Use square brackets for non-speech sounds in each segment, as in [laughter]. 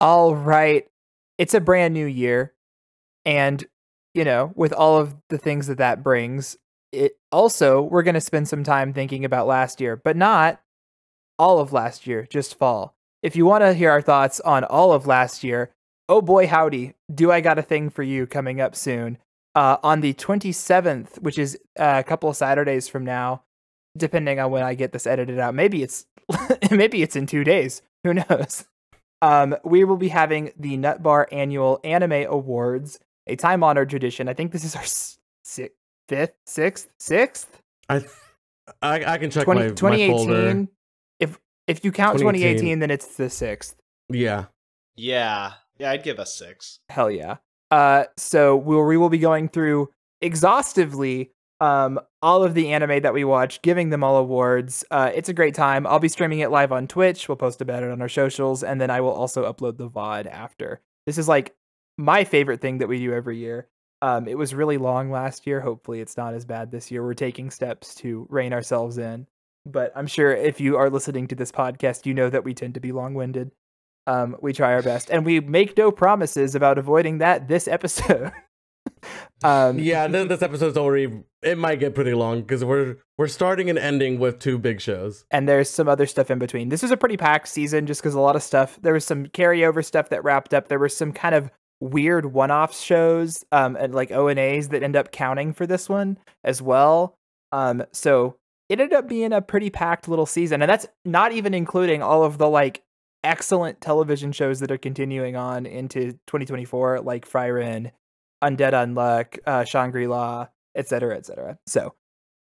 All right. It's a brand new year. And, you know, with all of the things that that brings, it also, we're going to spend some time thinking about last year, but not all of last year, just fall. If you want to hear our thoughts on all of last year, oh boy, howdy, do I got a thing for you coming up soon. Uh, on the 27th, which is uh, a couple of Saturdays from now, depending on when I get this edited out. Maybe it's [laughs] maybe it's in two days. Who knows? Um, we will be having the Nut Bar Annual Anime Awards, a time honored tradition. I think this is our sixth, fifth, sixth, sixth. I, th- I, I can check 20, my, 2018. My folder. If if you count 2018. 2018, then it's the sixth. Yeah. Yeah. Yeah, I'd give us six. Hell yeah. Uh, so we'll, we will be going through exhaustively um, all of the anime that we watch, giving them all awards. Uh, it's a great time. I'll be streaming it live on Twitch. We'll post about it on our socials, and then I will also upload the VOD after. This is like my favorite thing that we do every year. Um, it was really long last year. Hopefully, it's not as bad this year. We're taking steps to rein ourselves in. But I'm sure if you are listening to this podcast, you know that we tend to be long winded. Um, we try our best, and we make no promises about avoiding that this episode. [laughs] um, yeah, this episode's already it might get pretty long because we're we're starting and ending with two big shows, and there's some other stuff in between. This was a pretty packed season, just because a lot of stuff. There was some carryover stuff that wrapped up. There were some kind of weird one-off shows, um, and like ONA's that end up counting for this one as well. Um, so it ended up being a pretty packed little season, and that's not even including all of the like excellent television shows that are continuing on into 2024, like Frieren Undead Unluck, uh, Shangri La, etc., etc. So,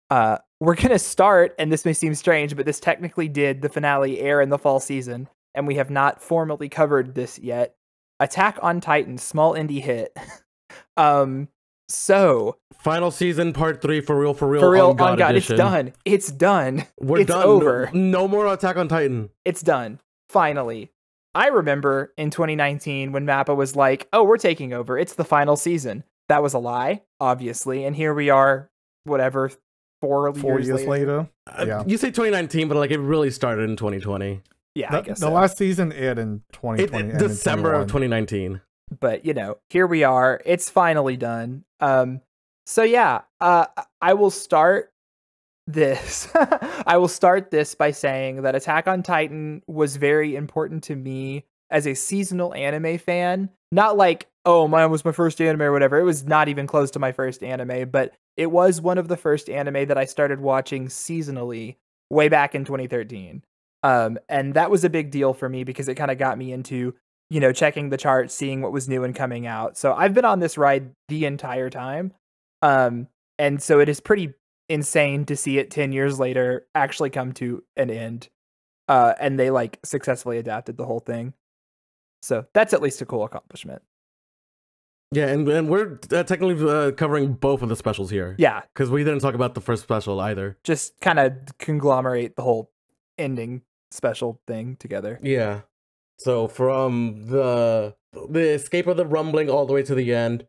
uh, we're gonna start, and this may seem strange, but this technically did the finale air in the fall season, and we have not formally covered this yet. Attack on Titan, small indie hit. [laughs] um, so final season part three for real, for real, for real on God, on God it's done. It's done. We're it's done. Over. No, no more Attack on Titan. It's done. Finally, I remember in 2019 when Mappa was like, "Oh, we're taking over. It's the final season." That was a lie, obviously, and here we are, whatever, four, four years, years later. later. Uh. You say 2019, but like it really started in 2020. Yeah, the, I guess the so. last season aired in 2020, it, it, December of 2019. But you know, here we are. It's finally done. Um, so yeah, uh, I will start this. [laughs] I will start this by saying that Attack on Titan was very important to me as a seasonal anime fan. Not like, oh, mine was my first anime or whatever. It was not even close to my first anime, but it was one of the first anime that I started watching seasonally way back in 2013. Um, and that was a big deal for me because it kind of got me into, you know, checking the charts, seeing what was new and coming out. So I've been on this ride the entire time. Um, and so it is pretty insane to see it 10 years later actually come to an end. Uh, and they like successfully adapted the whole thing. So that's at least a cool accomplishment. Yeah, and, and we're uh, technically uh, covering both of the specials here. Yeah. Because we didn't talk about the first special either. Just kind of conglomerate the whole ending special thing together. Yeah. So from the the escape of the rumbling all the way to the end,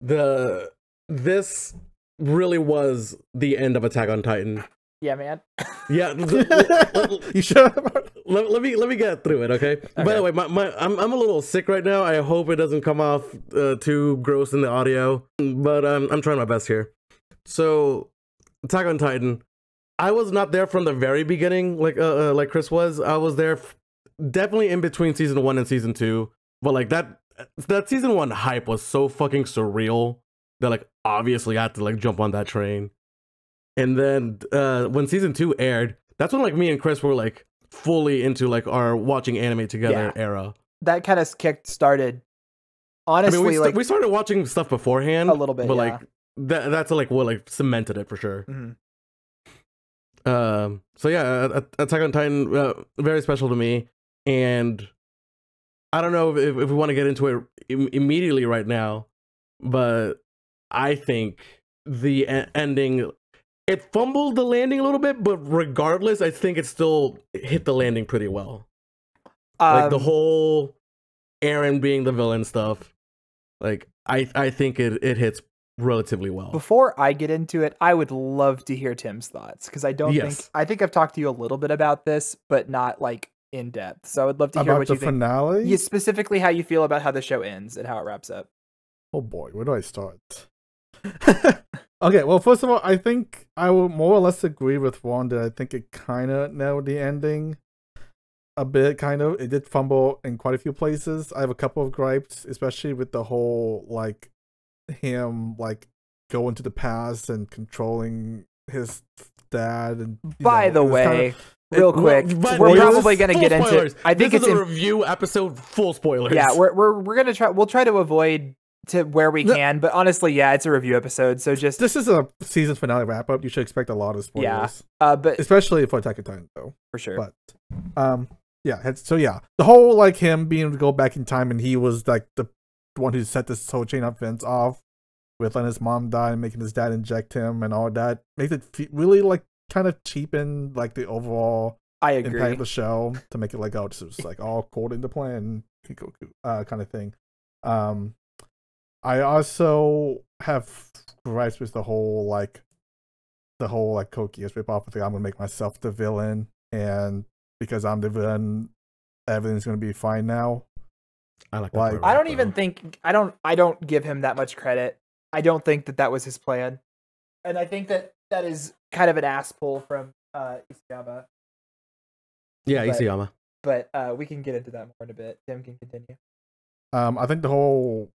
the this really was the end of Attack on Titan. Yeah, man. Yeah, [laughs] you should. Let, let, me let me get through it, okay? okay. By the way, my, my I'm I'm a little sick right now. I hope it doesn't come off uh, too gross in the audio, but um, I'm trying my best here. So, Attack on Titan. I was not there from the very beginning, like uh, uh like Chris was. I was there, f- definitely in between season one and season two. But like that that season one hype was so fucking surreal that like obviously I had to like jump on that train. And then uh when season two aired, that's when like me and Chris were like fully into like our watching anime together yeah. era. That kind of kicked started. Honestly, I mean, we, like we started watching stuff beforehand a little bit, but yeah. like that that's like what like cemented it for sure. Mm-hmm. Um. So yeah, Attack on Titan uh, very special to me, and I don't know if, if we want to get into it Im- immediately right now, but I think the ending it fumbled the landing a little bit, but regardless, I think it still hit the landing pretty well. Um, like the um, whole Eren being the villain stuff. Like I I think it it hits relatively well. Before I get into it, I would love to hear Tim's thoughts because I don't yes. think I think I've talked to you a little bit about this, but not like in depth. So I'd love to hear About what the you think. finale? Yeah, specifically how you feel about how the show ends and how it wraps up. Oh boy, where do I start? [laughs] okay, well, first of all, I think I will more or less agree with Juan that I think it kind of nailed the ending a bit, kind of. It did fumble in quite a few places. I have a couple of gripes, especially with the whole, like, him, like, going to the past and controlling his dad. And By know, the it was kinda- way, real quick, but we're probably going to get into. I think this it's a in, review episode full spoilers. yeah. We're we're we're gonna try. We'll try to avoid to where we can, but honestly, yeah, it's a review episode, so just this is a season finale wrap up. You should expect a lot of spoilers. Yeah. uh, but Especially for Attack on Titan, though. for sure. But um yeah, it's- so yeah. The whole like him being able to go back in time and he was like the one who set this whole chain of events off with letting his mom die and making his dad inject him and all that makes it really like kind of cheapen like the overall I impact agree. of the show to make it like oh this is like all according to plan keikaku, uh kind of thing. Um I also have gripes with the whole like the whole like Koki's rip off thing. I'm gonna make myself the villain and because I'm the villain everything's gonna be fine now. I like. Like- that I don't even think I don't I don't give him that much credit. I don't think that that was his plan, and I think that that is kind of an ass pull from uh Isayama. Yeah, but- Isayama. But uh, we can get into that more in a bit. Tim can continue. Um I think the whole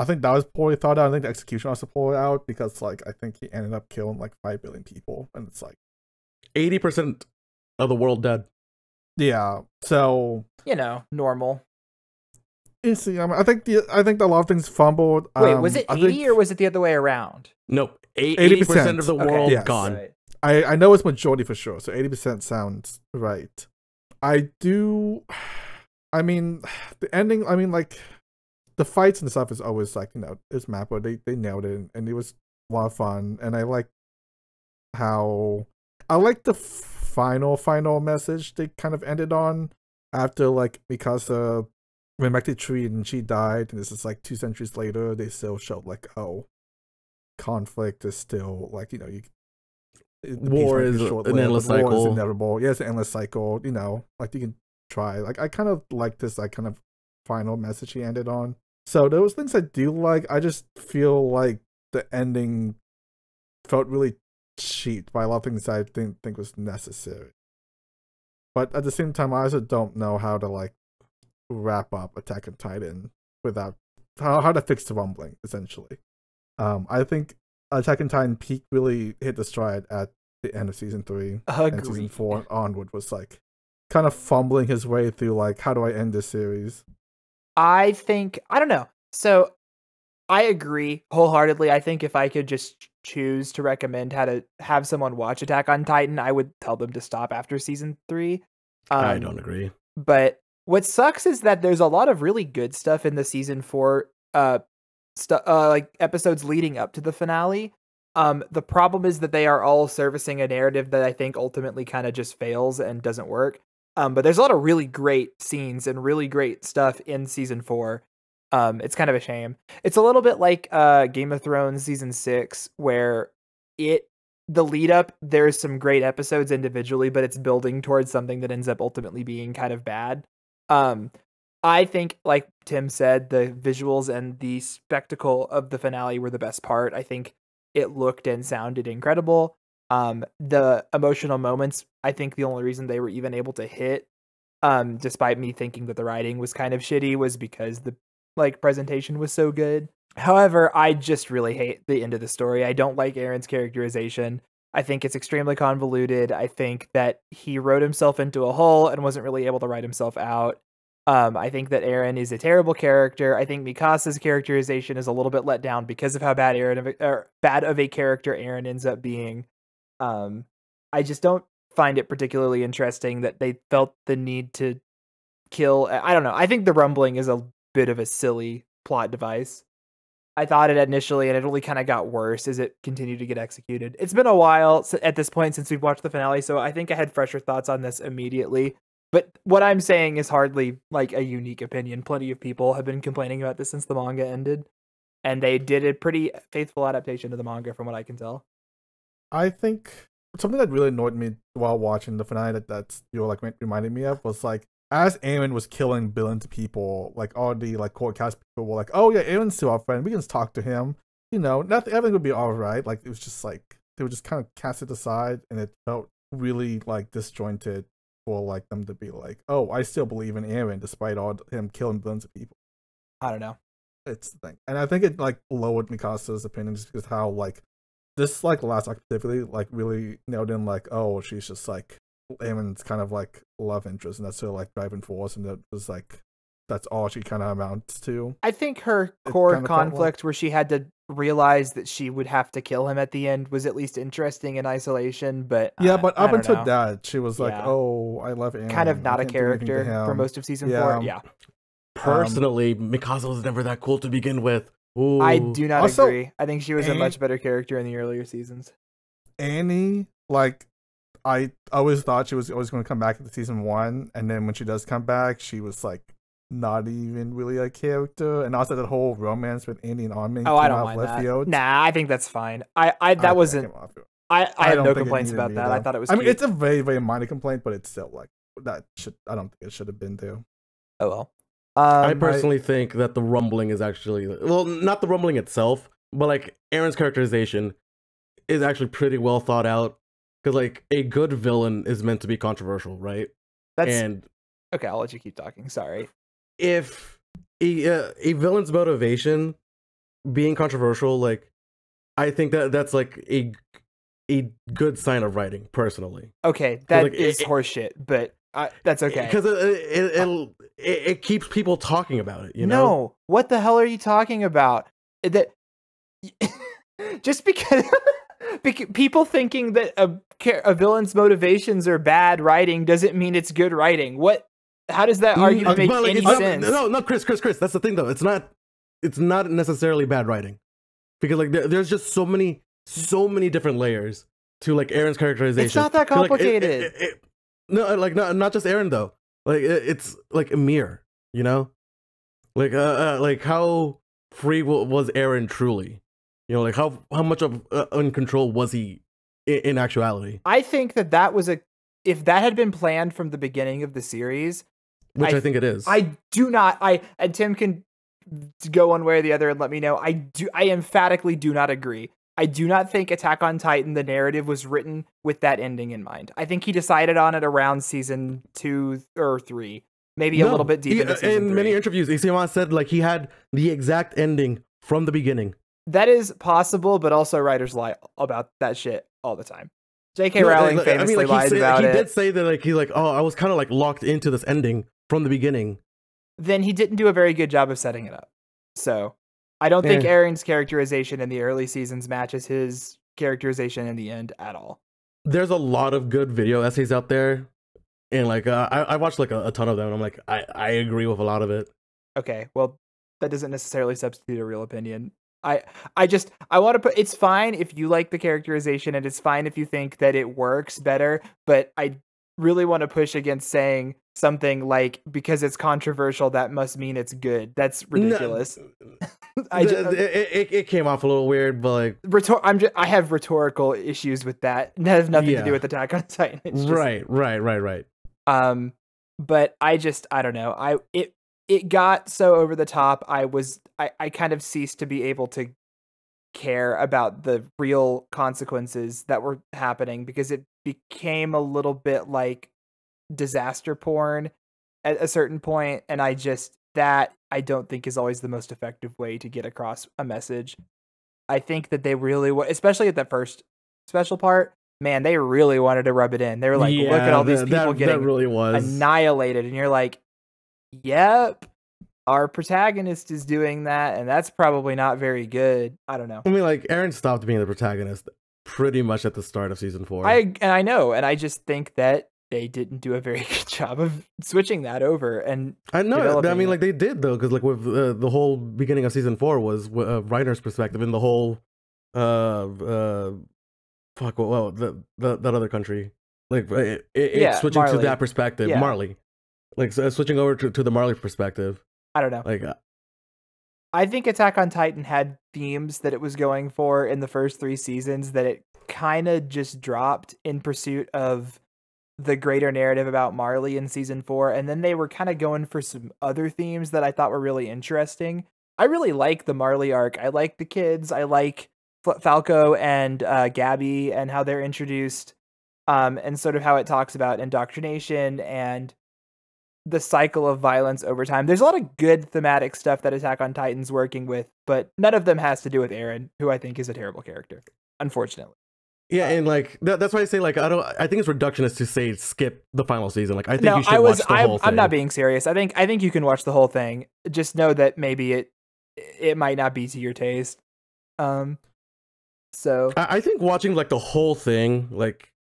I think that was poorly thought out. I think the execution was poorly out because like I think he ended up killing like five billion people and it's like Eighty percent of the world dead. yeah. So You know, normal. it's, I, I think the I think a lot of things fumbled. Wait, Um, was it eighty think- or was it the other way around? Nope, eighty percent of the Okay. world Yes. gone. Right. I I know it's majority for sure, so eighty percent sounds right. I do. [sighs] I mean, [sighs] the ending. I mean, like the fights and stuff is always like you know it's Mappa. They they nailed it, and it was a lot of fun. And I like how I like the final final message they kind of ended on after like Mikasa went back to the tree and she died, and this is like two centuries later. They still showed like oh, conflict is still like you know you it- the peace War is an endless war is cycle. inevitable. Yeah, it's an endless cycle. You know, like you can try. Like I kind of like this like kind of final message he ended on. So those things I do like. I just feel like the ending felt really cheap by a lot of things I didn't think was necessary. But at the same time, I also don't know how to like wrap up Attack on Titan without how how to fix the rumbling essentially. Um, I think Attack on Titan peak really hit the stride at the end of season three, and season Agreed. four onward was like kind of fumbling his way through like how do I end this series? I think I don't know. So I agree wholeheartedly. I think if I could just choose to recommend how to have someone watch Attack on Titan, I would tell them to stop after season three. I Um, don't agree. But what sucks is that there's a lot of really good stuff in the season four uh stu- uh like episodes leading up to the finale. Um the problem is that they are all servicing a narrative that I think ultimately kind of just fails and doesn't work. Um but there's a lot of really great scenes and really great stuff in season 4. Um it's kind of a shame. It's a little bit like uh Game of Thrones season 6 where it the lead up there's some great episodes individually but it's building towards something that ends up ultimately being kind of bad um i think like tim said the visuals and the spectacle of the finale were the best part i think it looked and sounded incredible um the emotional moments i think the only reason they were even able to hit um despite me thinking that the writing was kind of shitty was because the like presentation was so good However, I just really hate the end of the story. I don't like Eren's characterization. I think it's extremely convoluted. I think that he wrote himself into a hole and wasn't really able to write himself out. Um, I think that Eren is a terrible character. I think Mikasa's characterization is a little bit let down because of how bad Eren of a, bad of a character Eren ends up being. Um, I just don't find it particularly interesting that they felt the need to kill. I don't know. I think the rumbling is a bit of a silly plot device. I thought it initially, and it only kind of got worse as it continued to get executed. It's been a while at this point since we've watched the finale, so I think I had fresher thoughts on this immediately. But what I'm saying is hardly like a unique opinion. Plenty of people have been complaining about this since the manga ended, and they did a pretty faithful adaptation to the manga, from what I can tell. I think something that really annoyed me while watching the finale that that's you were like reminding me of was like as Eren was killing billions of people, like all the like court cast people were like, "Oh yeah, Eren's still our friend. We can just talk to him. You know, nothing, everything would be all right." Like it was just like they were just kind of cast it aside, and it felt really like disjointed for like them to be like, "Oh, I still believe in Eren despite all him killing billions of people." I don't know. It's the thing, and I think it like lowered Mikasa's opinion just because how like this like last activity like really nailed in like, oh, she's just like Eren's kind of like love interest, and that's her like driving force, and that was like that's all she kind of amounts to. I think her core kinda felt like- conflict, where she had to realize that she would have to kill him at the end, was at least interesting in isolation. But Yeah, uh, but I up don't until know. that, she was like, Yeah. "Oh, I love Eren." kind of not a can't do anything to character for most of season Yeah. four. Yeah, Personally, Mikasa was never that cool to begin with. Ooh. I do not Also, agree. I think she was a much better character in the earlier seasons. Annie, like, I always thought she was always going to come back into season one, and then when she does come back, she was like not even really a character, and also that whole romance with Annie and Armin. Oh, I don't mind that. field. Nah, I think that's fine. I, I that think wasn't. off- I, I, have no complaints about that. I thought it was. I mean, cute. it's a very, very minor complaint, but it's still like that should. I don't think it should have been there. oh well. I Um, personally think that the rumbling is actually well, not the rumbling itself, but like Eren's characterization is actually pretty well thought out. Because like a good villain is meant to be controversial, right? that's and okay. I'll let you keep talking. Sorry. if a uh, a villain's motivation being controversial, like I think that that's like a a good sign of writing, personally. Okay, that like, is it- horseshit, but I, that's okay. Because it it, it, it it keeps people talking about it. You know. No, what the hell are you talking about? That [laughs] just because, [laughs] because people thinking that a a villain's motivations are bad writing doesn't mean it's good writing. What? How does that Mm, argument uh, make like, any it's not- sense? No, no, Chris, Chris, Chris. That's the thing, though. It's not. It's not necessarily bad writing, because like there, there's just so many, so many different layers to like Eren's characterization. It's not that 'Cause, like, it- it- complicated. it- it- no, like not not just Eren though. Like it, it's like Amir, you know, like uh, uh like how free wa- was Eren truly? You know, like how how much of uh, in control was he in, in actuality? I think that that was a if that had been planned from the beginning of the series, Which I- I, think it is. I do not. I and Tim can go one way or the other and let me know. I do. I emphatically do not agree. I do not think Attack on Titan the narrative was written with that ending in mind. I think he decided on it around season two or three, maybe a little bit deep he- into uh, in three. many interviews, Isayama said like he had the exact ending from the beginning. that is possible, but also writers lie about that shit all the time. J.K. No, Rowling like, I mean, famously like, he lies about he it. did say that like he like oh I was kind of like locked into this ending from the beginning. then he didn't do a very good job of setting it up. So I don't think Eh. Eren's characterization in the early seasons matches his characterization in the end at all. There's a lot of good video essays out there, and like uh, I I watched like a, a ton of them. And I'm like I I agree with a lot of it. Okay, well that doesn't necessarily substitute a real opinion. I I just I want to put it's fine if you like the characterization and it's fine if you think that it works better, but I really want to push against saying something like because it's controversial that must mean it's good. That's ridiculous. [laughs] I just, it, it, it came off a little weird, but like rhetor- I'm just, I have rhetorical issues with that. It has nothing to do with Attack on Titan. It's just, right, right, right, right. Um, but I just I don't know. I it it got so over the top. I was I I kind of ceased to be able to care about the real consequences that were happening because it became a little bit like disaster porn at a certain point and I just that I don't think is always the most effective way to get across a message. I think that they really especially at that first special part, man, they really wanted to rub it in. They were like, look at all these that- people that, getting that really was. annihilated and you're like yep our protagonist is doing that and that's probably not very good i don't know I mean, like Eren stopped being the protagonist pretty much at the start of season four. i and i know and i just think that they didn't do a very [laughs] good job of switching that over and I know. I mean, like they did though, because like with uh, the whole beginning of season four was uh, Reiner's perspective, and the whole uh uh fuck well, well the, the that other country like it, it, Yeah, switching Marley. to that perspective, Yeah. Marley, like so, switching over to, to the Marley perspective, i don't know like uh, i think attack on titan had themes that it was going for in the first three seasons that it kind of just dropped in pursuit of the greater narrative about Marley in season four, and then they were kind of going for some other themes that I thought were really interesting. I really like the Marley arc. I like the kids. I like Falco and uh, Gabi and how they're introduced, um, and sort of how it talks about indoctrination and the cycle of violence over time. There's a lot of good thematic stuff that Attack on Titan's working with, but none of them has to do with Eren, who I think is a terrible character, unfortunately. Yeah, and like that, that's why I say like I don't. I think it's reductionist to say skip the final season. Like I think no, you should I was. watch the I'm, whole thing. I'm not being serious. I think. I think you can watch the whole thing. Just know that maybe it it might not be to your taste. Um. So I, I think watching like the whole thing, like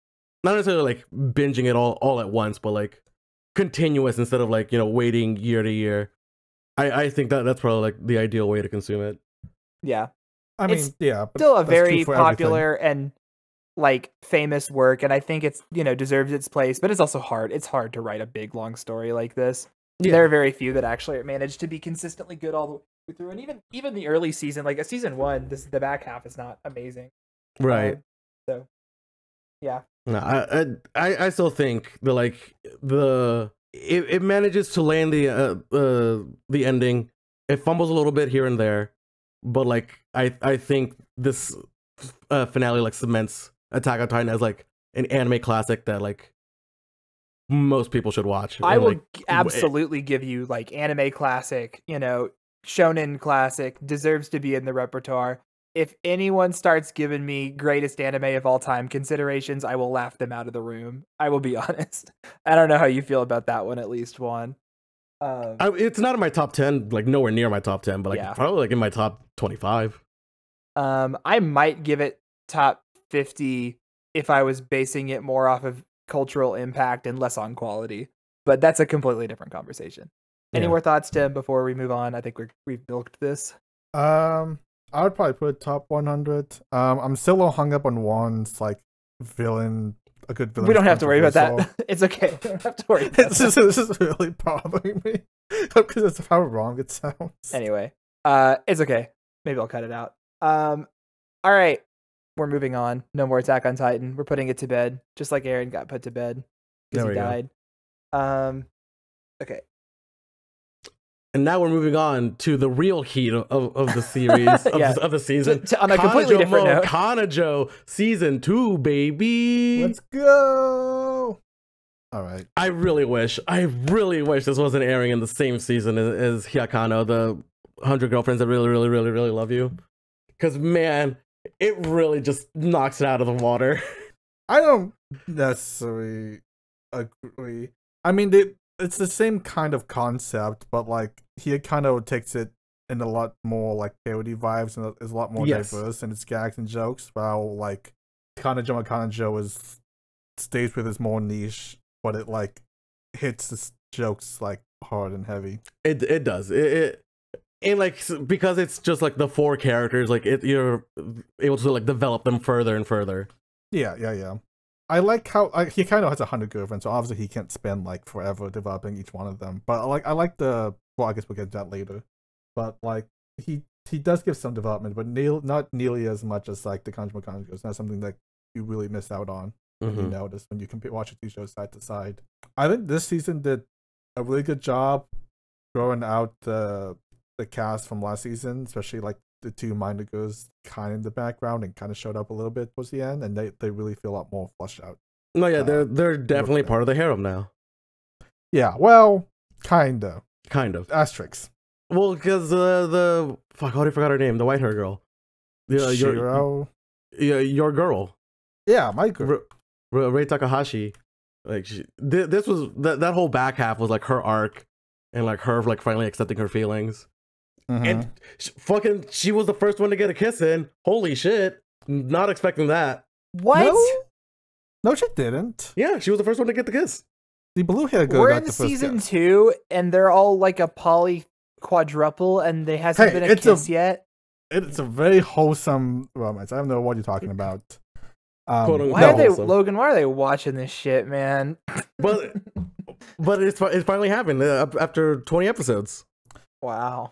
not necessarily like binging it all all at once, but like continuous instead of like you know waiting year to year. I I think that that's probably like the ideal way to consume it. yeah, I mean, It's yeah, but still a very for everything. popular and like famous work, and I think it's you know deserves its place. But it's also hard. It's hard to write a big long story like this. Yeah. There are very few that actually manage to be consistently good all the way through, and even even the early season, like a season one, this the back half is not amazing. Right. Um, so, yeah. No, I, I I still think the like the it, it manages to land the uh, uh the ending. It fumbles a little bit here and there, but like I I think this uh, finale like cements Attack on Titan as like an anime classic that like most people should watch. I And, will like, absolutely give you like anime classic, you know, shonen classic deserves to be in the repertoire. If anyone starts giving me greatest anime of all time considerations, I will laugh them out of the room. I will be [laughs] honest. I don't know how you feel about that one, at least one. Um, I, it's not in my top ten, like nowhere near my top ten, but like Yeah. probably like in my top twenty-five. um, I might give it top fifty if I was basing it more off of cultural impact and less on quality. But that's a completely different conversation. Any more thoughts, Tim, before we move on? I think we're, we've milked this. Um, I would probably put it top 100. Um, I'm still a little hung up on one's like villain, a good villain. we don't have to worry about controversial. that. [laughs] it's okay. We don't have to worry [laughs] about It's that. just this is really bothering me [laughs] because it's how wrong it sounds. Anyway, uh, it's okay. Maybe I'll cut it out. Um, all right, we're moving on. No more Attack on Titan. We're putting it to bed, just like Eren got put to bed because he we go. died. Um, okay. And now we're moving on to the real heat of, of the series [laughs] of, Yeah. the, of the season. To- on a completely Kanojo different Mo note. Kanojo season two, baby. Let's go. All right. I really wish, I really wish this wasn't airing in the same season as, as Hyakano, the hundred girlfriends that really, really, really, really love you. Because man, it really just knocks it out of the water. I don't necessarily agree. I mean, they, it's the same kind of concept, but like he kind of takes it in a lot more like parody vibes and is a lot more Yes. diverse in its gags and jokes. While like Kanojo Kanojo is stays with his more niche, but it like hits the jokes like hard and heavy. It it does. It, it and like because it's just like the four characters, like it you're able to like develop them further and further. Yeah, yeah, yeah. I like how like, he kind of has a hundred girlfriends, so obviously he can't spend like forever developing each one of them. But like, I like the well, I guess we'll get to that later. But like, he he does give some development, but neil not nearly as much as like the Kanjima Kanjima. It's not something that you really miss out on. when You Mhm. notice when you compare watch the two shows side to side. I think this season did a really good job growing out the the cast from last season, especially like the two minor girls kind of in the background and kind of showed up a little bit towards the end, and they, they really feel a lot more fleshed out. No, yeah, Uh, they're they're definitely part of the harem now. Yeah, well, kinda Kind of. asterisks. Well, because uh, the fuck, I already forgot her name. The white hair girl. Yeah, your, Shiro. yeah, your girl, Yeah, my girl. R- R- Rei Takahashi. Like she, th- this was that that whole back half was like her arc, and like her like finally accepting her feelings. And fucking, she was the first one to get a kiss in. Holy shit! Not expecting that. What? No, no, she didn't. Yeah, she was the first one to get the kiss. The blue hair girl We're got in the season kiss. two, and they're all like a poly quadruple, and there hasn't Hey, been a it's a- kiss yet. It's a very wholesome romance. I don't know what you're talking about. Um, Quote, unquote. Why are they, wholesome. Logan? Why are they watching this shit, man? [laughs] But but it's fi- it finally happened uh, after twenty episodes. wow.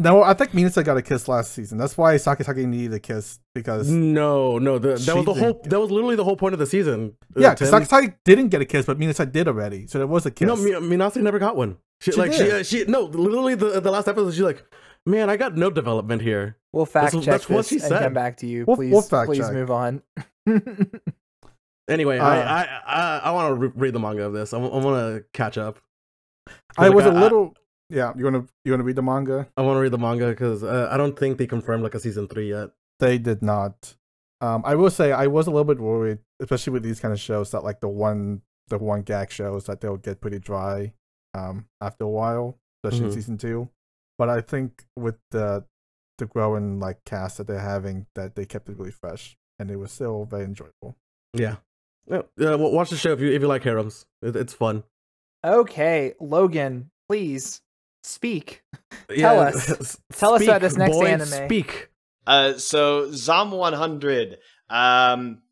No, I think Minato got a kiss last season. That's why Sakatake needed a kiss because No, no, the, that was the whole. didn't. That was literally the whole point of the season. Uh, yeah, because Tim. Sakatake didn't get a kiss, but Minato did already. So there was a kiss. No, Mi- Minase never got one. She, She like she, did. uh, she no, literally the the last episode. She's like, man, I got no development here. We'll fact That's- check that's what this she and said. come back to you. We'll- please, we'll fact please check. move on. [laughs] Anyway, Uh, I I I, I want to re- read the manga of this. I, want to catch up. I Like, was a I- little. Yeah, you wanna you wanna read the manga? I want to read the manga because uh, I don't think they confirmed like a season three yet. They did not. Um, I will say I was a little bit worried, especially with these kind of shows that like the one the one gag shows that they'll get pretty dry um after a while, especially in Mhm. season two. But I think with the the growing like cast that they're having, that they kept it really fresh and it was still very enjoyable. Yeah. Yeah, yeah, well, watch the show if you if you like harems. It, it's fun. okay, Logan, please speak. Yeah, us. s- [laughs] Tell us about this next boy, anime. Speak. Uh, so Zom 100 um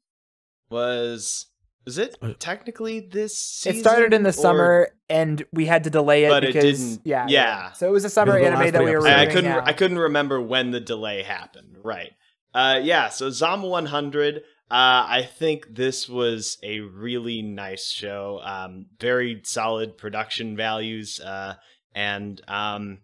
was is it Uh, technically this season? it started in the or- summer, and we had to delay it But it because didn't- yeah, yeah. So it was a summer Because anime that we were. I, I couldn't now. I couldn't remember when the delay happened. Right. Uh yeah, so Zom 100 uh I think this was a really nice show. Um very solid production values uh and um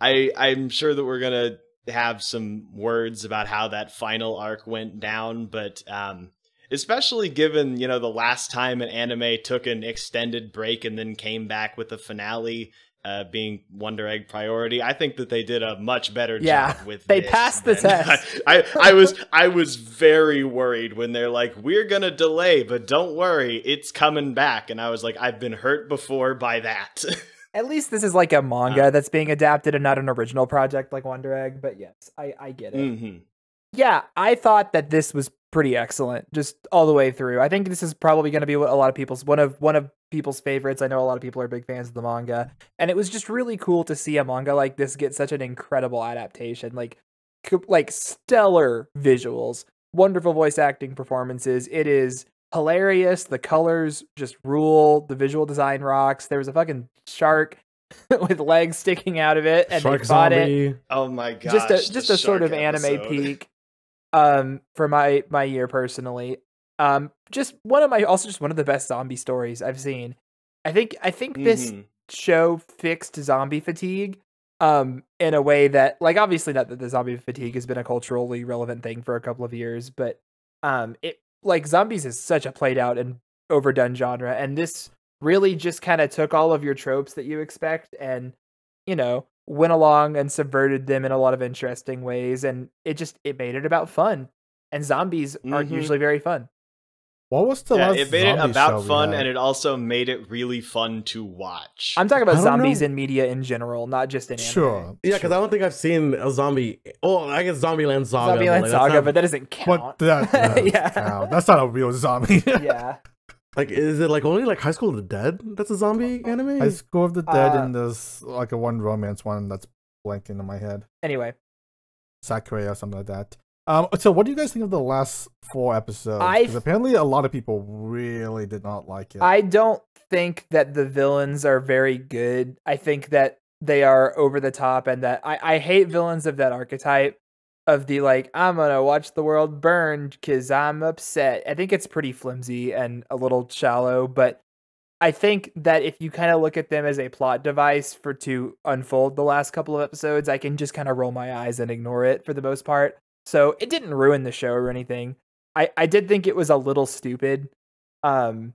I I'm sure that we're going to have some words about how that final arc went down, but um especially given, you know, the last time an anime took an extended break and then came back with the finale uh, being Wonder Egg priority. I think that they did a much better Yeah, job with they passed the test. I, I was I was very worried when they're like, "We're gonna delay, but don't worry, it's coming back." And I was like, "I've been hurt before by that." [laughs] At least this is like a manga Uh. that's being adapted and not an original project like Wonder Egg. But yes, I I get it. hmm Yeah, I thought that this was pretty excellent, just all the way through. I think this is probably going to be what a lot of people's one of one of people's favorites. I know a lot of people are big fans of the manga, and it was just really cool to see a manga like this get such an incredible adaptation. Like, like stellar visuals, wonderful voice acting performances. It is hilarious. The colors just rule. The visual design rocks. There was a fucking shark [laughs] with legs sticking out of it, and Shark they fought it. Oh my god! just a just a sort shark of anime episode. [laughs] peak um for my my year personally um just one of my also just one of the best zombie stories i've seen i think i think this Mhm. show fixed zombie fatigue um in a way that like obviously not that the zombie fatigue has been a culturally relevant thing for a couple of years but um it like zombies is such a played out and overdone genre and this really just kind of took all of your tropes that you expect and you know went along and subverted them in a lot of interesting ways and it just it made it about fun and zombies aren't Mhm. usually very fun What was the Yeah, last it made it about fun, and it also made it really fun to watch. i'm talking about zombies know. in media in general not just in anime. sure. Yeah, because I don't think I've seen a zombie. Oh, I guess Zombieland Saga. zombieland like, saga not- but that doesn't count But that, [laughs] that yeah count. that's not a real zombie. [laughs] yeah [laughs] Like, is it like only like High School of the Dead? That's a zombie anime. High School of the Dead Uh, and there's like a one romance one that's blanking in my head. anyway Sakurai or something like that. Um, so what do you guys think of the last four episodes? Because apparently a lot of people really did not like it. I don't think that the villains are very good. I think that they are over the top and that I, I hate villains of that archetype of the like, I'm gonna watch the world burn because I'm upset. I think it's pretty flimsy and a little shallow, but I think that if you kind of look at them as a plot device for to unfold the last couple of episodes, I can just kind of roll my eyes and ignore it for the most part. So it didn't ruin the show or anything. I, I did think it was a little stupid. Um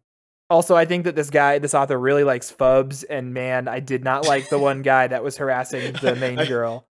also I think that this guy, this author really likes Fubs, and man, I did not like the one guy that was harassing the [laughs] main girl.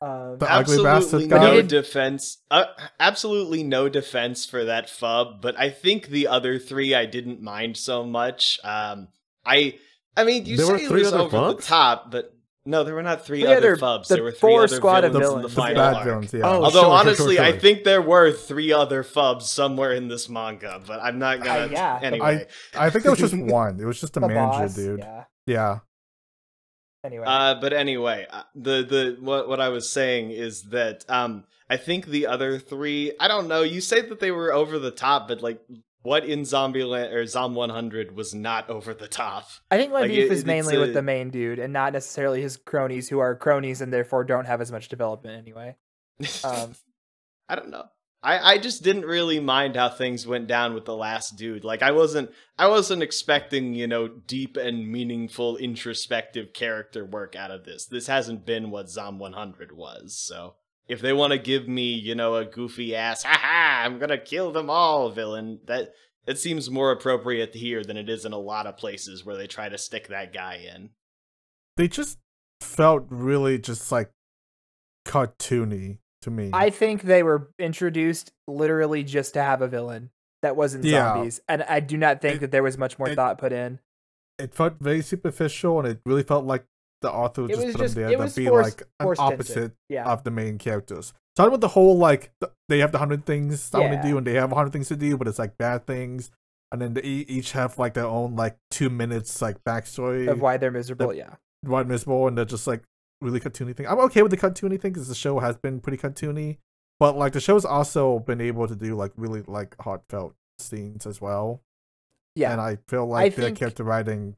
Um, The ugly bastard guy? no defense. Uh, absolutely no defense for that fub. But I think the other three I didn't mind so much. Um, I, I mean, you There say were it three was other over the top, but no, there were not three, Three other other- fubs. the There were three four other squad of villains, villains. in the the bad arc. villains, yeah. Oh, Although sure, sure, honestly, sure, I think there were three other fubs somewhere in this manga, but I'm not gonna. Uh, yeah. Anyway, I think it was just [laughs] one. It was just a the manager, boss, dude. Yeah. Yeah. Anyway. Uh, but anyway, uh, the the what what I was saying is that um I think the other three I don't know. You say that they were over the top, but like what in Zombieland or Zom 100 was not over the top. I think my Like, beef it- is mainly a- with the main dude and not necessarily his cronies who are cronies and therefore don't have as much development anyway. Um, [laughs] I don't know. I, I just didn't really mind how things went down with the last dude. Like I wasn't I wasn't expecting, you know, deep and meaningful introspective character work out of this. This hasn't been what Zom 100 was. So if they want to give me, you know, a goofy ass, haha, I'm gonna kill them all villain, that it seems more appropriate here than it is in a lot of places where they try to stick that guy in. They just felt really just like cartoony to me. I think they were introduced literally just to have a villain that wasn't Yeah. zombies, and I do not think It- that there was much more it- thought put in. it felt very superficial, and it really felt like the author just put just them there to be forced, like an tension. opposite Yeah, of the main characters. Starting about the whole like th- they have the hundred things I want Yeah. to do, and they have a hundred things to do, but it's like bad things, and then they each have like their own like two minutes like backstory of why they're miserable. yeah, why they're miserable, and they're just like really cartoony thing. I'm okay with the cartoony thing because the show has been pretty cartoony, but like the show's also been able to do like really like heartfelt scenes as well. yeah. and I feel like their think- character writing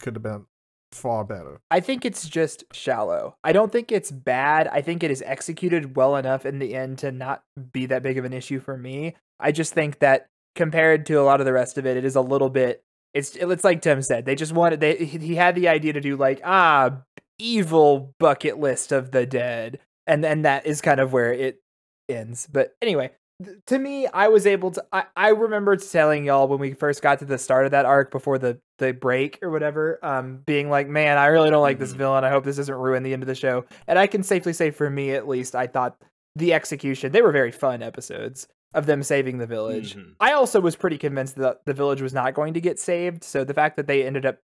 could have been far better. I think it's just shallow. I don't think it's bad. I think it is executed well enough in the end to not be that big of an issue for me. I just think that compared to a lot of the rest of it, it is a little bit. It's it's like Tim said. They just wanted. They he had the idea to do like ah evil bucket list of the dead, and and that is kind of where it ends. But anyway, to me, I was able to. I, I remember telling y'all when we first got to the start of that arc before the the break or whatever, um, being like, "Man, I really don't like this Mhm. villain. I hope this doesn't ruin the end of the show." And I can safely say, for me at least, I thought the execution. They were very fun episodes of them saving the village. Mhm. I also was pretty convinced that the village was not going to get saved. So the fact that they ended up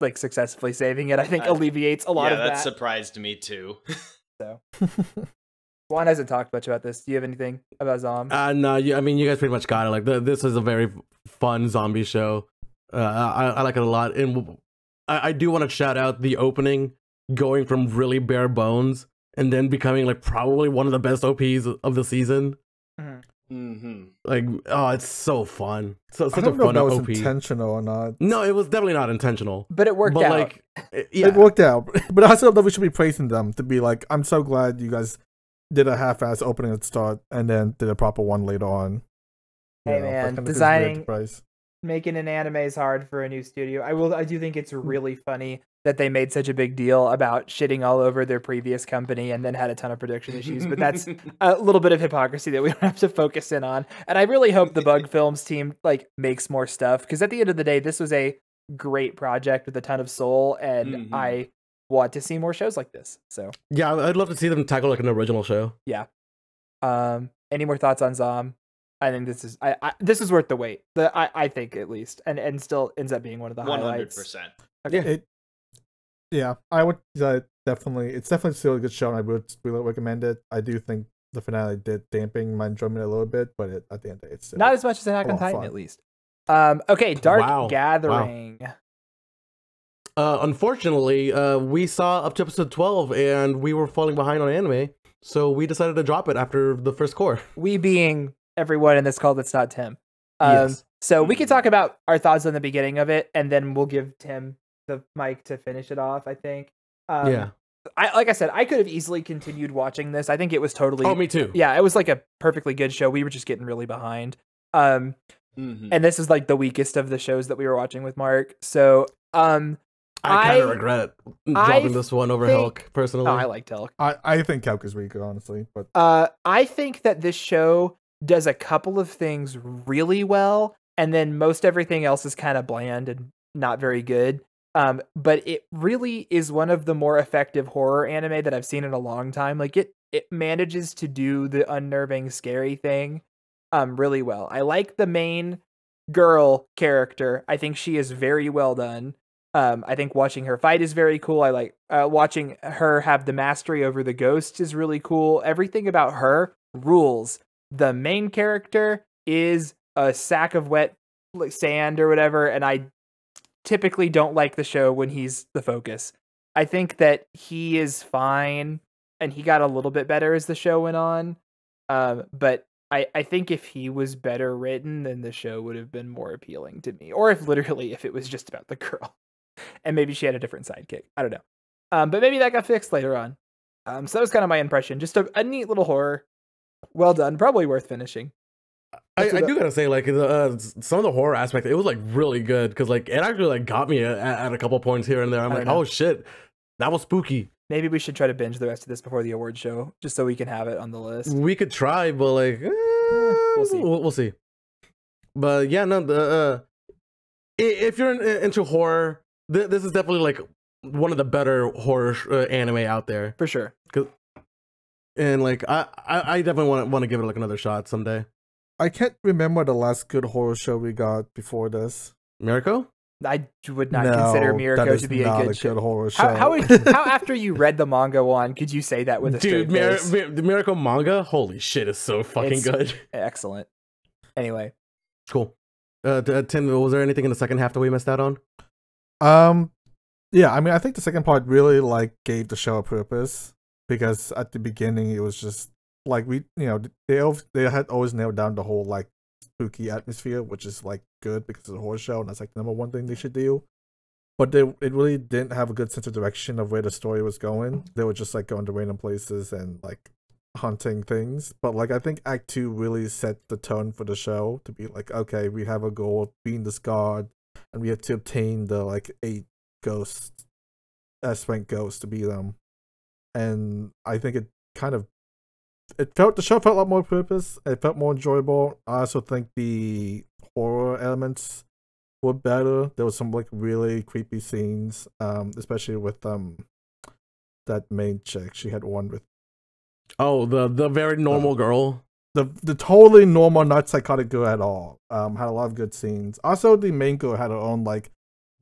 like successfully saving it, I think I- alleviates a lot yeah, of that that. surprised me too. so [laughs] [laughs] Juan hasn't talked much about this. Do you have anything about Zom? Uh, no, you, I mean, you guys pretty much got it. Like, the, this is a very fun zombie show. Uh, I, I like it a lot. And I do want to shout out the opening going from really bare bones and then becoming like probably one of the best OPs of the season. hmm Like, oh, it's so fun. So I such a don't know if fun that was OP. intentional or not. no, it was definitely not intentional. but it worked but out. like, it- yeah, It worked out, [laughs] but I also don't know if we should be praising them to be like, I'm so glad you guys did a half-ass opening at the start and then did a proper one later on. You Hey, know, man, kind of gives you the designing- making an anime is hard for a new studio. I will I do think it's really funny that they made such a big deal about shitting all over their previous company and then had a ton of production issues, but that's [laughs] a little bit of hypocrisy that we don't have to focus in on. And I really hope the Bug [laughs] Films team like makes more stuff because at the end of the day this was a great project with a ton of soul and Mhm. I want to see more shows like this. So, yeah, I'd love to see them tackle like an original show. Yeah. Um any more thoughts on Zom? I think this is I, I this is worth the wait. The I, I think at least and and still ends up being one of the One hundred highlights. percent. Yeah. It, yeah, I would uh, definitely. It's definitely still a good show, and I would really recommend it. I do think the finale did dampen my enjoyment a little bit, but it, at the end, of the it's Not as much as Attack a on Titan, fun. at least. Um, okay, Dark Wow. Wow. Gathering. Uh, unfortunately, uh, we saw up to episode 12 and we were falling behind on anime. So we decided to drop it after the first cour. [laughs] We being everyone in this call that's not Tim. Um, Yes. So we can talk about our thoughts on the beginning of it, and then we'll give Tim the mic to finish it off. I think. Um, yeah. I like I said, I could have easily continued watching this. I think it was totally. Oh, me too. Yeah, it was like a perfectly good show. We were just getting really behind. Um, hmm and this is like the weakest of the shows that we were watching with Mark. So, um, I kind of I- regret I dropping this one over think- Hulk, personally. oh, I like Telk. I I think Calc is weaker, honestly, but Uh, I think that this show does a couple of things really well, and then most everything else is kind of bland and not very good. Um, but it really is one of the more effective horror anime that I've seen in a long time. Like it, it manages to do the unnerving, scary thing, um, really well. I like the main girl character. I think she is very well done. Um, I think watching her fight is very cool. I like uh, watching her have the mastery over the ghost is really cool. Everything about her rules. The main character is a sack of wet sand or whatever, and I typically don't like the show when he's the focus. I think that he is fine, and he got a little bit better as the show went on. Um, but I, I think if he was better written, then the show would have been more appealing to me. Or if literally if it was just about the [laughs] girl, and maybe she had a different sidekick. I don't know. Um, but maybe that got fixed later on. Um, so that was kind of my impression. Just a, a neat little horror. Well done. Probably worth finishing. I, I do gotta say, like the, uh, some of the horror aspect, it was like really good because like it actually like got me at, at a couple points here and there. I'm like, know. oh shit, that was spooky. Maybe we should try to binge the rest of this before the award show, just so we can have it on the list. We could try, but like, eh, we'll see. We'll, we'll see. But yeah, no, the uh, if you're in, into horror, th- this is definitely like one of the better horror sh- uh, anime out there. For sure. And like, I I, I definitely want to want to give it like another shot someday. I can't remember the last good horror show we got before this. Mieruko? I would not consider No, Mieruko that is to be a not good show. horror show. How, how, would, [laughs] how after you read the manga one could you say that with a Dude, straight Mir- face? Mir- the Mieruko manga, holy shit, is so fucking It's- good. [laughs] Excellent. Anyway, Cool. Uh, uh, Tim, was there anything in the second half that we missed out on? Um, yeah, I mean, I think the second part really like gave the show a purpose because at the beginning it was just like we, you know, they al- they had always nailed down the whole like spooky atmosphere, which is like good because it's a horror show and that's like the number one thing they should do. But they it really didn't have a good sense of direction of where the story was going. They were just like going to random places and like hunting things. But like I think Act Two really set the tone for the show to be like, okay, we have a goal of being this god and we have to obtain the like eight ghosts, uh, spent ghosts to be them. And I think it kind of it felt the show felt a lot more purpose. It felt more enjoyable. I also think the horror elements were better. There was some like really creepy scenes, um, especially with um that main chick. She had one with Oh, the the very normal girl. The the totally normal, not psychotic girl at all. Um, had a lot of good scenes. Also, the main girl had her own like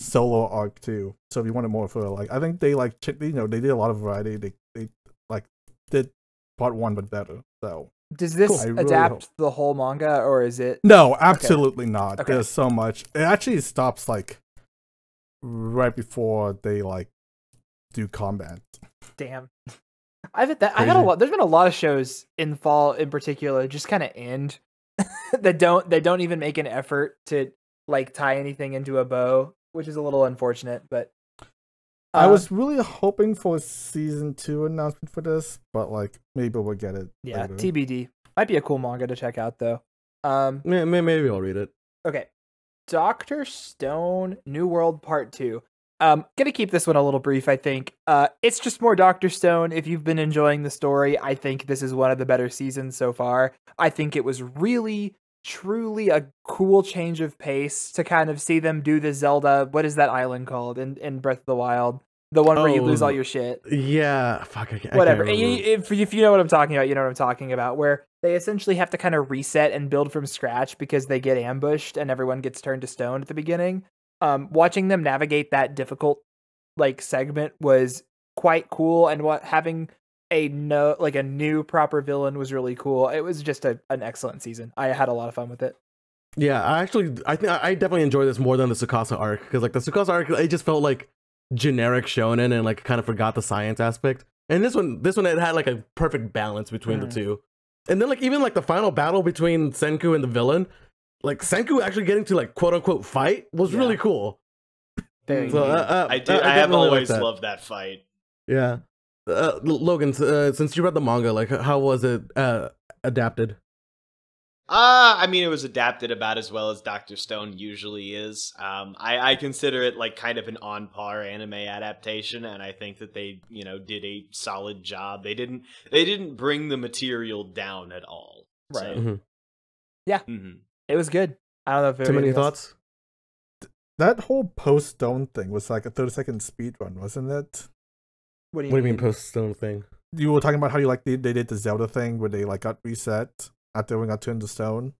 solo arc too. So if you wanted more for her, like I think they like you know they did a lot of variety. They they like did part one but better. So does this Cool. I really adapt the whole manga or is it? no, absolutely not. Okay. There's so much. It actually stops like right before they like do combat. Damn. I've had that. I had a lot. There's been a lot of shows in fall, in particular, just kind of end [laughs] that don't. They don't even make an effort to like tie anything into a bow, which is a little unfortunate. But I uh, was really hoping for a season two announcement for this, but like maybe we'll get it. yeah later. TBD. Might be a cool manga to check out though. Um. May- may- Maybe I'll read it. Okay. Doctor Stone New World Part 2. Um gonna keep this one a little brief, I think. Uh it's just more Doctor Stone. If you've been enjoying the story, I think this is one of the better seasons so far. I think it was really truly a cool change of pace to kind of see them do the Zelda, what is that island called in, in Breath of the Wild? The one where you lose Oh, all your shit Yeah, fuck. I, can't- I whatever. Can't And you- remember. if, if you know what I'm talking about, you know what I'm talking about. Where they essentially have to kind of reset and build from scratch because they get ambushed and everyone gets turned to stone at the beginning. Um, watching them navigate that difficult like segment was quite cool, and what having a no like a new proper villain was really cool. It was just a, an excellent season. I had a lot of fun with it. Yeah, I actually, I think I definitely enjoy this more than the Tsukasa arc because like the Tsukasa arc, it just felt like generic shonen and like kind of forgot the science aspect. And this one, this one, it had like a perfect balance between Mhm. the two. And then like even like the final battle between Senku and the villain, like Senku actually getting to like quote unquote fight was Yeah. really cool. Very So, neat. uh, uh, I do. I- I, I have definitely always that. loved that fight. Yeah, uh, Logan, uh, since you read the manga, like how was it uh, adapted? Uh, I mean, it was adapted about as well as Doctor Stone usually is. Um, I, I consider it like kind of an on par anime adaptation, and I think that they, you know, did a solid job. They didn't, they didn't bring the material down at all. Right. So, Mhm. mhm. It was good. I don't know if Too many anything else- thoughts? That whole post stone thing was like a thirty second speed run, wasn't it? What do you, What do you mean post stone thing? You were talking about how you like they, they did the Zelda thing where they like got reset after we got turned to stone.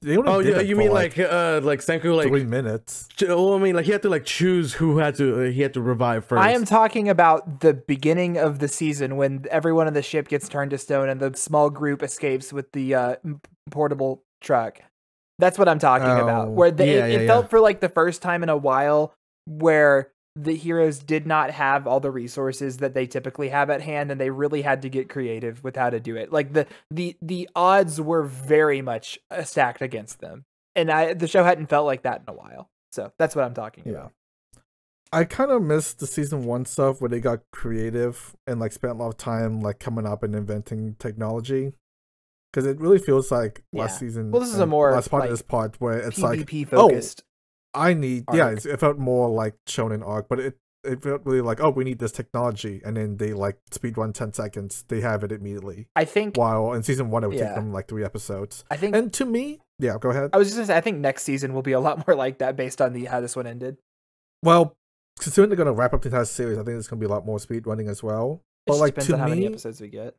They only Oh yeah, you mean like uh like Senku like three minutes? Ch- Well, I mean, like he had to like choose who had to uh, he had to revive first. I am talking about the beginning of the season when everyone on the ship gets turned to stone and the small group escapes with the uh, portable truck. That's what I'm talking about. Oh, Where the, yeah, it, it yeah. felt for like the first time in a while where the heroes did not have all the resources that they typically have at hand and they really had to get creative with how to do it. Like the the the odds were very much uh, stacked against them. And I the show hadn't felt like that in a while. So that's what I'm talking Yeah. about. I kind of missed the season one stuff where they got creative and like spent a lot of time like coming up and inventing technology. Because it really feels like last season. Well, this is a more, last part like, of this part where it's like PvP oh, focused. I need yeah, arc. it's, it felt more like shonen arc, but it it felt really like oh we need this technology, and then they like speed run ten seconds, they have it immediately. I think While in season one it would Yeah. take them like three episodes. I think And to me, yeah, go ahead. I was just gonna say I think next season will be a lot more like that based on the how this one ended. Well, considering they're gonna wrap up the entire series, I think there's gonna be a lot more speed running as well. It But just like depends to on how many me, episodes we get.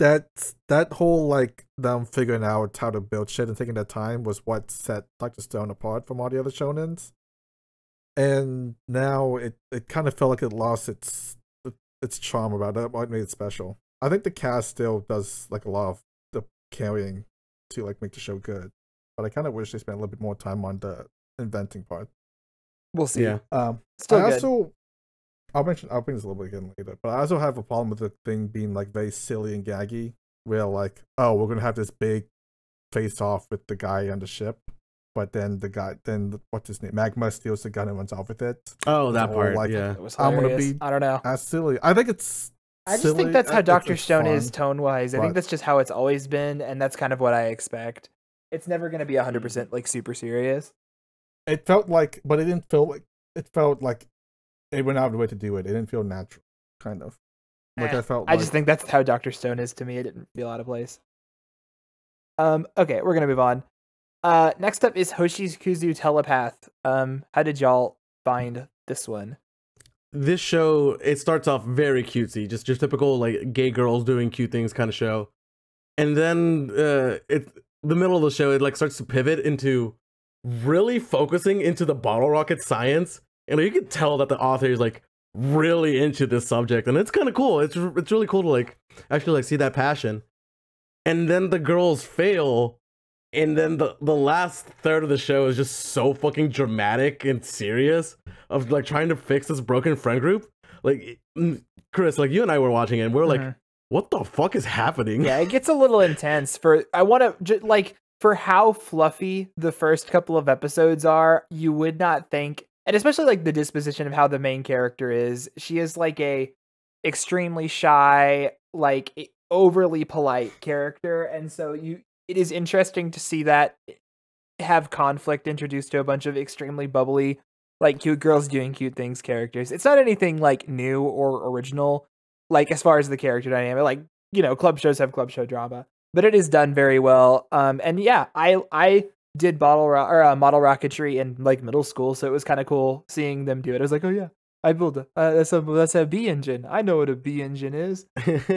That that whole like them figuring out how to build shit and taking their time was what set Doctor Stone apart from all the other shonens. And now it, it kind of felt like it lost its its charm about it, what made it special. I think the cast still does like a lot of the carrying to like make the show good, but I kind of wish they spent a little bit more time on the inventing part. We'll see. Yeah. Um, Still I good. also, I'll mention, I'll bring this a little bit again later, but I also have a problem with the thing being like very silly and gaggy, where like, oh, we're gonna have this big face off with the guy on the ship, but then the guy, then what's his name, Magma steals the gun and runs off with it. Oh, that Or, part. like, yeah. It was I'm gonna hilarious. be- I don't know. That's silly. I think it's. I just silly. think that's how Doctor it's Stone is tone wise. I but- think that's just how it's always been, and that's kind of what I expect. It's never going to be hundred percent like super serious. It felt like, but it didn't feel like it felt like it went out of the way to do it. It didn't feel natural, kind of. Like Eh, I felt. I like, just think that's how Doctor Stone is to me. It didn't feel out of place. Um. Okay, we're gonna move on. Uh. Next up is Hoshikuzu Telepath. Um. How did y'all find this one? this show it starts off very cutesy just your typical like gay girls doing cute things kind of show and then uh it the middle of the show it like starts to pivot into really focusing into the bottle rocket science and you can tell that the author is like really into this subject and it's kind of cool it's it's really cool to like actually like see that passion and then the girls fail and then the the last third of the show is just so fucking dramatic and serious of like trying to fix this broken friend group like mm, chris like you and i were watching it and we are like Mhm. what the fuck is happening yeah, it gets a little intense. For I want to j- like for how fluffy the first couple of episodes are. You would not think, and especially like the disposition of how the main character is. She is like a extremely shy, like overly polite character, and so you. It is interesting to see that have conflict introduced to a bunch of extremely bubbly, like cute girls doing cute things characters. It's not anything like new or original, like as far as the character dynamic. Like you know, club shows have club show drama, but it is done very well. Um, and yeah, I I did bottle ro- or uh, model rocketry in like middle school, so it was kind of cool seeing them do it. I was like, oh yeah, I built a uh, that's a that's a B engine. I know what a B engine is.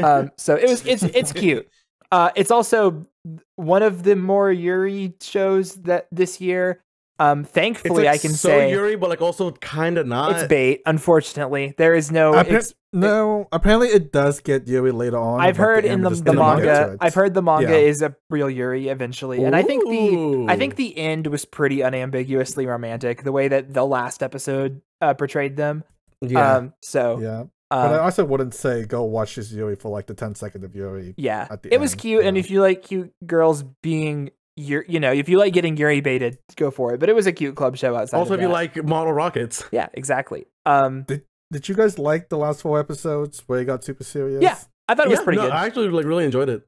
Um, [laughs] so it was it's it's cute. Uh, it's also one of the more Yuri shows that this year. Um, it's thankfully, like I can so say yuri but like also kind of not it's bait. Unfortunately, there is no. Appa- ex- no, apparently it does get Yuri later on. I've but heard in end the, the manga. I've heard the manga Yeah. is a real Yuri eventually, and I think the I think the end was pretty unambiguously romantic. The way that the last episode uh, portrayed them. yeah Um. So. Yeah, but I Um, also wouldn't say go watch this Yuri for like the 10 second of Yuri. yeah. at the It was end, cute, and if you like cute girls being. Yuri, you know, if you like getting Yuri baited, go for it. But it was a cute club show outside. also of if you like model rockets yeah, exactly. Um, Did you guys like the last four episodes where it got super serious? Yeah. I thought it was Yeah, pretty no, good. i actually like really enjoyed it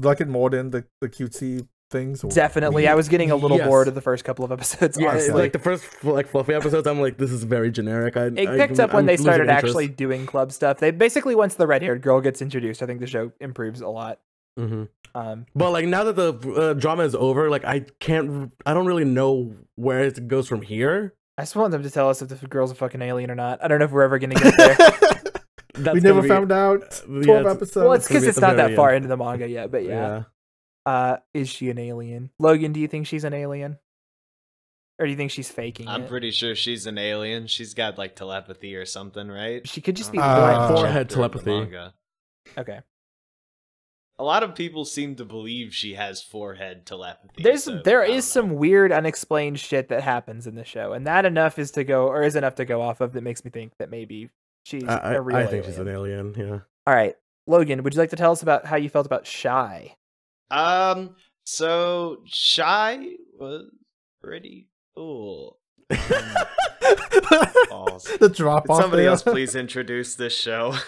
Like it more than the, the cutesy things? or- Definitely, I was getting a little Yes. bored of the first couple of episodes. yeah honestly, like the first like fluffy episodes i'm like this is very generic i it I- picked up when I'm they started interest. actually doing club stuff. They basically once the red-haired girl gets introduced, I think the show improves a lot. Mhm. Um, But like now that the uh, drama is over, like I can't, I don't really know where it goes from here. I just want them to tell us if the girl's a fucking alien or not. I don't know if we're ever gonna get there. [laughs] That's we never be- found out. uh, 12 yeah, episodes. well, it's because be at it's not that very far into the manga yet. But yeah, Yeah. uh, is she an alien? Logan, do you think she's an alien, or do you think she's faking I'm it? pretty sure she's an alien. She's got like telepathy or something, right? She could just be Uh, forehead Chapter of the telepathy. manga. Okay. A lot of people seem to believe she has forehead telepathy. There's so there I don't is know. some weird unexplained shit that happens in the show, and that enough is to go or is enough to go off of that makes me think that maybe she's I, a real I, I think she's an alien. Yeah. All right, Logan, would you like to tell us about how you felt about Shy? Um. So shy was pretty cool. Balls. [laughs] the drop off. somebody there. else please [laughs] introduce this show? Um,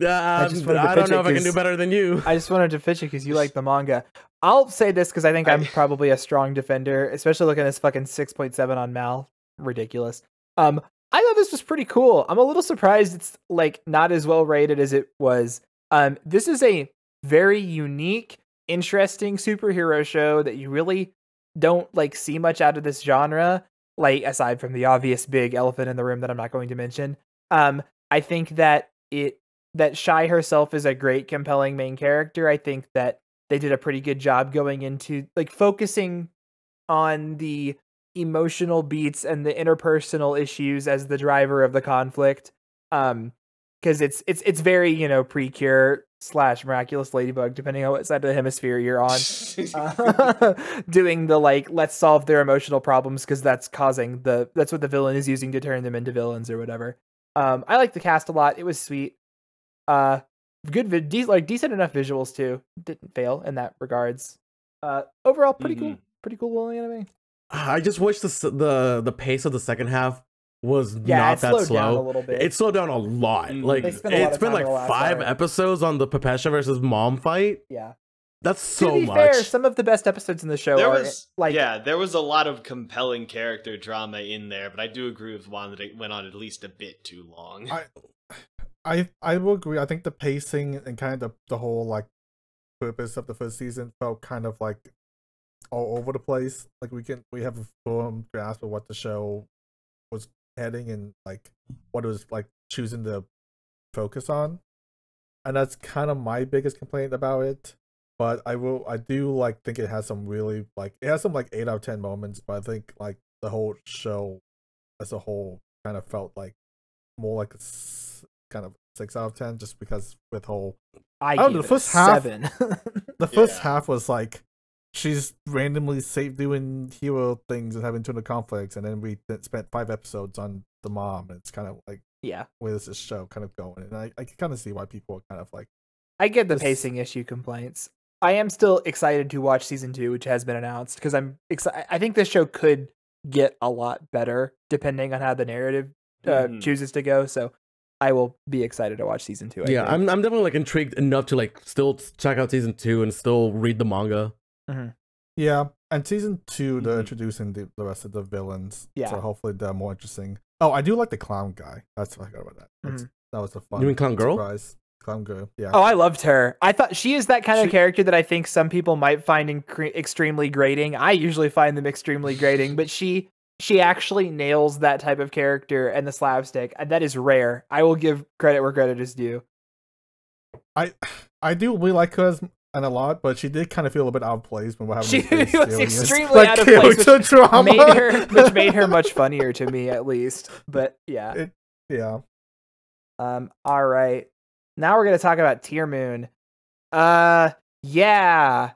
wanted to I don't know if I can do better than you. I just wanted to pitch it because you like the manga. [laughs] I'll say this because I think I'm probably a strong defender, especially looking at this fucking 6.7 on MAL. Ridiculous. Um, I thought this was pretty cool. I'm a little surprised it's like not as well rated as it was. Um, this is a very unique, interesting superhero show that you really don't like see much out of this genre. Like aside from the obvious big elephant in the room that I'm not going to mention. Um, I think that it that Shy herself is a great, compelling main character. I think that they did a pretty good job going into like focusing on the emotional beats and the interpersonal issues as the driver of the conflict. Um, because it's it's it's very you know precure slash miraculous ladybug, depending on what side of the hemisphere you're on. Uh, [laughs] doing the like let's solve their emotional problems because that's causing the that's what the villain is using to turn them into villains or whatever. Um, I like the cast a lot. It was sweet. Uh, good, vid- de- like decent enough visuals too. Didn't fail in that regards. Uh, overall, pretty cool. Pretty cool little anime. I just wish the the the pace of the second half was Yeah, not it that slowed down a slow. little bit. It slowed down a lot. Mhm. Like They spent a lot it's of been like in the last five arc. episodes on the Pepesha versus Mom fight. yeah. That's so to be much. fair, some of the best episodes in the show there are was like yeah, there was a lot of compelling character drama in there, but I do agree with Juan that it went on at least a bit too long. I- I I will agree. I think the pacing and kind of the, the whole like purpose of the first season felt kind of like all over the place. Like we can we have a firm grasp of what the show was heading and like what it was like choosing to focus on. And that's kind of my biggest complaint about it. But I will I do like think it has some really like it has some like eight out of ten moments, but I think like the whole show as a whole kind of felt like more like a s- kind of six out of ten just because with whole I Oh, gave the it a first half- seven. [laughs] the first Yeah. half was like she's randomly safe doing hero things and having internal conflicts and then we spent five episodes on the mom and it's kind of like yeah, where is this show kind of going and i, I can kind of see why people are kind of like I get the This- pacing issue complaints. I am still excited to watch season two, which has been announced, because I'm excited. I think this show could get a lot better depending on how the narrative uh, Mhm. chooses to go. So I will be excited to watch season two. I yeah, think. I'm I'm definitely like intrigued enough to like still check out season two and still read the manga. Yeah and season 2 they're Mhm. introducing the, the rest of the villains Yeah. so hopefully they're more interesting oh i do like the clown guy that's what i got about that That's, that was a fun You mean Clown Girl? surprise clown girl yeah Oh, I loved her. I thought she is that kind of character that I think some people might find incre- extremely grating. I usually find them extremely grating, but she she actually nails that type of character and the slapstick. and That is rare. I will give credit where credit is due. i i do really like her as, and a lot but she did kind of feel a bit out of place when we're having She these very [laughs] was serious, extremely like, out of [laughs] place, which drama. Made her, which made her [laughs] much funnier to me at least. But yeah. It- yeah Um. All right. Now we're gonna talk about Tearmoon. Uh. Yeah.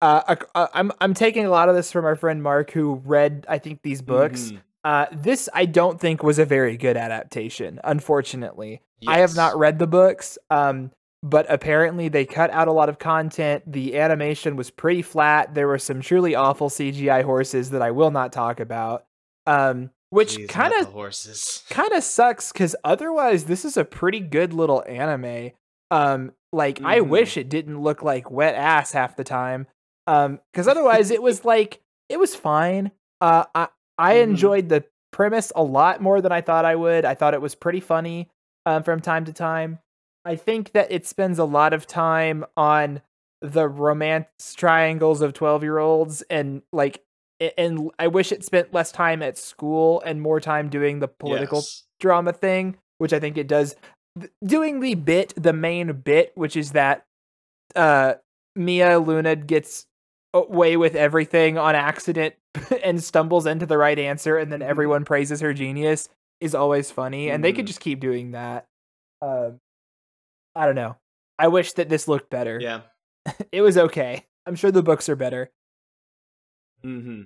Uh, uh, uh, I'm I'm taking a lot of this from our friend Mark, who read I think these books. Mhm. Uh, this I don't think was a very good adaptation. Unfortunately, I have not read the books. Um, but apparently they cut out a lot of content. The animation was pretty flat. There were some truly awful CGI horses that I will not talk about. Um, which kind of horses. kind of sucks because otherwise this is a pretty good little anime um like i Mhm. wish it didn't look like wet ass half the time um because otherwise it was like it was fine uh i i Mhm. enjoyed the premise a lot more than i thought i would i thought it was pretty funny um from time to time i think that it spends a lot of time on the romance triangles of 12 year olds and like and I wish it spent less time at school and more time doing the political Yes. drama thing, which I think it does. Doing the bit, the main bit, which is that uh, Mia Luna gets away with everything on accident [laughs] and stumbles into the right answer, and then everyone praises her genius, is always funny. And they could Mhm. just keep doing that. Um, I don't know. I wish that this looked better. Yeah. [laughs] it was okay. I'm sure the books are better. Mm-hmm.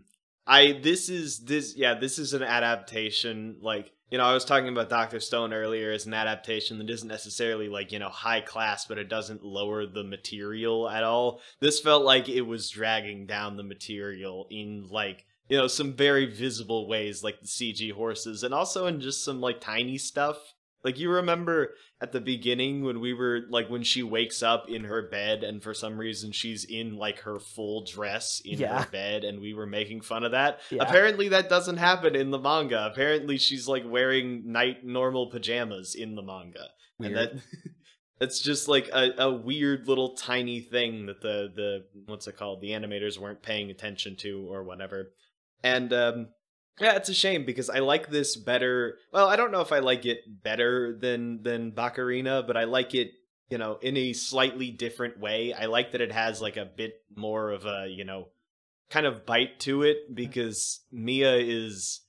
I this is this yeah this is an adaptation like you know I was talking about Doctor Stone earlier as an adaptation that isn't necessarily like you know high class but it doesn't lower the material at all. This felt like it was dragging down the material in like you know some very visible ways like the CG horses and also in just some like tiny stuff like you remember at the beginning when we were like when she wakes up in her bed and for some reason she's in like her full dress in Yeah. her bed and we were making fun of that. Yeah. Apparently that doesn't happen in the manga. Apparently she's like wearing night normal pajamas in the manga. And that [laughs] that's just like a, a weird little tiny thing that the the what's it called? The animators weren't paying attention to or whatever. And um yeah, it's a shame because I like this better. Well, I don't know if I like it better than than Bakarina, but I like it, you know, in a slightly different way. I like that it has like a bit more of a, you know, kind of bite to it because Mia is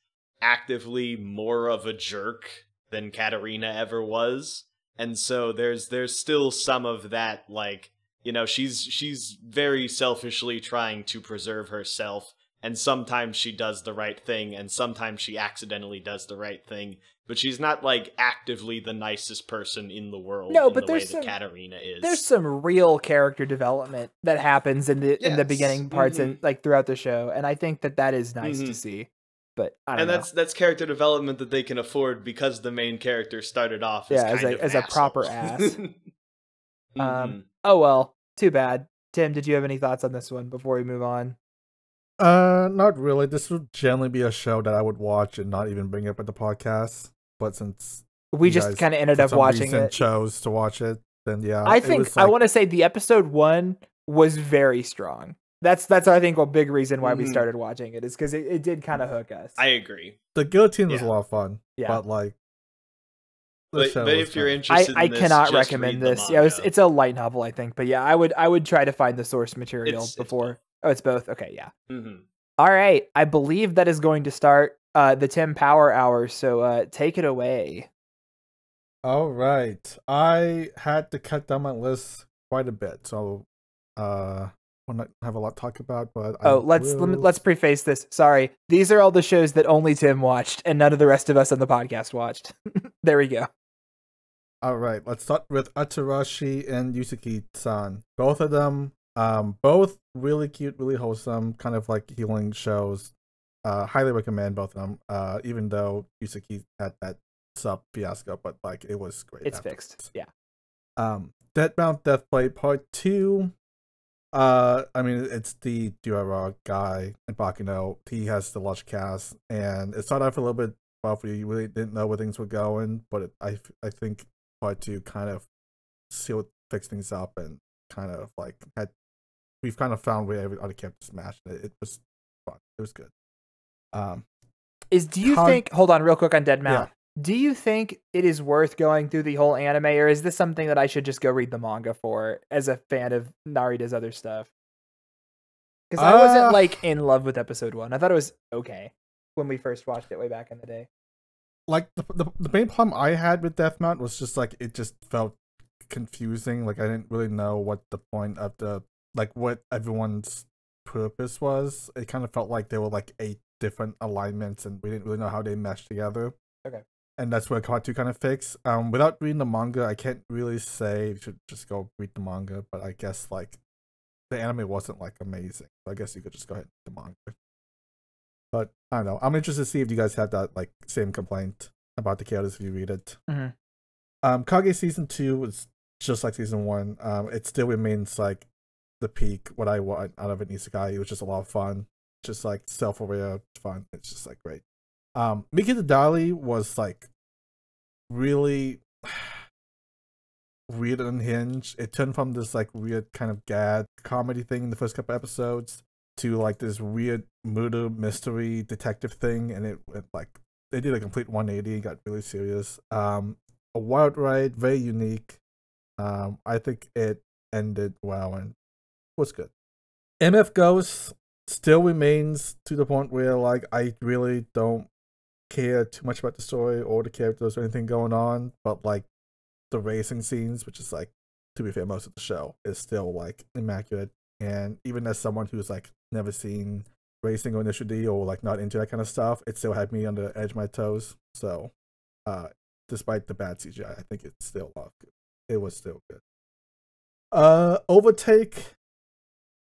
actively more of a jerk than Katarina ever was. And so there's there's still some of that like, you know, she's she's very selfishly trying to preserve herself and sometimes she does the right thing and sometimes she accidentally does the right thing but she's not like actively the nicest person in the world No, but the way there's that some- Katarina is There's some real character development that happens in the in the beginning parts and mhm. like throughout the show, and I think that that is nice to Mhm. see. But I don't and know. that's that's character development that they can afford because the main character started off as Yeah, as kind a- as a proper ass. Mhm. [laughs] Um, oh well, too bad. Tim, did you have any thoughts on this one before we move on? Uh, not really. This would generally be a show that I would watch and not even bring up at the podcast. But since We just kind of ended up watching reason it. chose to watch it, then yeah, I think was I want to say the episode one was very strong. That's that's I think a big reason why we Mhm. started watching it is because it, it did kind of hook us. I agree. the guillotine was a lot of fun. Yeah. but like, But, but was if you're fun. I, interested, I this, cannot just recommend read this. Yeah, it's manga. it's a light novel, I think. But yeah, I would I would try to find the source material It's- it's before. Oh, it's both. Okay, yeah. Mhm. All right, I believe that is going to start uh, the Tim Power Hour. So uh, take it away. All right. I had to cut down my list quite a bit, so uh will not have a lot to talk about, but I Oh, let's let me- will- let's preface this. Sorry, these are all the shows that only Tim watched, and none of the rest of us on the podcast watched. [laughs] there we go. All right, let's start with Atarashi and Yuzuki-san. Both of them, um, both really cute, really wholesome, kind of like healing shows. Uh, highly recommend both of them. Uh, even though Yuzuki had that sub fiasco, but like it was great. It's fixed. Yeah. Um, Dead Mount Death Play Part Two. Uh, I mean, it's the Duara guy in Baccano. He has the large cast, and it started off a little bit rough. We really didn't know where things were going, but it, I I think Part Two kind of sealed, fixed things up, and kind of like had we've kind of found where every other characters matched. It, it was fun. It was good. Um, Is do you Con- think? Hold on, real quick on Dead Yeah. Mount. Do you think it is worth going through the whole anime, or is this something that I should just go read the manga for as a fan of Narita's other stuff? Because I wasn't Uh, like in love with episode one. I thought it was okay when we first watched it way back in the day. like the, the the main problem I had with Death Mount was just like it just felt confusing. Like I didn't really know what the point of the like what everyone's purpose was. It kind of felt like there were like eight different alignments, and we didn't really know how they meshed together. Okay. And that's where Part Two kind of fix. Um, without reading the manga, I can't really say you should just go read the manga. But I guess like the anime wasn't like amazing, so I guess you could just go ahead and read the manga. But I don't know. I'm interested to see if you guys have that like same complaint about the characters if you read it. Mhm. Um, Kage season two was just like season one. Um, it still remains like the peak. What I want out of an isekai. It was just a lot of fun. Just like self-aware fun. It's just like great. Um, Migi to Dali was like really [sighs] weird and unhinged. It turned from this like weird kind of gag comedy thing in the first couple episodes to like this weird murder mystery detective thing, and it went like they did a complete 180 and got really serious. Um, a wild ride, very unique. Um, I think it ended well and was good. MF Ghost still remains to the point where like I really don't care too much about the story or the characters or anything going on, but like the racing scenes, which is like to be fair, most of the show is still like immaculate. And even as someone who's like never seen racing or initial D or like not into that kind of stuff, it still had me on the edge of my toes. So, uh, despite the bad CGI, I think it's still uh, good. It was still good. Uh, Overtake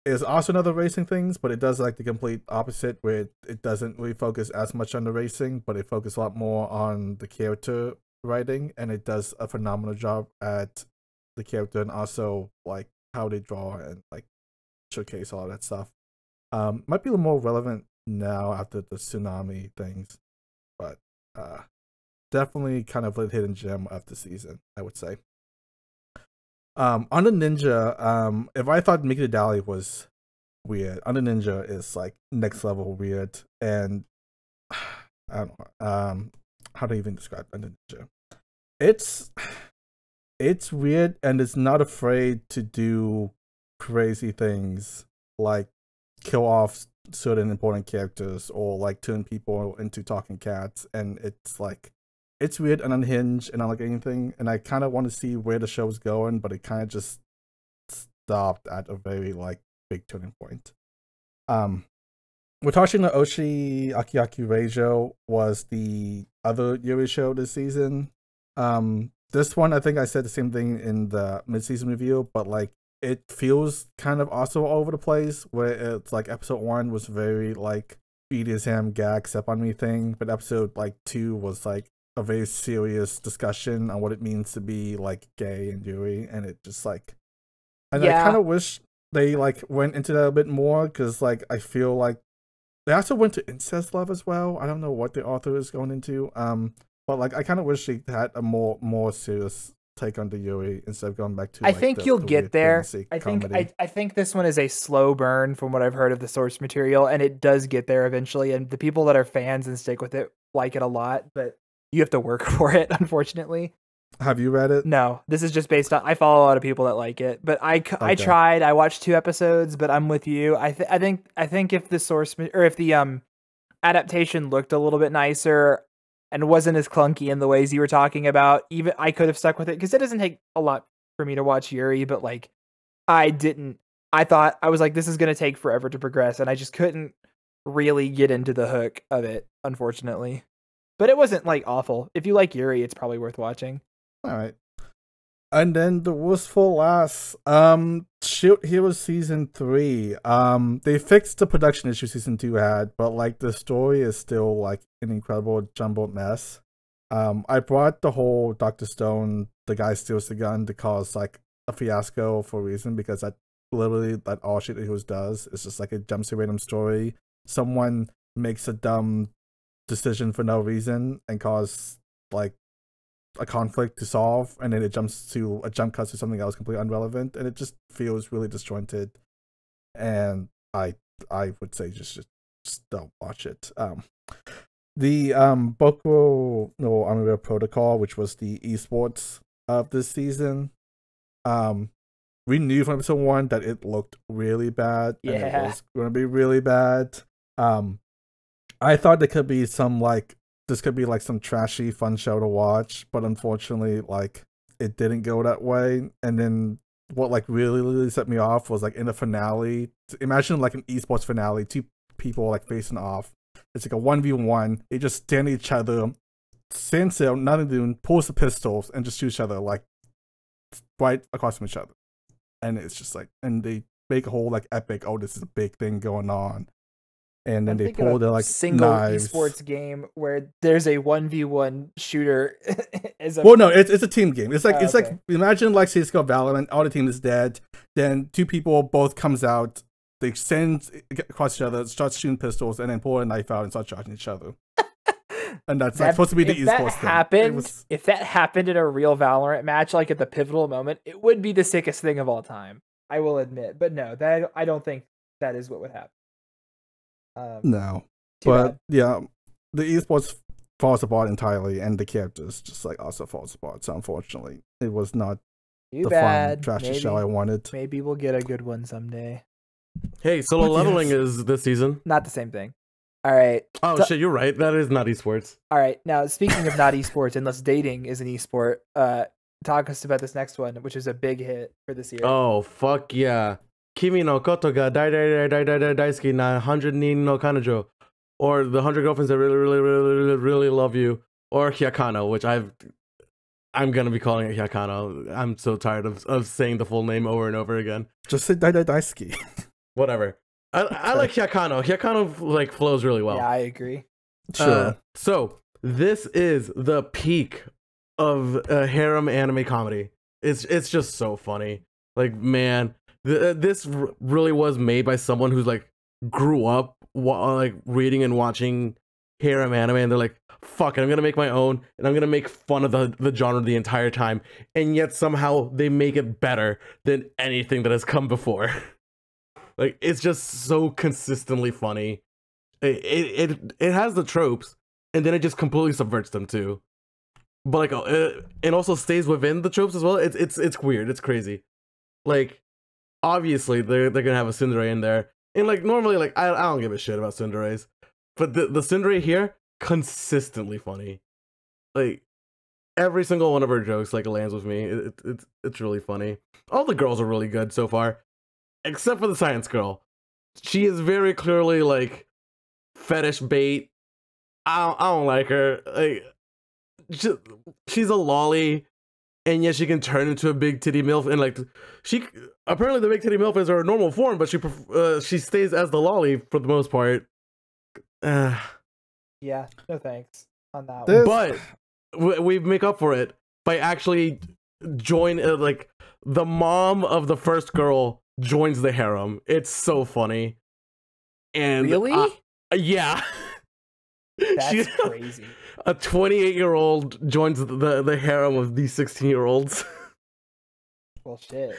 is also another racing things, but it does like the complete opposite, where it, doesn't really focus as much on the racing, but it focuses a lot more on the character writing, and it does a phenomenal job at the character and also like how they draw and like showcase all that stuff. Um, might be a little more relevant now after the tsunami things, but uh, definitely kind of a hidden gem of the season, I would say. Um, Under Ninja, um, if I thought Migi Dali was weird, Under Ninja is like next level weird, and [sighs] I don't know, um, how do to even describe a ninja. It's it's weird, and it's not afraid to do crazy things like kill off certain important characters or like turn people into talking cats, and it's like it's weird and unhinged and unlike anything. And I kind of want to see where the show's going, but it kind of just stopped at a very like big turning point. Um, Watashi no Oshi Akuyaku Reijo was the other Yuri show this season. Um, this one, I think I said the same thing in the mid-season review, but like it feels kind of also all over the place. Where it's like episode one was very like BDSM gag step on me thing, but episode like two was like a very serious discussion on what it means to be like gay and Yuri, and it just like, and Yeah. I kind of wish they like went into that a bit more because like I feel like they also went to incest love as well. I don't know what the author is going into, um, but like I kind of wish they had a more more serious take on the Yuri instead of going back to. I like, think the- you'll the get there. I think. I, I think this one is a slow burn from what I've heard of the source material, and it does get there eventually. And the people that are fans and stick with it like it a lot, but you have to work [laughs] for it, unfortunately. Have you read it? No, this is just based on. I follow a lot of people that like it, but I Okay. tried. I watched two episodes, but I'm with you. I th- I think I think if the source or if the um adaptation looked a little bit nicer and wasn't as clunky in the ways you were talking about, even I could have stuck with it because it doesn't take a lot for me to watch Yuri, but like I didn't. I thought I was like, this is gonna take forever to progress, and I just couldn't really get into the hook of it, unfortunately. But it wasn't like awful. If you like Yuri, it's probably worth watching. All right. And then the Wistful Lass, um, Shield Hero season three. Um, they fixed the production issue season two had, but like the story is still like an incredible jumbled mess. Um, I brought the whole Doctor Stone, the guy steals the gun to cause like a fiasco for a reason because that literally that all Shield Heroes does is just like a to random story. Someone makes a dumb decision for no reason and cause like a conflict to solve and then it jumps to a jump cut to something else completely irrelevant and it just feels really disjointed. And i i would say just just, just don't watch it. Um the um Boku no Ame-iro protocol which was the esports of this season um we knew from episode one that it looked really bad and it was going to be really bad. Um i thought there could be some like this could be like some trashy fun show to watch but unfortunately like it didn't go that way. And then what like really really set me off was like in the finale. Imagine like an esports finale two people like facing off. It's like a 1v1 they just stand at each other stand still nothing doing pulls the pistols and just shoot each other like right across from each other. And it's just like and they make a whole like epic oh this is a big thing going on and then I'm they pull of their uh, like single knives. esports game where there's a one v one shooter. [laughs] as a Well, no, it's it's a team game. It's like Oh, it's okay. like imagine like CS:GO Valorant. All the team is dead. Then two people both comes out. They send across each other, start shooting pistols, and then pull a knife out and start charging each other. [laughs] And that's like supposed to be the if that esports thing. Happened, was- if that happened in a real Valorant match, like at the pivotal moment, it would be the sickest thing of all time. I will admit, but no, that I don't think that is what would happen. Um, no, but bad. yeah, the esports falls apart entirely, and the characters just like also falls apart. So unfortunately, it was not too the bad. fun trashy maybe, show I wanted. maybe we'll get a good one someday. Hey, solo But leveling yes. is this season. Not the same thing. All right, Oh So- shit, you're right. That is not esports. all right. Now speaking of not esports, unless dating is an esport, uh, talk us about this next one, which is a big hit for this year. Oh fuck yeah. Kimi no koto ga dai dai dai dai dai dai daisuki na 100 nin no kanojo. Or the 100 girlfriends that really really really really, really love you. Or Hyakkano, which I've I'm gonna be calling it Hyakkano. I'm so tired of, of saying the full name over and over again. Just say Dai Dai Daisuki. Whatever. I, I like Hyakkano. Hyakkano like flows really well. yeah, I agree. sure. Uh, so this is the peak of a harem anime comedy. It's it's just so funny. Like man, th- uh, this r- really was made by someone who's like grew up wa- like reading and watching harem anime, and they're like, "Fuck it, I'm gonna make my own, and I'm gonna make fun of the the genre the entire time." And yet somehow they make it better than anything that has come before. [laughs] like it's just so consistently funny. It it it, it has the tropes, and then it just completely subverts them too. But like, uh, it, it also stays within the tropes as well. It's it's it's weird. It's crazy. Like, obviously they're they're gonna have a tsundere in there, and like normally like I I don't give a shit about tsunderes, but the the tsundere here consistently funny. Like every single one of her jokes like lands with me. It, it, it's it's really funny. All the girls are really good so far, except for the science girl. She is very clearly like fetish bait. I don't, I don't like her. Like, she, she's a loli, and yet she can turn into a big titty milf. And like, she apparently the big titty milf is her normal form, but she uh, she stays as the loli for the most part. Uh, Yeah, no thanks on that This- one. but we, we make up for it by actually join uh, like the mom of the first girl joins the harem. It's so funny. And Really? uh, yeah. [laughs] That's She- crazy. A 28 year old joins the, the harem of these 16 year olds. [laughs] Well, shit.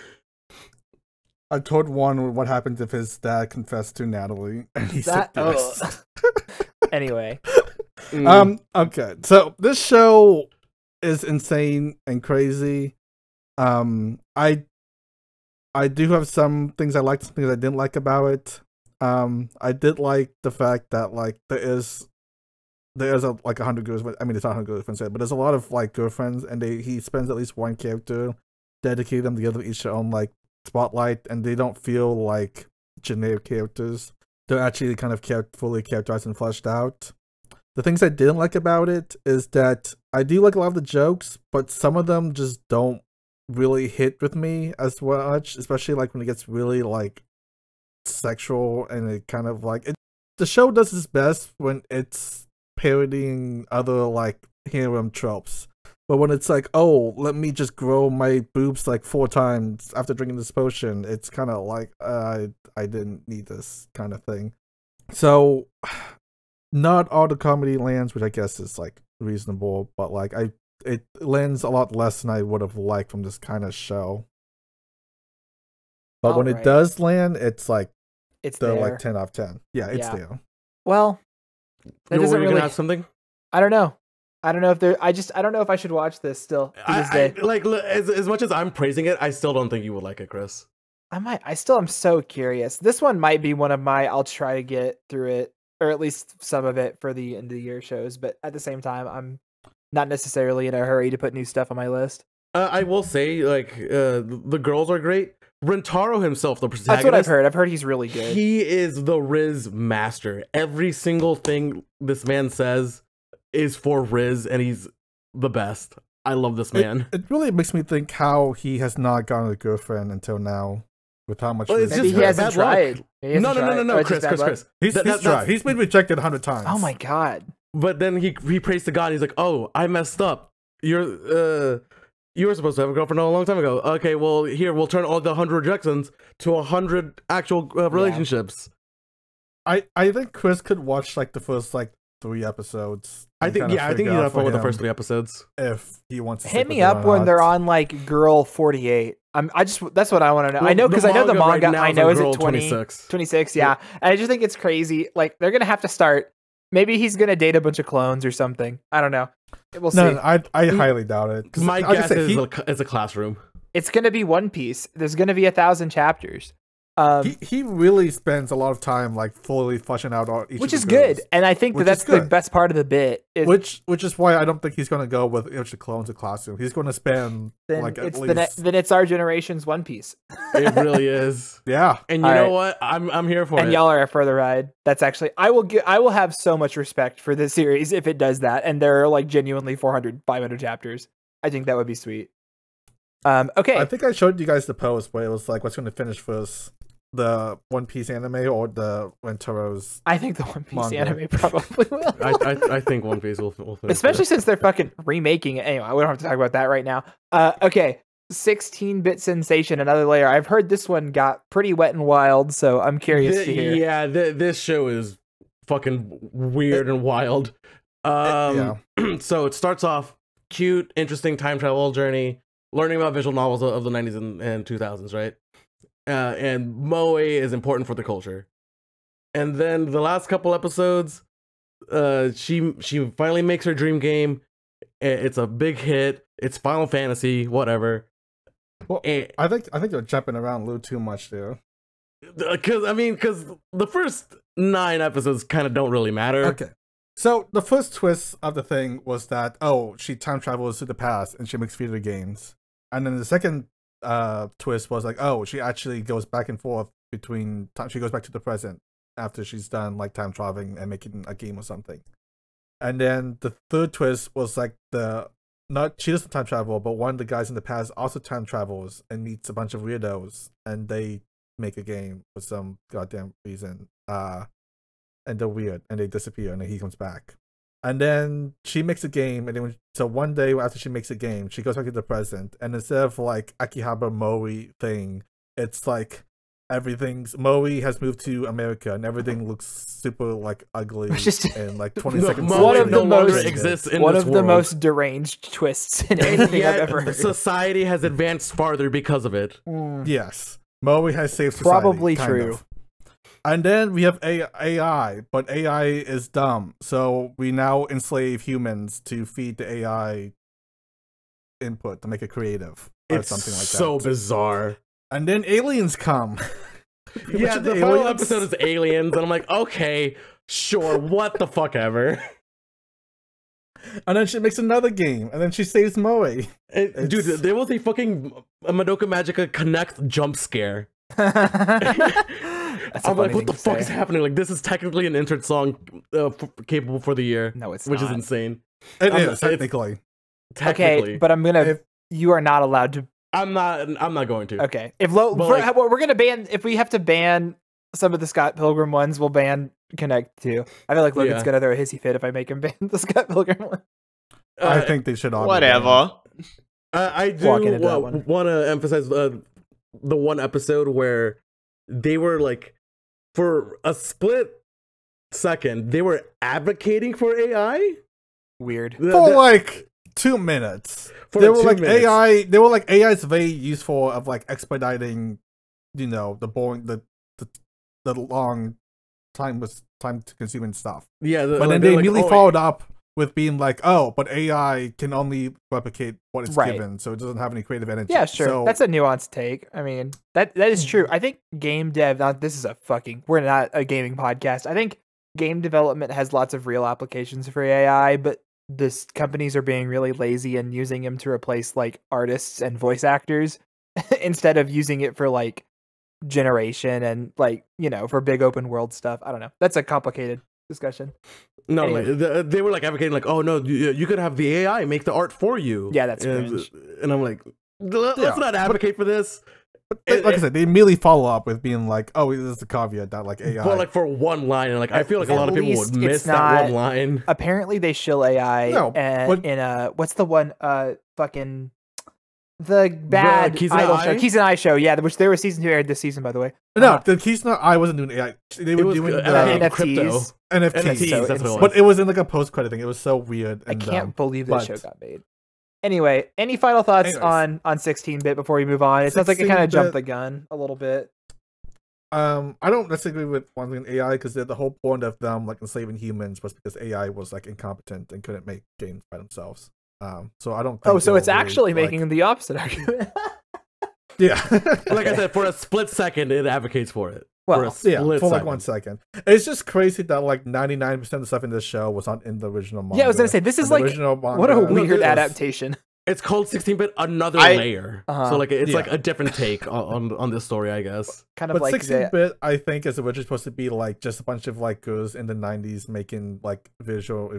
I told one what happens if his dad confessed to Natalie, and he That. said yes. ugh. [laughs] anyway, [laughs] Um. Okay. So this show is insane and crazy. Um. I. I do have some things I liked, some things I didn't like about it. Um. I did like the fact that like there is. There is a like a hundred girlfriends. I mean, it's not hundred girlfriends, but there's a lot of like girlfriends, and they he spends at least one character dedicated them together, each their own like spotlight, and they don't feel like generic characters. They're actually kind of char- fully characterized and fleshed out. The things I didn't like about it is that I do like a lot of the jokes, but some of them just don't really hit with me as much, especially like when it gets really like sexual and it kind of like it. The show does its best when it's parodying other like harem tropes. But when it's like, oh, let me just grow my boobs like four times after drinking this potion, it's kind of like, uh, I I didn't need this kind of thing. So, [sighs] not all the comedy lands, which I guess is like reasonable, but like I, it lands a lot less than I would have liked from this kind of show. But when it does land, it's like it's they're there. like ten out of ten. Yeah, it's Yeah. there. well, that you doesn't really. ask something? I don't know. I don't know if there. I just. I don't know if I should watch this still to I, this I- day. like l- as, as much as I'm praising it, I still don't think you would like it, Chris. I might. I still am so curious. This one might be one of my. I'll try to get through it, or at least some of it for the end of the year shows. But at the same time, I'm not necessarily in a hurry to put new stuff on my list. Uh, I will say, like, uh, the girls are great. Rentaro himself, the protagonist, That's what I've heard. I've heard he's really good. He is the Rizz master. Every single thing this man says is for Rizz, and he's the best. I love this man. It, it really makes me think how he has not gotten a girlfriend until now, with how much. Well, it's just he has. bad hasn't luck. tried. He no, hasn't no, no, no, tried. no, Oh, Chris, Chris, luck? Chris. He's, That- he's that- tried. He's been rejected a hundred times. Oh my god. But then he he prays to God. He's like, "Oh, I messed up. You're uh, you were supposed to have a girlfriend a long time ago. Okay, well here we'll turn all the hundred rejections to a hundred actual uh, relationships. I I think Chris could watch like the first like three episodes. I think yeah, I think figure you out have fun with the first three episodes. If he wants to Hit me up when they're on like girl 48. I'm I just that's what I want to know. I know because I know the manga. now I know on is Girl it 20, 26. 26, yeah. And I just think it's crazy. Like they're gonna have to start. Maybe he's gonna date a bunch of clones or something. I don't know. We'll see. No, no, I I highly doubt it. 'Cause My like I guess said, is he- a, it's a classroom. It's gonna be One Piece. There's gonna be a thousand chapters. Um, he he really spends a lot of time like fully fleshing out all each which of is the good, girls. and I think that that's the best part of the bit. Is Which which is why I don't think he's gonna go with each of the clones of costume. He's gonna spend then like at it's the least ne- then it's our generation's One Piece, It really [laughs] is. yeah. And you All know right. what? I'm I'm here for and it. And y'all are for the ride. That's actually I will get I will have so much respect for this series if it does that, and there are like genuinely 400, 500 chapters. I think that would be sweet. Um, okay, I think I showed you guys the post where it was like what's gonna finish first, the One Piece anime or the Rentaro's. I think the One Piece Manga. anime probably [laughs] will. I, I I think One Piece will, will Especially since they're fucking remaking it. Anyway, we don't have to talk about that right now. Uh, okay. 16 bit sensation, another layer. I've heard this one got pretty wet and wild, so I'm curious Thi- to hear. Yeah, thi- this show is fucking weird and wild. Um, [clears throat] so it starts off cute, interesting time travel journey, learning about visual novels of the 90s and, and 2000s, right? Uh, and Moe is important for the culture. And then the last couple episodes, uh, she she finally makes her dream game. It's a big hit. It's Final Fantasy, whatever. Well, And- I think I think you're jumping around a little too much there. Because I mean, because the first nine episodes kind of don't really matter. Okay. So the first twist of the thing was that oh she time travels to the past and she makes video games, and then the second uh twist was like oh she actually goes back and forth between time she goes back to the present after she's done like time traveling and making a game or something, and then the third twist was like the not she doesn't time travel but one of the guys in the past also time travels and meets a bunch of weirdos and they make a game for some goddamn reason. Uh and they're weird and they disappear and then he comes back. And then she makes a game and then when, so one day after she makes a game, she goes back to the present and instead of like Akihabara Moe thing, it's like everything's Moe has moved to America and everything looks super like ugly It's just- and like [laughs] 20 No, seconds. One of the longer most- exists in One this of the most deranged twists in anything I've [laughs] ever heard. society has advanced farther because of it. Mm. Yes. Moe has saved society. Probably true. of. And then we have A- AI, but AI is dumb. So we now enslave humans to feed the AI input to make it creative or It's something like so that. So bizarre. And then aliens come. [laughs] Yeah, Imagine the final aliens. episode is aliens, and I'm like, okay, sure, what the fuck ever. And then she makes another game, and then she saves Moe. It- dude, there was a fucking Madoka Magica Connect jump scare. [laughs] That's a I'm like, what the fuck say. is happening? Like, this is technically an entered song uh, f- capable for the year, No, it's which not. is insane. It I'm- is, it's- technically. Technically, Okay, but I'm gonna. If- you are not allowed to. I'm not. I'm not going to. Okay, if lo, But, for- like- well, we're gonna ban. If we have to ban some of the Scott Pilgrim ones, we'll ban Connect too. I feel like Logan's Yeah. gonna throw a hissy fit if I make him [laughs] ban the Scott Pilgrim one. I Uh, think they should all. Whatever. banned. I, I do Walk into that one. want to emphasize uh, the one episode where they were like, for a split second, they were advocating for AI. Weird. The- For the- like two minutes. for they were two like minutes. AI. They were like AI is very useful of like expediting, you know, the boring, the the, the long time was time consuming stuff. Yeah, the- But like, then they're they like, immediately "Oh, followed up with being like, "Oh, but AI can only replicate what it's Right. given, so it doesn't have any creative energy." Yeah, sure. So, That's a nuanced take. I mean, that that is true. Mm-hmm. I think game dev. Now, this is a fucking. We're not a gaming podcast. I think game development has lots of real applications for AI, but this companies are being really lazy and using them to replace like artists and voice actors [laughs] instead of using it for like generation and like you know for big open world stuff. I don't know. That's a complicated discussion. No, Anyway. like, the, they were like advocating, like, "Oh no, you, you could have the AI make the art for you." Yeah, that's and, cringe. and I'm like, "Let- Yeah, let's not advocate for this. they- like I said, they immediately follow up with being like, "Oh, this is the caveat that like AI." But like for one line, and like I feel like a lot of people would it's miss that one line. apparently they shill AI No, and but- in a what's the one uh fucking the bad Keys and idol show Keys and I show yeah which there was season two aired this season by the way no, uh, the keys not. I wasn't doing AI. They were doing uh, the NFTs crypto. NFTs. NFTs, so that's what it insane. But it was in like a post credit thing. It was so weird. I And, can't um, believe that but- show got made anyway any final thoughts Anyways. on on 16 bit before we move on it sounds like it kind of jumped the gun a little bit Um, I don't necessarily agree with wanting AI because the whole point of them like enslaving humans was because AI was like incompetent and couldn't make games by themselves. Um, so I don't. oh so it's really, actually like- making the opposite argument [laughs] Yeah. Like I said, for a split second, it advocates for it. Well, for a yeah, for split like second. one second. It's just crazy that like 99% of the stuff in this show was not in the original manga. Yeah, I was gonna say this is the like original what a weird adaptation. It's called 16-bit, another I- layer. Uh-huh. So like it's Yeah. like a different take on on, on this story, I guess. Kind of But like 16 the, bit, I think, is originally supposed to be like just a bunch of like girls in the 90s making like visual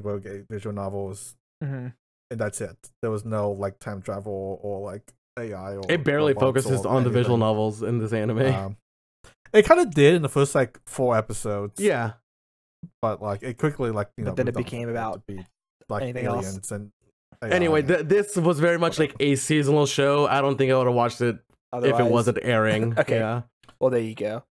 visual novels, Mhm. And that's it. There was no like time travel or like AI or It barely robots focuses or on the visual novels in this anime. Um, it kind of did in the first like four episodes. yeah. but like it quickly like you know But then it became about be like anything else. aliens and AI. Anyway, th- this was very much like a seasonal show. I don't think I would have watched it if it wasn't airing. [laughs] Okay. Yeah. Well, there you go.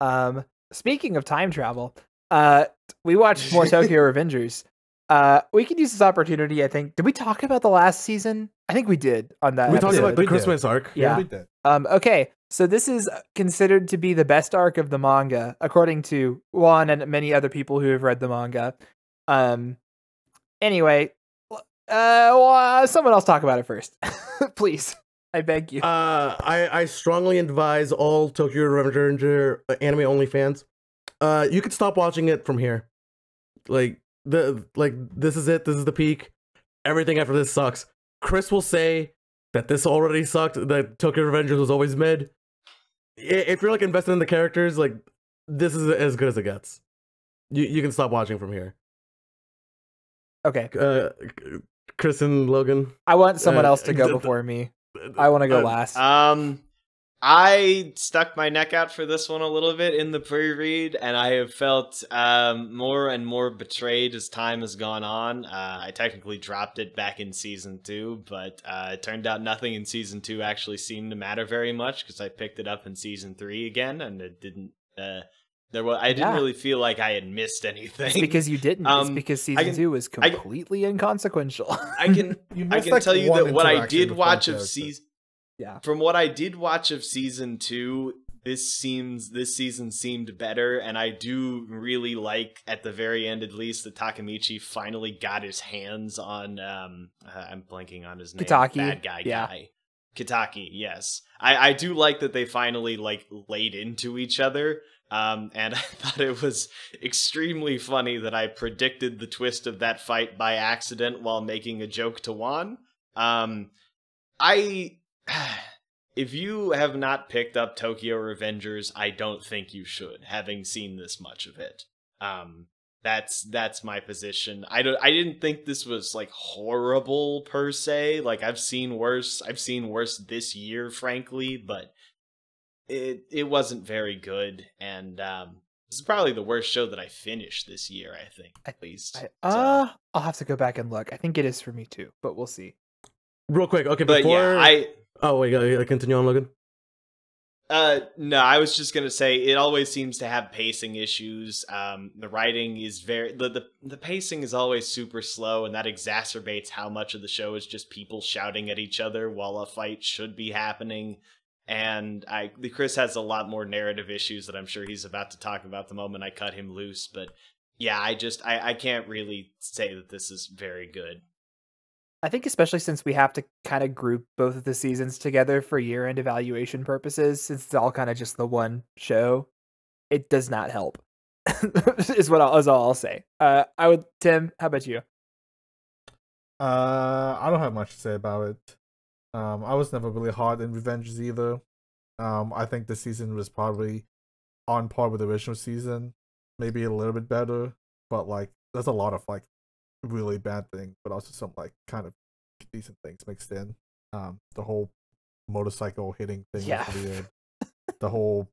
Um, speaking of time travel, uh, we watched more [laughs] Tokyo Revengers. Uh, we could use this opportunity. I think. Did we talk about the last season? I think we did on that. We talked about the we did. Christmas arc. Yeah. we did. Um, okay, so this is considered to be the best arc of the manga, according to Juan and many other people who have read the manga. Um, anyway, uh, well, someone else talk about it first, [laughs] please. I beg you. Uh, I, I strongly advise all Tokyo Revenger uh, anime only fans. Uh, you could stop watching it from here. Like the like this is it. This is the peak. Everything after this sucks. Chris will say that this already sucked. That Tokyo Revengers was always mid. If you're like invested in the characters, like this is as good as it gets. You you can stop watching from here. okay, Uh, Chris and Logan. I want someone uh, else to go d- [laughs] d- before me. [laughs] I want to go uh, last. Um, I stuck my neck out for this one a little bit in the pre-read, and I have felt um, more and more betrayed as time has gone on. Uh, I technically dropped it back in season two, but uh, it turned out nothing in season two actually seemed to matter very much because I picked it up in season three again, and it didn't. Uh, there was I didn't Yeah. really feel like I had missed anything. It's because you didn't. it's um, because season can- two was I- completely inconsequential. I can [laughs] You I can tell you that what I did watch of season yeah. from what I did watch of season two, this seems this season seemed better, and I do really like at the very end, at least, that Takemichi finally got his hands on. Um, uh, I'm blanking on his name. Kitaki, bad guy yeah. guy. Kitaki, yes. I I do like that they finally like laid into each other. Um, and [laughs] I thought it was extremely funny that I predicted the twist of that fight by accident while making a joke to Juan. Um, I if you have not picked up Tokyo Revengers, I don't think you should, having seen this much of it. Um, that's that's my position. I don't. I didn't think this was like horrible per se. Like I've seen worse. I've seen worse this year, frankly, but it it wasn't very good. And um, this is probably the worst show that I finished this year. I think, at least. I, So- uh, I'll have to go back and look. I think it is for me too, but we'll see. Real quick, okay. but Before yeah, I oh wait, gotta continue on, Logan. Uh, no, I was just gonna say it always seems to have pacing issues. Um, the writing is very the, the the pacing is always super slow, and that exacerbates how much of the show is just people shouting at each other while a fight should be happening. And I, the Chris has a lot more narrative issues that I'm sure he's about to talk about the moment I cut him loose. But yeah, I just I I can't really say that this is very good. I think especially since we have to kind of group both of the seasons together for year-end evaluation purposes, since it's all kind of just the one show, it does not help. [laughs] is what I'll, is all I'll say. Uh, I would Tim. How about you? Uh, I don't have much to say about it. Um, I was never really hard in Revenges either. Um, I think the season was probably on par with the original season, maybe a little bit better, but like there's a lot of like really bad things, but also some like kind of decent things mixed in. Um, the whole motorcycle hitting thing Yeah. was weird. [laughs] the whole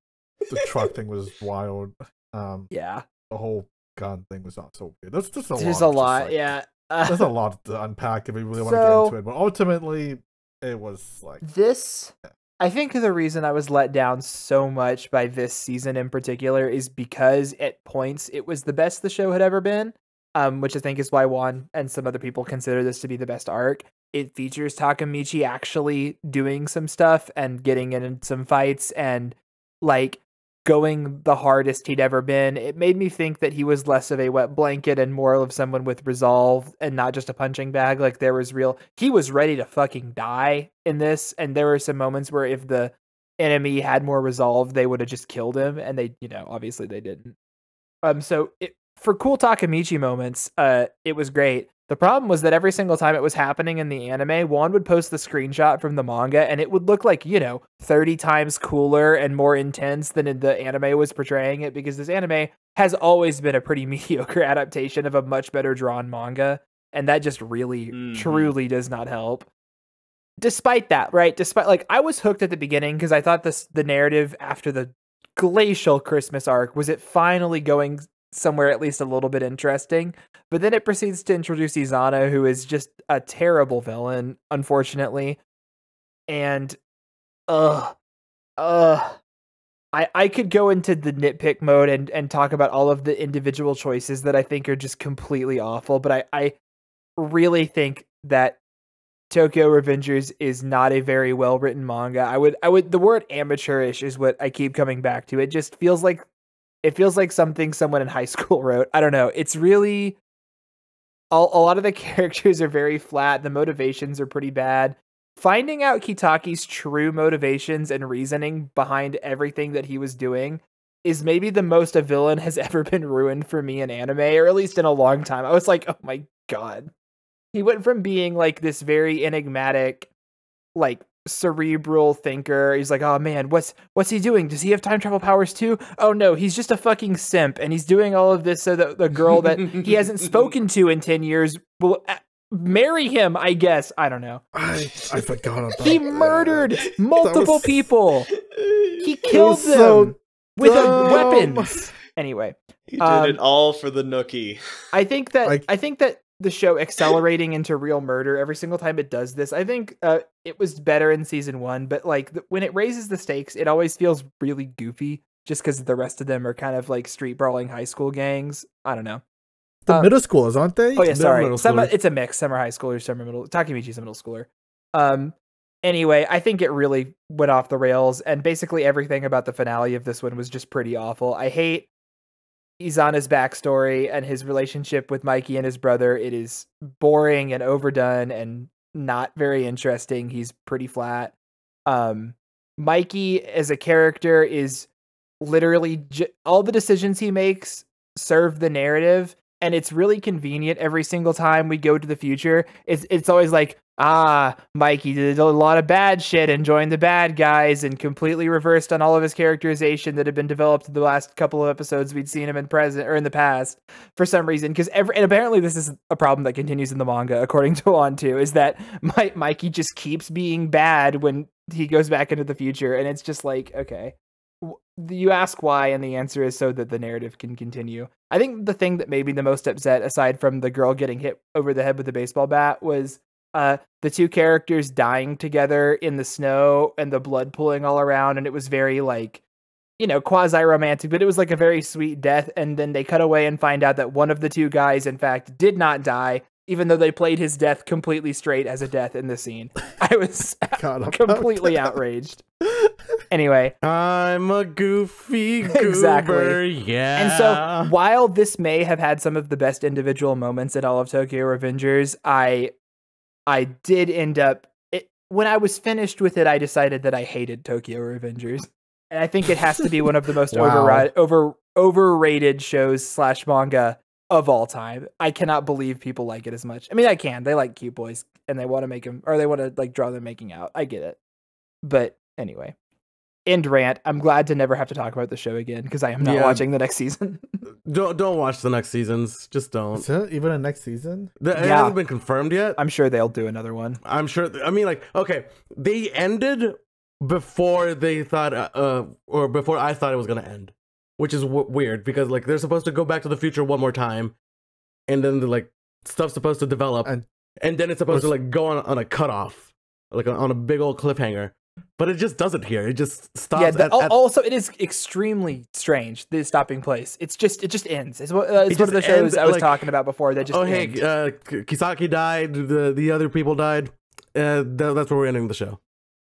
the truck thing was wild. Um, Yeah, the whole gun thing was also weird. There's just a there's lot. a of just, lot. like, yeah. Uh, there's a [laughs] lot to unpack if we really want to So- get into it. But ultimately, it was like this I think the reason I was let down so much by this season in particular is because at points it was the best the show had ever been. Um, which I think is why Juan and some other people consider this to be the best arc. It features Takemichi actually doing some stuff and getting in some fights and like going the hardest he'd ever been. It made me think that he was less of a wet blanket and more of someone with resolve and not just a punching bag. Like there was real, he was ready to fucking die in this. And there were some moments where if the enemy had more resolve, they would have just killed him. And they, you know, obviously they didn't. Um, so it, for cool Takemichi moments, uh, it was great. The problem was that every single time it was happening in the anime, Juan would post the screenshot from the manga and it would look like, you know, 30 times cooler and more intense than in the anime was portraying it because this anime has always been a pretty [laughs] mediocre adaptation of a much better drawn manga. And that just really, Mhm. truly does not help. Despite that, right? Despite, like, I was hooked at the beginning because I thought this, the narrative after the glacial Christmas arc was it finally going somewhere at least a little bit interesting. But then it proceeds to introduce Izana, who is just a terrible villain, unfortunately. And ugh, ugh. I, I could go into the nitpick mode and, and talk about all of the individual choices that I think are just completely awful, but I, I really think that Tokyo Revengers is not a very well written manga. I would I would the word amateurish is what I keep coming back to. It just feels like it feels like something someone in high [laughs] school wrote. I don't know. It's really a, a lot of the [laughs] characters are very flat. The motivations are pretty bad. Finding out Kitaki's true motivations and reasoning behind everything that he was doing is maybe the most a villain has [laughs] ever been ruined for me in anime, or at least in a long time. I was like, oh my god. He went from being like this very enigmatic, like cerebral thinker. He's like, oh man, what's what's he doing? Does he have time travel powers too? Oh no, he's just a fucking simp, and he's doing all of this so that the girl that he hasn't [laughs] spoken to in ten years will uh, marry him. I guess I don't know. I I forgot about He that. murdered multiple was- [laughs] people. He killed them so with a dumb. weapons. Anyway, He did Um, it all for the Nookie. I think that Like- I think that the show accelerating into real murder every single time it does this. I think uh, it was better in season one, but like th- when it raises the stakes, it always feels really goofy. Just because the rest of them are kind of like street brawling high school gangs. I don't know. The Uh, middle schoolers, aren't they? Oh yeah, sorry. middle Some, it's a mix. Some are high schoolers, some are middle. Takemichi's a middle schooler. Um. Anyway, I think it really went off the rails, and basically everything about the finale of this one was just pretty awful. I hate Izana's backstory and his relationship with Mikey and his brother. It is boring and overdone and not very interesting. He's pretty flat. Um, Mikey as a character is literally all the decisions he makes serve the narrative and it's really convenient every single time we go to the future it's it's always like ah mikey did a lot of bad shit and joined the bad guys and completely reversed on all of his characterization that had been developed in the last couple of episodes we'd seen him in present or in the past for some reason. Because every and apparently this is a problem that continues in the manga according [laughs] to on too is that Mi- mikey just keeps being bad when he goes back into the future and it's just like okay. You ask why and the answer is so that the narrative can continue. I think the thing that made me the most upset aside from the girl getting hit over the head with a baseball bat was uh the two characters dying together in the snow and the blood pooling all around and it was very like you know quasi romantic but it was like a very sweet death and then they cut away and find out that one of the two guys in fact did not die even though they played his death completely straight as a death in the scene [laughs] i was [laughs] about completely outraged [laughs] anyway I'm a goofy goober, Exactly. yeah. And so, while this may have had some of the best individual moments in all of Tokyo Revengers, I, I did end up it, when I was finished with it. I decided that I hated Tokyo Revengers, and I think it has to be one of the [laughs] most Wow. over overrated shows slash manga of all time. I cannot believe people like it as much. I mean, I can. They like cute boys, and they want to make them, or they want to like draw them making out. I get it, but anyway. End rant. I'm glad to never have to talk about the show again because I am not Yeah. watching the next season. [laughs] don't don't watch the next seasons. Just don't. Is it even a next season? The- It Yeah. hasn't been confirmed yet. I'm sure they'll do another one. I'm sure. I mean, like, okay, they ended before they thought, uh, uh or before I thought it was gonna end, which is w- weird because like they're supposed to go back to the future one more time, and then the like stuff's supposed to develop, And- and, then it's supposed to like go on on a cutoff, like on a big old cliffhanger. But it just doesn't here. It just stops. yeah. the- at, at- also, it is extremely strange. The stopping place. It's just it just ends. It's, one- uh, it's It one of the just shows ends, I was like, talking about before. That just oh hey, uh, Kisaki died. The the other people died. Uh, th- that's where we're ending the show.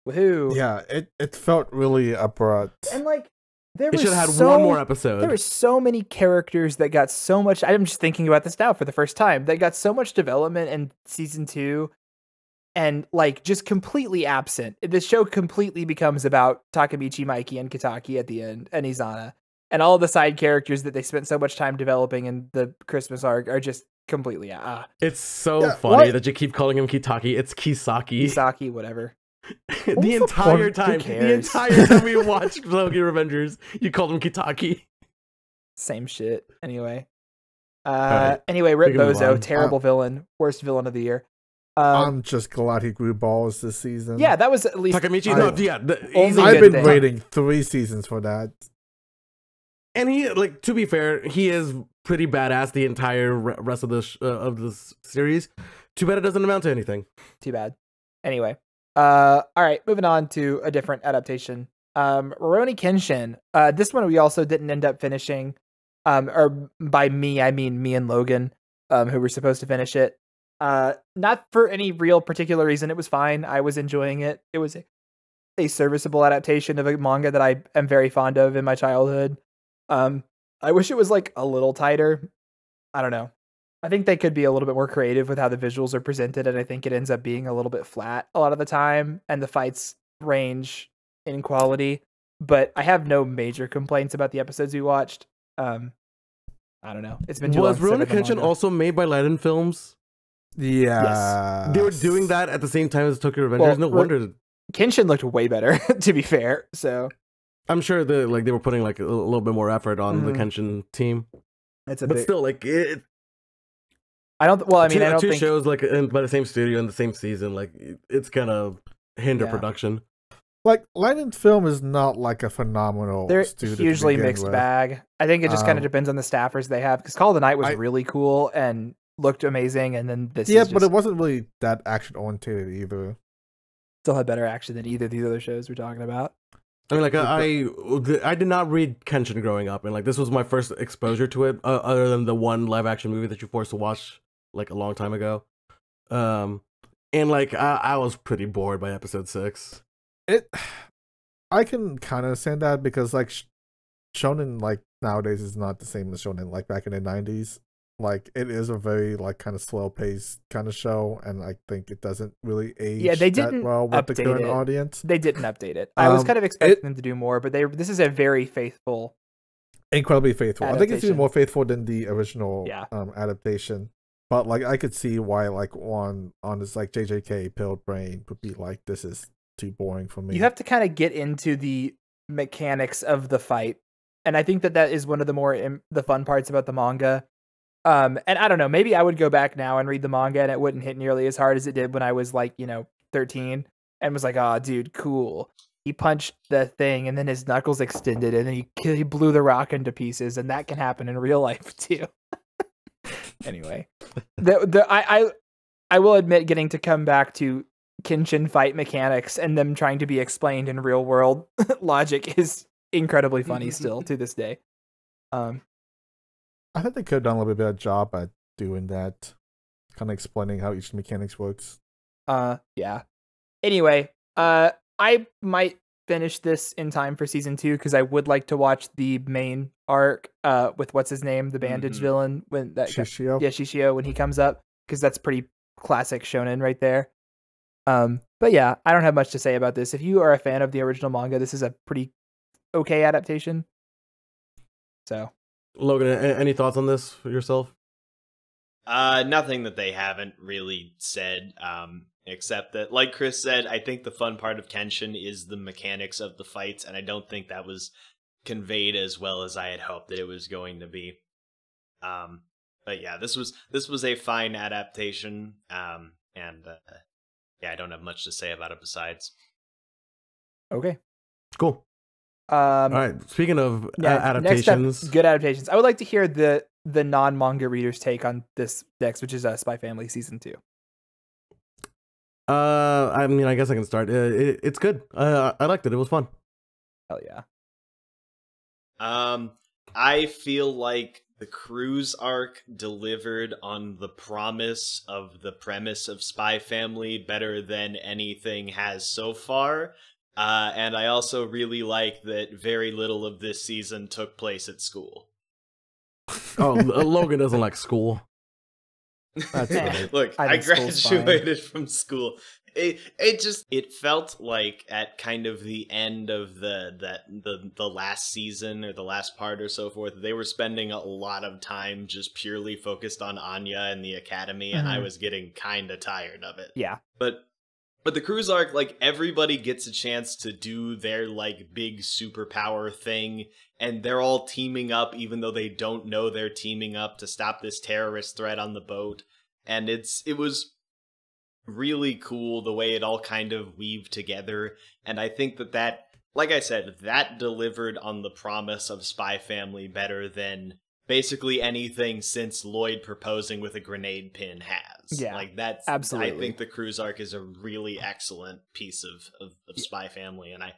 Woohoo! Yeah, it, it felt really abrupt. And like there It should have had so, one more episode. There were so many characters that got so much. I'm just thinking about this now for the first time. That got so much development in season two, and like just completely absent. The show completely becomes about Takemichi, Mikey, and Kitaki at the end, and Izana, and all the side characters that they spent so much time developing in the Christmas arc are just completely ah It's so Yeah, funny what? that you keep calling him Kitaki. It's Kisaki. Kisaki, whatever. [laughs] the the entire point? Time, the entire time we [laughs] watched Loki Revengers, you called him Kitaki. Same shit. Anyway. Uh, right, anyway, Rip we can move Bozo, on. terrible villain, worst villain of the year. Um, I'm just glad he grew balls this season. yeah, that was at least Takemichi, I- no, yeah, the, Only easily I've been thing. waiting three seasons for that. and he like to be fair, he is pretty badass the entire rest of the sh- uh, of this series. Too bad it doesn't amount to anything. too bad. Anyway, uh, all right, moving on to a different adaptation. Um, Rurouni Kenshin. Uh, this one we also didn't end up finishing. Um, or by me, I mean me and Logan, um, who were supposed to finish it. Uh, not for any real particular reason. It was fine. I was enjoying it. It was a, a serviceable adaptation of a manga that I am very fond of in my childhood. Um, I wish it was like a little tighter. I don't know. I think they could be a little bit more creative with how the visuals are presented, and I think it ends up being a little bit flat a lot of the time, and the fights range in quality. But I have no major complaints about the episodes we watched. Um, I don't know. It's been too Was long. Rurouni since Kenshin also made by Liden Films? Yeah. They were doing that at the same time as Tokyo Revengers. Well, no Ru- wonder. Kenshin looked way better, [laughs] to be fair. So I'm sure that like they were putting like a, little- little bit more effort on the Mhm. Kenshin team, it's a but bit. still, like it, I don't. Well, I mean, two, I don't two think. shows like in, by the same studio in the same season, like it's gonna hinder Yeah. production. Like Liden Film is not like a phenomenal. They're studio to hugely mixed with. bag. I think it just kind of Um, depends on the staffers they have. Because Call of the Night was I- really cool and looked amazing, and then this Yeah, is but it wasn't really that action oriented either. still had better action than either of these other shows we're talking about. I mean, like I, I did not read Kenshin growing up, and like this was my first exposure to it, uh, other than the one live action movie that you forced to watch like a long time ago. Um, and like I, I was pretty bored by episode six. It, [sighs] I can kind of understand that because like sh- shonen like nowadays is not the same as shonen like back in the nineties. Like it is a very like kind of slow paced kind of show, and I think it doesn't really age Yeah, they didn't well with the current it. audience. They didn't update it. I was Um, kind of expecting it- them to do more, but they this is a very faithful. incredibly faithful. I think it's even more faithful than the original Yeah. um, adaptation. But like I could see why like on on this like JJK Pilled Brain would be like this is too boring for me. You have to kind of get into the mechanics of the fight, and I think that that is one of the more im- the fun parts about the manga. Um, and I don't know, maybe I would go back now and read the manga, and it wouldn't hit nearly as hard as it did when I was like you know thirteen, and was like, oh, dude, cool. He punched the thing, and then his knuckles extended, and then he he blew the rock into pieces, and that can happen in real [laughs] life too. anyway, the the I I I will admit getting to come back to Kenshin fight mechanics and them trying to be explained in real world [laughs] logic is incredibly funny [laughs] still to this day. Um, I think they could have done a little bit better job at doing that, kind of explaining how each mechanics works. uh, yeah. Anyway, uh, I might finish this in time for season two because I would like to watch the main arc, uh, with what's his name, the bandage Mhm. villain when that Shishio. yeah Shishio when he comes up because that's pretty classic shonen right there. Um, but yeah, I don't have much to say about this. If you are a fan of the original manga, this is a pretty okay adaptation. So Logan, any thoughts on this for yourself? Uh, nothing that they haven't really said, um, except that, like Chris said, I think the fun part of Kenshin is the mechanics of the fights, and I don't think that was conveyed as well as I had hoped that it was going to be. Um, but yeah, this was this was a fine adaptation, um, and uh, yeah, I don't have much to say about it besides. okay. Cool. Um, All right. Speaking of uh, yeah, next up, adaptations, good adaptations. I would like to hear the the non manga readers' take on this next, which is uh, Spy Family season two. uh, I mean, I guess I can start. Uh, it, it's good. Uh, I liked it. It was fun. Hell yeah. Um, I feel like the cruise arc delivered on the promise of the premise of Spy Family better than anything has so far. Uh, and I also really like that very little of this season took place at school. [laughs] Oh, Logan doesn't like school. That's Yeah. right. Look, I I, think school's fine. graduated from school. It it just it felt like at kind of the end of the that the the last season or the last part or so forth, they were spending a lot of time just purely focused on Anya and the academy, and I Mhm. was getting kind of tired of it. Yeah. But but the cruise arc, like everybody gets a chance to do their like big superpower thing, and they're all teaming up, even though they don't know they're teaming up to stop this terrorist threat on the boat. And it's it was really cool the way it all kind of weaved together. And I think that that, like I said, that delivered on the promise of Spy Family better than basically anything since Lloyd proposing with a grenade pin has. Yeah, like that's absolutely. I think the cruise arc is a really excellent piece of of, of Spy Family, and I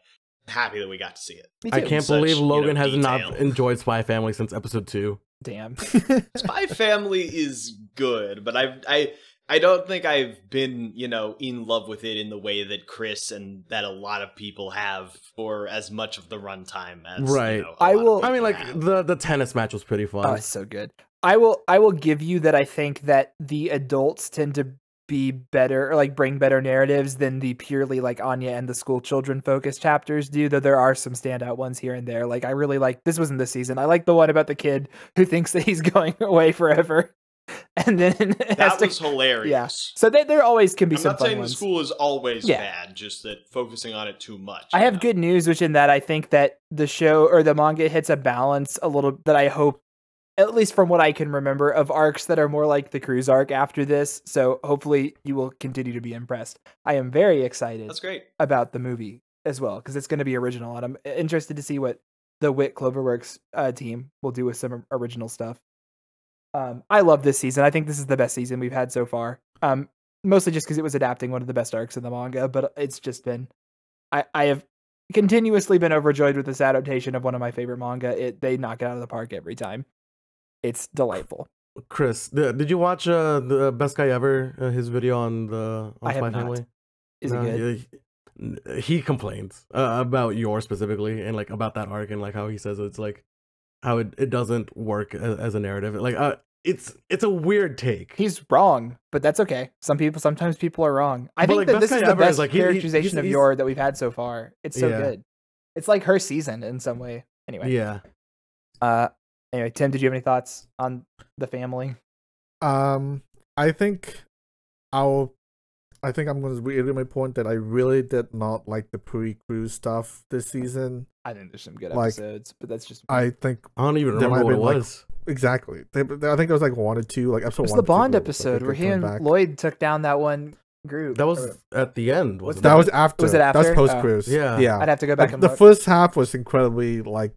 happy that we got to see it. I can't Such, believe you know, Logan has not enjoyed Spy Family since episode two. Damn. [laughs] [laughs] Spy Family is good, but I I I don't think I've been, you know, in love with it in the way that Chris and that a lot of people have for as much of the runtime as Right. You know, a I lot of will- I mean, like have. the the tennis match was pretty fun. Oh, it's so good. I will I will give you that I think that the adults tend to be better or like bring better narratives than the purely like Anya and the school children focused chapters do, though there are some standout ones here and there. Like I really like this wasn't this season. I like the one about the kid who thinks that he's [laughs] going away forever. [laughs] And then that to, was hilarious. so there, there always can be I'm some not saying ones. the school is always Yeah. bad, just that focusing on it too much. I have know? good news, which in that I think that the show or the manga hits a balance a little that I hope, at least from what I can remember, of arcs that are more like the cruise arc after this. So hopefully you will continue to be impressed. I am very excited That's great. about the movie as well because it's going to be original, and I'm interested to see what the Wit Cloverworks uh, team will do with some original stuff. Um, I love this season. I think this is the best season we've had so far. Um, mostly just because it was adapting one of the best arcs in the manga, but it's just been, I I have continuously been overjoyed with this adaptation of one of my favorite manga. It they knock it out of the park every time. It's delightful. Chris, did you watch uh, the best guy ever? Uh, his video on the on I have Spy not. Family. Is No, it good? he- He complains uh, about yours specifically, and like about that arc, and like how he says it's like how it, it doesn't work as, as a narrative. Like, uh, it's it's a weird take. He's wrong, but that's okay. Some people, sometimes people are wrong. I But, think like, that this is the Ever is, best like, he- he- characterization he's- of he's- Yor that we've had so far. It's so Yeah. good. It's like her season in some way. Anyway, Yeah, uh, anyway, Tim, did you have any thoughts on the family? Um, I think I'll. I think I'm going to reiterate my point that I really did not like the pre-cruise stuff this season. I think there's some good Like, episodes, but that's just I think I don't even remember what it have been, like, was. exactly. They, they- I think there was like one or two, like episode it was one. the or two Bond episode where he and back. Lloyd took down that one group. That was at the end. What's Wasn't That it? was after. Was it That after? was post cruise. Oh. Yeah. yeah. I'd have to go back Like, and the look. first half was incredibly like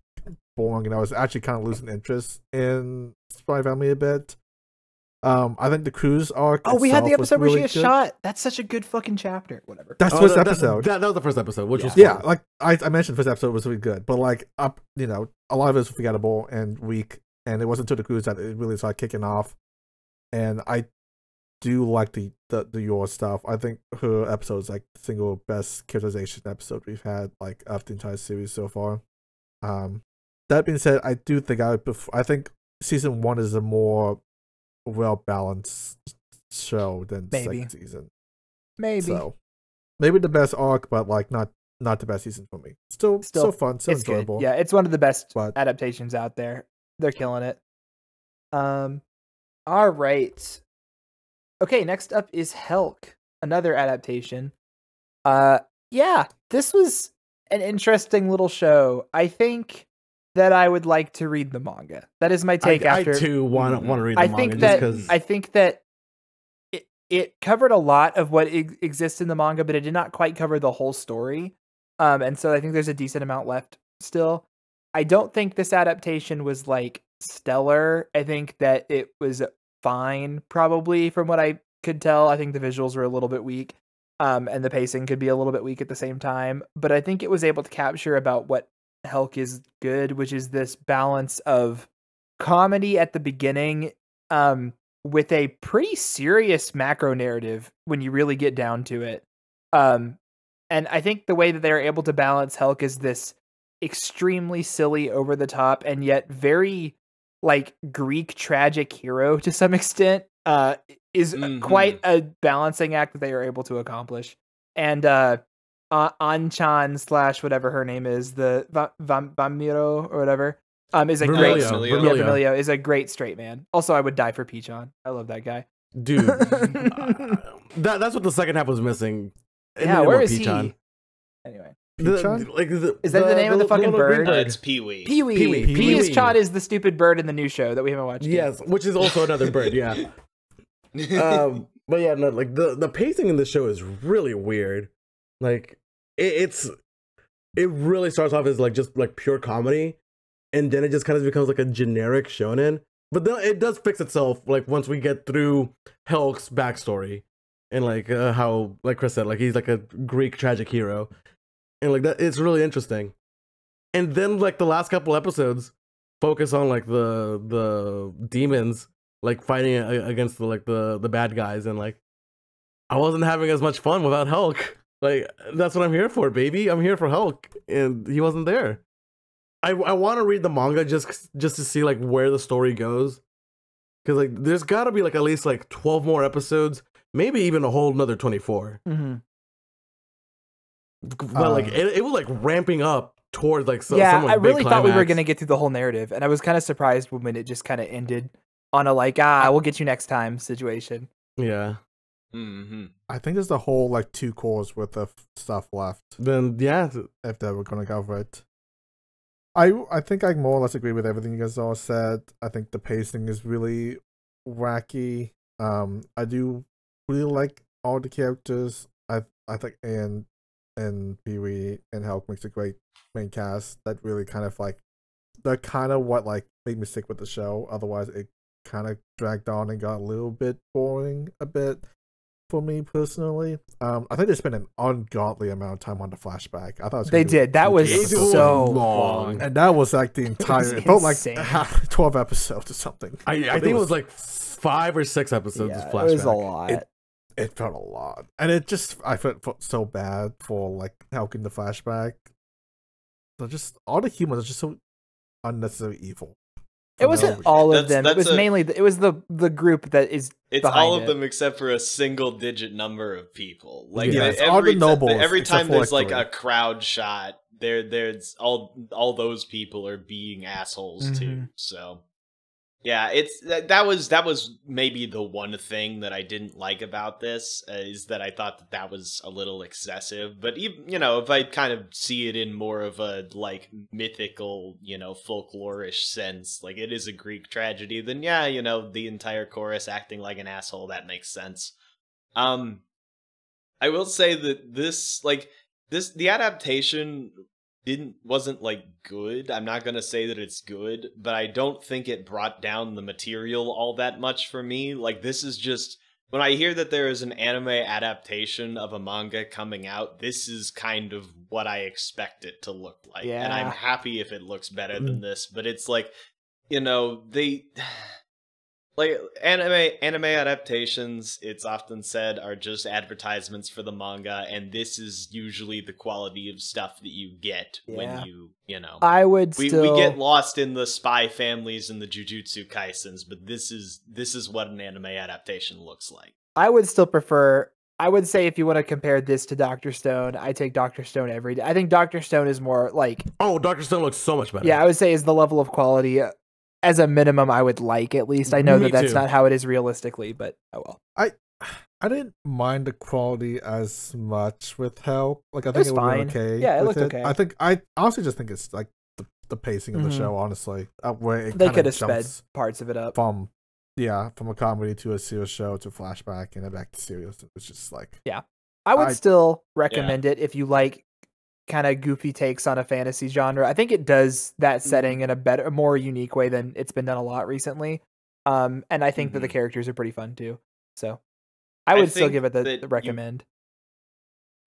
boring, and I was actually kind of losing interest in Spy Family a bit. Um, I think the cruise arc. oh, we had the itself was episode where she gets good. shot. That's such a good fucking chapter. Whatever. That's Oh, first that, that- episode. That, that was the first episode, which was yeah, fun. like I, I mentioned, first episode was really good, but like up, you know, a lot of it was forgettable and weak, and it wasn't until the cruise that it really started kicking off. And I do like the the, the Yor stuff. I think her episode is like the single best characterization episode we've had like of the entire series so far. Um, that being said, I do think I would pref- I think season one is a more well balanced show than Maybe. second season. Maybe. So maybe the best arc, but like not not the best season for me. Still, Still, still fun, still it's enjoyable. good. Yeah, it's one of the best But- adaptations out there. They're killing it. Um, all right. Okay, next up is Helck, another adaptation. Uh, yeah, this was an interesting little show. I think that I would like to read the manga. That is my take I, after I too want want to read the I manga think that I think that it it covered a lot of what ex- exists in the manga, but it did not quite cover the whole story. Um, and so I think there's a decent amount left still. I don't think this adaptation was like stellar. I think that it was fine, probably from what I could tell. I think the visuals were a little bit weak, um, and the pacing could be a little bit weak at the same time. But I think it was able to capture about what Helck is good, which is this balance of comedy at the beginning, um, with a pretty serious macro narrative when you really get down to it. Um, and I think the way that they're able to balance Hulk is this extremely silly, over the top, and yet very like Greek tragic hero to some extent. Uh, is Mhm. quite a balancing act that they are able to accomplish. And uh, uh Anchan slash whatever her name is, the Va- Vam- Vamiro or whatever, um, is a Vermilio, great Vermilio. yeah, Vermilio. Vermilio is a great straight man. Also, I would die for Peachon. I love that guy. dude. [laughs] that that's what the second half was missing. It yeah, needed where he? Anyway, The- like the, Is that the name of the fucking little green bird? Uh, it's Pee Wee. Pee Wee. Pee-wee. Pee is Pee-wee. Chon is the stupid bird in the new show that we haven't watched. yet. Yes, which is also another bird. Yeah. [laughs] um, but yeah, no, like the the pacing in the show is really weird. Like it, it's it really starts off as like just like pure comedy, and then it just kind of becomes like a generic shonen. But then it does fix itself like once we get through Hulk's backstory and like uh, how like Chris said, like he's like a Greek tragic hero, and like that it's really interesting. And then like the last couple episodes focus on like the the demons like fighting against the like the the bad guys and like I wasn't having as much fun without Hulk. Like that's what I'm here for, baby. I'm here for Hulk, and he wasn't there. I I want to read the manga just just to see like where the story goes, because like there's got to be like at least like 12 more episodes, maybe even a whole another 24. Mhm. But like Um, it, it was like ramping up towards like so, yeah, some, like, I really thought we were gonna get through the whole narrative, and I was kind of surprised when it just kind of ended on a like, ah, we'll get you next time situation. yeah. Hmm I think there's a whole like two cours worth of stuff left Then yeah, if they were gonna cover it. I I think I more or less agree with everything you guys all said. I think the pacing is really wacky. Um, I do really like all the characters. I I think and and Pee Wee and Hulk makes a great main cast. That really kind of like they're kind of what like made me stick with the show. Otherwise, it kind of dragged on and got a little bit boring a bit for me personally. Um, I think they spent an ungodly amount of time on the flashback. I thought it was They did. That was episodes. so long. long. and that was like the [laughs] entire. It felt like half, [laughs] twelve episodes or something. I, I But think it was like five or six episodes Yeah, of it flashback. was a lot. It- It felt a lot, and it just I felt, felt so bad for like Hulk in the flashback. So just all the humans are just so unnecessarily evil. It wasn't No all of That's- them. It was a- mainly the, it was the the group that is It's all of it. them except for a single digit number of people. Like Yeah, they- it's all the every, ti- nobles, every time there's like, like a crowd shot, there there's all all those people are being assholes too. Mhm. So yeah, it's that, that was that was maybe the one thing that I didn't like about this uh, is that I thought that that was a little excessive. But even you know, if I kind of see it in more of a like mythical, you know, folklorish sense, like it is a Greek tragedy, then yeah, you know, the entire chorus acting like an asshole that makes sense. Um, I will say that this like this the adaptation didn't wasn't like good. I'm not gonna say that it's good, but I don't think it brought down the material all that much for me. Like this is just when I hear that there is an anime adaptation of a manga coming out, this is kind of what I expect it to look like. Yeah. And I'm happy if it looks better than mm. this, but it's like you know, they like anime anime adaptations it's often said are just advertisements for the manga and this is usually the quality of stuff that you get Yeah. when you you know I would we, still we get lost in the spy families and the jujutsu kaisens but this is this is what an anime adaptation looks like I would still prefer. I would say if you want to compare this to Doctor Stone, I take Doctor Stone every day. I think Doctor Stone is more like Oh, Doctor Stone looks so much better. yeah. I would say is the level of quality uh, as a minimum I would like at least. I know Me that that's too. not how it is realistically, but oh well. I I didn't mind the quality as much with Help. Like I think was it, would fine. be okay. Yeah, it looked okay. I think I honestly just think it's like the, the pacing of the Mhm. show. Honestly, uh, where it They could have sped parts of it up. from yeah from a comedy to a serious show to flashback and then back to serious. It's just like yeah. I would I- still recommend it if you like kind of goofy takes on a fantasy genre. I think it does that Mm-hmm. setting in a better, more unique way than it's been done a lot recently. Um, and I think that the Mhm. characters are pretty fun too. So I I would still give it the, that the you- recommend.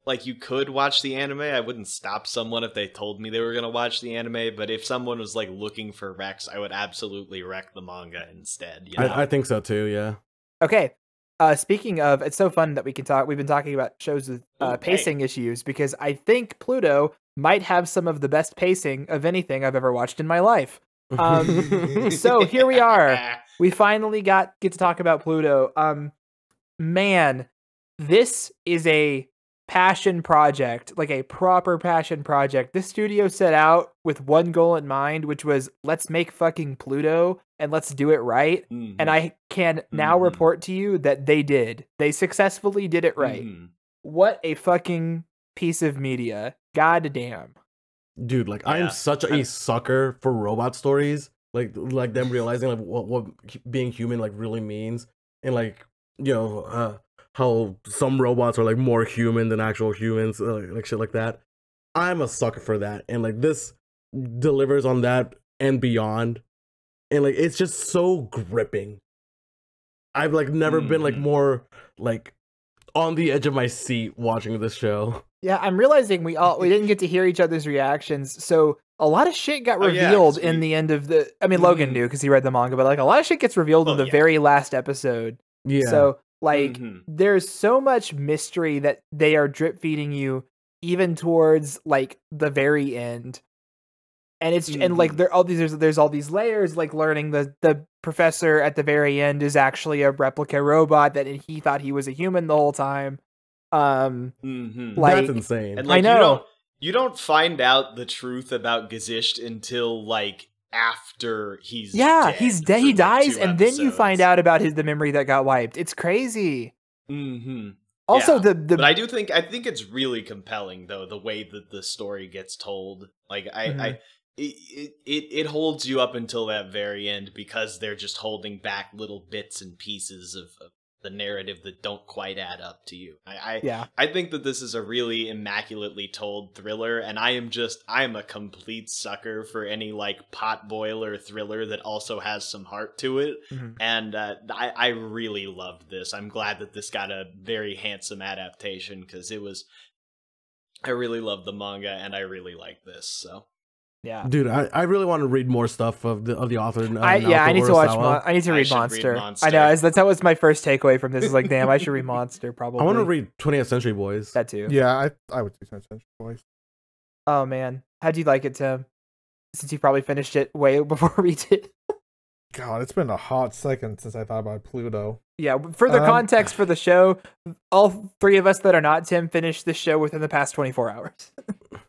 like you could watch the anime i wouldn't stop someone if they told me they were going to watch the anime but if someone was like looking for recs i would absolutely rec the manga instead you know? I, I think so too. Yeah. Okay, Uh, speaking of, it's so fun that we can talk. We've been talking about shows with uh, pacing issues because I think Pluto might have some of the best pacing of anything I've ever watched in my life. Um, [laughs] so here we are. We finally got get to talk about Pluto. Um, man, this is a passion project, like a proper passion project. This studio set out with one goal in mind, which was let's make fucking Pluto and let's do it right. And Mhm. I can now Mhm. report to you that they did. They successfully did it right. Mhm. What a fucking piece of media. God damn. dude like Yeah. i'm such a I'm- sucker for robot stories like like them [laughs] realizing like what, what being human like really means and like you know uh how some robots are like more human than actual humans uh, like shit like that i'm a sucker for that and like this delivers on that and beyond and like it's just so gripping i've like never been like Mhm. more like on the edge of my seat watching this show Yeah, I'm realizing we all we didn't get to hear each other's reactions. So a lot of shit got Oh, yeah, in the end of the I mean Logan Mhm. knew because he read the manga, but like a lot of shit gets revealed in Oh, the yeah. very last episode. yeah So like Mhm. there's so much mystery that they are drip feeding you even towards like the very end and it's and like Mhm. there all these there's, there's all these layers like learning the the professor at the very end is actually a replica robot that he thought he was a human the whole time um Mhm. like- that's insane And I know. you don't you don't find out the truth about Gesicht until like after he's yeah dead he's dead he dies and then you find out about his the memory that got wiped. It's crazy. Mm-hmm. Also Yeah, the the But I do think I think it's really compelling though the way that the story gets told. Like I, Mhm. I it, it it holds you up until that very end because they're just holding back little bits and pieces of, of the narrative that don't quite add up to you. I, I yeah I think that this is a really immaculately told thriller, and I am just I am a complete sucker for any like potboiler thriller that also has some heart to it. Mhm. And uh, I I really loved this. I'm glad that this got a very handsome adaptation because it was. I really love the manga, and I really like this. So yeah Dude, I, I really want to read more stuff of the of the author. Uh, I, yeah, I Naoki need to watch. Urasawa. Mon- I need to I read read Monster. I know. That's that was my first takeaway from this. Is like, damn, I should read [laughs] Monster. Probably. I want to read 20th Century Boys. that too. Yeah, I I would do Century Boys. Oh man, how do you like it, Tim? Since you probably finished it way [laughs] before we did. God, it's been a hot second since I thought about Pluto. Yeah. Further Um, context for the show: all three of us that are not Tim finished this show within the past 24 hours. [laughs]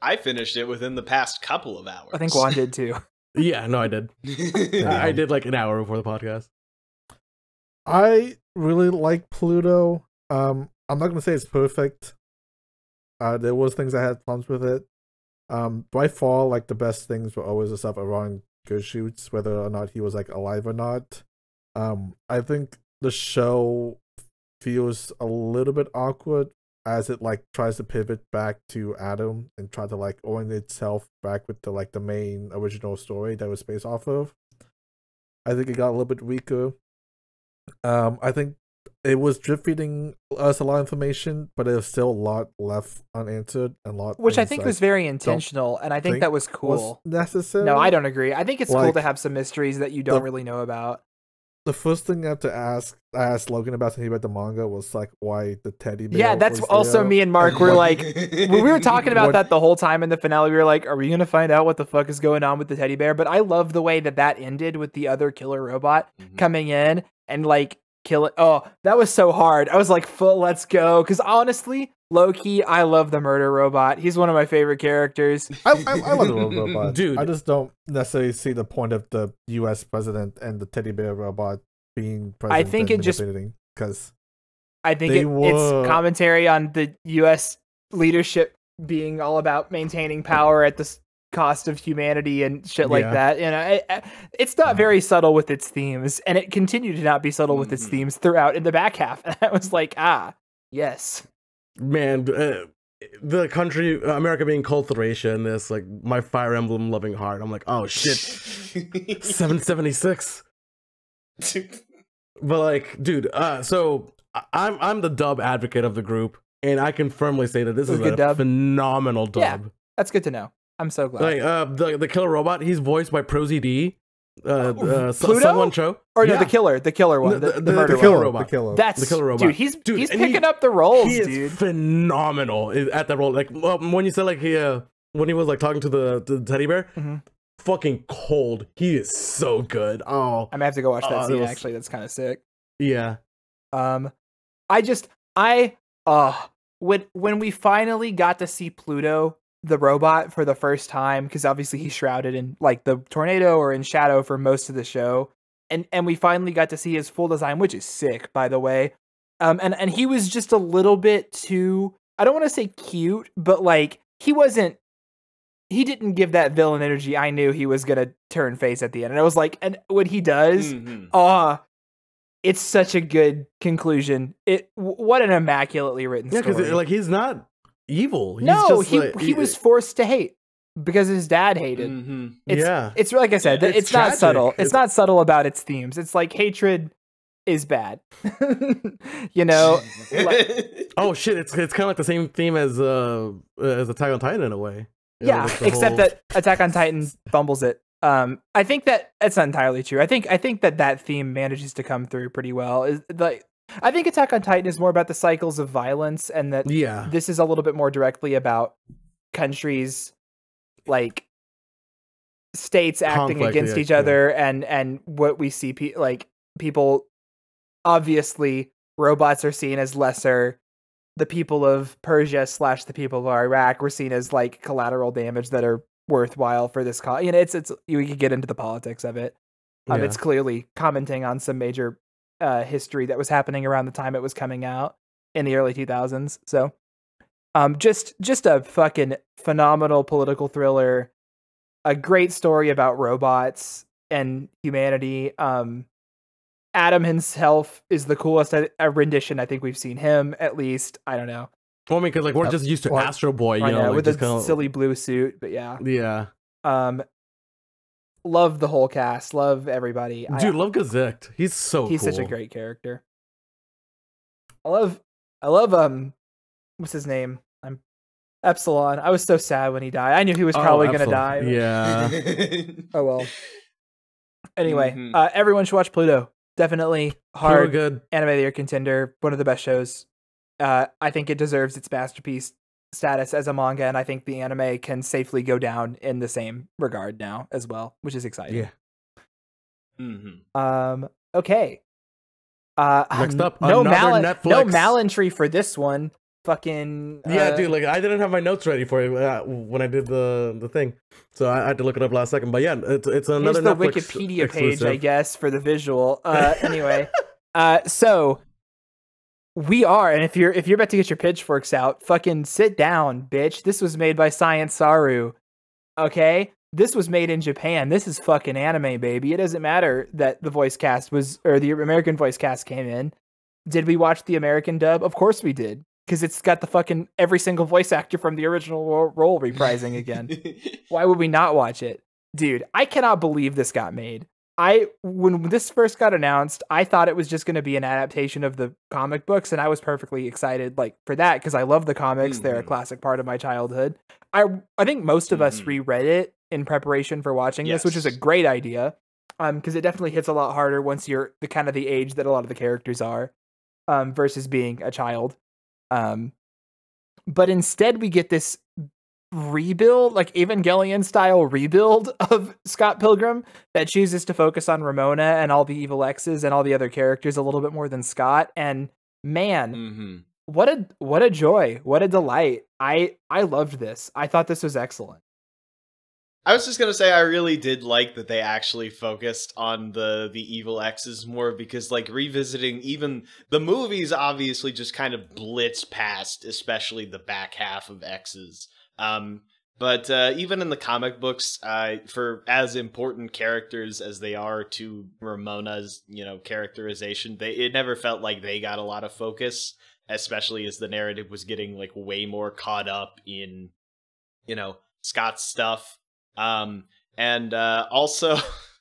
I finished it within the past couple of hours. I think Juan did too. [laughs] yeah, no, I did. I, [laughs] I did like an hour before the podcast. I really like Pluto. Um, I'm not gonna say it's perfect. Uh, there was things I had problems with it. Um, by far, like the best things were always the stuff around Gesicht, whether or not he was like alive or not. Um, I think the show feels a little bit awkward as it like tries to pivot back to Adam and try to like orient itself back with the like the main original story that was based off of. I think it got a little bit weaker. Um, I think it was drip feeding us a lot of information, but there's still a lot left unanswered and a lot Which I think was very intentional, and I think think that was was cool. necessary. No, I don't agree. I think it's cool to have some mysteries that you don't the- really know about. The first thing I have to ask, I asked Logan about something about the manga was like why the teddy bear. Yeah, that's was also there. me and Mark were [laughs] like, we were talking about What- that the whole time in the finale. We were like, "Are we gonna find out what the fuck is going on with the teddy bear?" But I love the way that that ended with the other killer robot Mhm. coming in and like kill it. Oh, that was so hard. I was like, "Full, let's go!" Because honestly, low key, I love the murder robot. He's one of my favorite characters. I, I, I love the [laughs] robot, Dude. I just don't necessarily see the point of the U.S. president and the teddy bear robot being president. I think it just- because I think it, it's commentary on the U.S. leadership being all about maintaining power at the s- cost of humanity and shit like Yeah. that. You know, I- I- it's not very subtle with its themes, and it continued to not be subtle with its Mhm. themes throughout in the back half. [laughs] And I was like, ah, yes, Man, uh, the country, uh, America being called Thracia in this, like my Fire Emblem loving heart. I'm like, oh shit, [laughs] 776. But like, dude, uh, so I- I'm I'm the dub advocate of the group, and I can firmly say that this It was is a a dub. phenomenal dub. Yeah. that's good to know. I'm so glad. Like uh, the the killer robot, he's voiced by Prosy D, uh, uh, Pluto? someone show. Or no, Yeah. the killer, the killer one, The- the, the- the the murderer. killer The robot. killer. That's The killer robot. dude. He's Dude, he's picking he- up the roles, he is dude. phenomenal at that role. Like when you said like he uh, when he was like talking to the, the teddy bear, Mhm. fucking cold. He is so good. Oh I might have to go watch that Oh, it scene. was- Actually, that's kind of sick. yeah, Um, I just I uh when when we finally got to see Pluto the robot for the first time because obviously he's shrouded in like the tornado or in shadow for most of the show and and we finally got to see his full design which is sick by the way um and and he was just a little bit too I don't want to say cute but like he wasn't he didn't give that villain energy I knew he was gonna turn face at the end and I was like and when he does Mhm. Ah, it's such a good conclusion. It what an immaculately written yeah, because like he's not evil. He's no, just, he like, he was forced to hate because his dad hated. Mhm. It's, yeah. it's like I said, it's, it's not subtle. It's, It's- not subtle about its themes. It's like hatred is bad. [laughs] you know, [laughs] Oh shit! It's it's kind of like the same theme as uh as Attack on Titan in a way. You know, yeah, like except whole- that Attack on Titan fumbles it. Um, I think that that's not entirely true. I think I think that that theme manages to come through pretty well. Is like I think Attack on Titan is more about the cycles of violence, and that yeah, this is a little bit more directly about countries like states acting Conflict, against yeah, each yeah. other and and what we see pe- like people obviously robots are seen as lesser the people of persia slash the people of iraq were seen as like collateral damage that are worthwhile for this cause you know it's it's you could get into the politics of it um, yeah. it's clearly commenting on some major uh, history that was happening around the time it was coming out in the early 2000s. So, um, just just a fucking phenomenal political thriller, a great story about robots and humanity. Um, Adam himself is the coolest uh, rendition I think we've seen him. At least I don't know. Well, I mean, because like we're just used to Well, Astro Boy, you know, know like, with the kinda- silly blue suit, but yeah. Yeah, Um, love the whole cast. Love everybody. I- dude, love Gesicht. He's so he's such a great character. I love I love um what's his name? I'm Epsilon. I was so sad when he died. I knew he was Oh, probably gonna die. but- Yeah, [laughs] Oh well. Anyway, Mhm. uh everyone should watch Pluto. Definitely Pluto hard good. anime of the year contender, one of the best shows. Uh I think it deserves its masterpiece status as a manga, and I think the anime can safely go down in the same regard now as well, which is exciting. Yeah. Mhm. Um. Okay. Uh, Next up, no another Malin- no Netflix. MAL entry for this one. Fucking Yeah, uh, dude. Like I didn't have my notes ready for it uh, when I did the the thing, so I had to look it up last second. But yeah, it's it's Here's another the Netflix Wikipedia page, exclusive. I guess, for the visual. Uh, [laughs] anyway, uh, so we are, and if you're if you're about to get your pitchforks out, fucking sit down, bitch. This was made by Science Saru. Okay, this was made in Japan. This is fucking anime, baby. It doesn't matter that the voice cast was or the American voice cast came in. Did we watch the American dub? Of course we did, because it's got the fucking every single voice actor from the original role reprising again. [laughs] Why would we not watch it? Dude, I cannot believe this got made. I when this first got announced, I thought it was just going to be an adaptation of the comic books and I was perfectly excited like for that because I love the comics. They're a Mhm. classic part of my childhood. I I think most of us Mhm. reread it in preparation for watching this, which is a great idea. Um because it definitely hits a lot harder once you're the kind of the age that a lot of the characters are um versus being a child. Um but instead we get this rebuild, like Evangelion style rebuild [laughs] of Scott Pilgrim that chooses to focus on Ramona and all the evil X's and all the other characters a little bit more than Scott. And man, Mhm. what a what a joy, what a delight. I I loved this. I thought this was excellent. I was just gonna say I really did like that they actually focused on the the evil X's more because like revisiting even the movies obviously just kind of blitz past, especially the back half of X's. Um, but uh, even in the comic books, uh, for as important characters as they are to Ramona's, you know, characterization, they it never felt like they got a lot of focus, especially as the narrative was getting like way more caught up in, you know, Scott's stuff. Um, and uh, also, [laughs]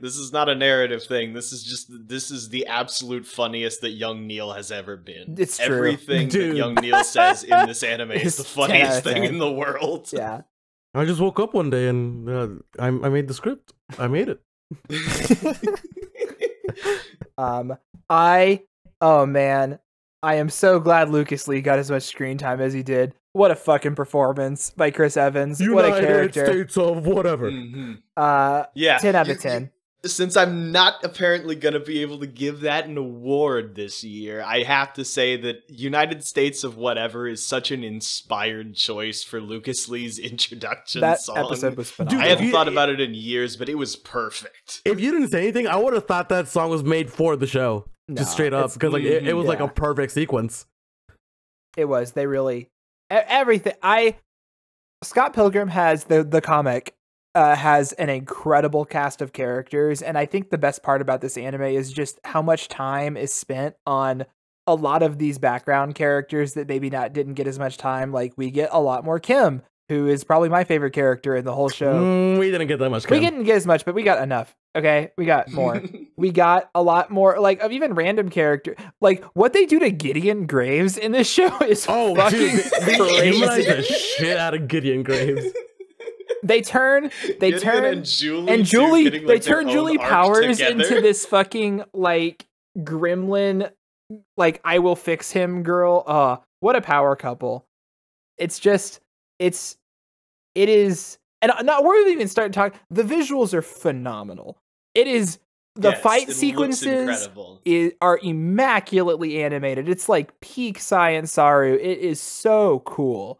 this is not a narrative thing. This is just this is the absolute funniest that young Neil has ever been. It's true. Everything Dude. that young Neil says in this anime [laughs] It's is the funniest thing in the world. Yeah. I just woke up one day and uh, I I made the script. I made it. [laughs] Um, I oh man, I am so glad Lucas Lee got as much screen time as he did. What a fucking performance by Chris Evans. what a United character. States of whatever. Mhm. Uh, Yeah. ten out of ten. since I'm not apparently going to be able to give that an award this year, I have to say that United States of Whatever is such an inspired choice for Lucas Lee's introduction That song. episode was I phenomenal. Dude, haven't you- thought about it in years, but it was perfect. If you didn't say anything, I would have thought that song was made for the show. No, just straight up, because like it, it was like a perfect sequence. It was. They really everything. I Scott Pilgrim has the the comic uh, has an incredible cast of characters, and I think the best part about this anime is just how much time is spent on a lot of these background characters that maybe not didn't get as much time. Like we get a lot more Kim, who is probably my favorite character in the whole show. Mm, we didn't get that much. We didn't get as much, but we got enough. Okay, we got [laughs] more. we got a lot more, like of even random character. Like what they do to Gideon Graves in this show [laughs] is Oh, fucking dude, they, they humanized the shit out of Gideon Graves. [laughs] They turn, they Gideon turn, and Julie, and Julie, getting, they like, their turn Julie Powers together. into this fucking like gremlin, like I will fix him girl. Uh, what a power couple! It's just, it's, it is, and not where we even start talk. The visuals are phenomenal. It is the Yes, fight sequences is, are immaculately animated. It's like peak Science Saru. It is so cool.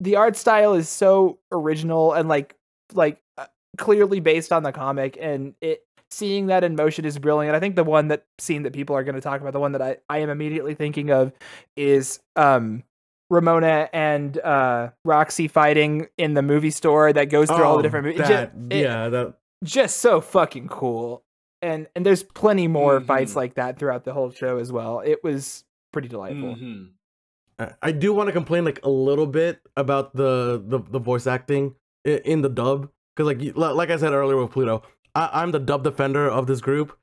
The art style is so original and like like uh, clearly based on the comic and it seeing that in motion is brilliant. I think the one that scene that people are going to talk about, the one that I, I am immediately thinking of is um Ramona and uh Roxy fighting in the movie store that goes through all the Oh, different movies. that- yeah, that just so fucking cool. And and there's plenty more fights Mhm. like that throughout the whole show as well. It was pretty delightful. Mhm. I- do want to complain like a little bit about the the, the voice acting in, in the dub because like like I said earlier with Pluto, I, I'm the dub defender of this group,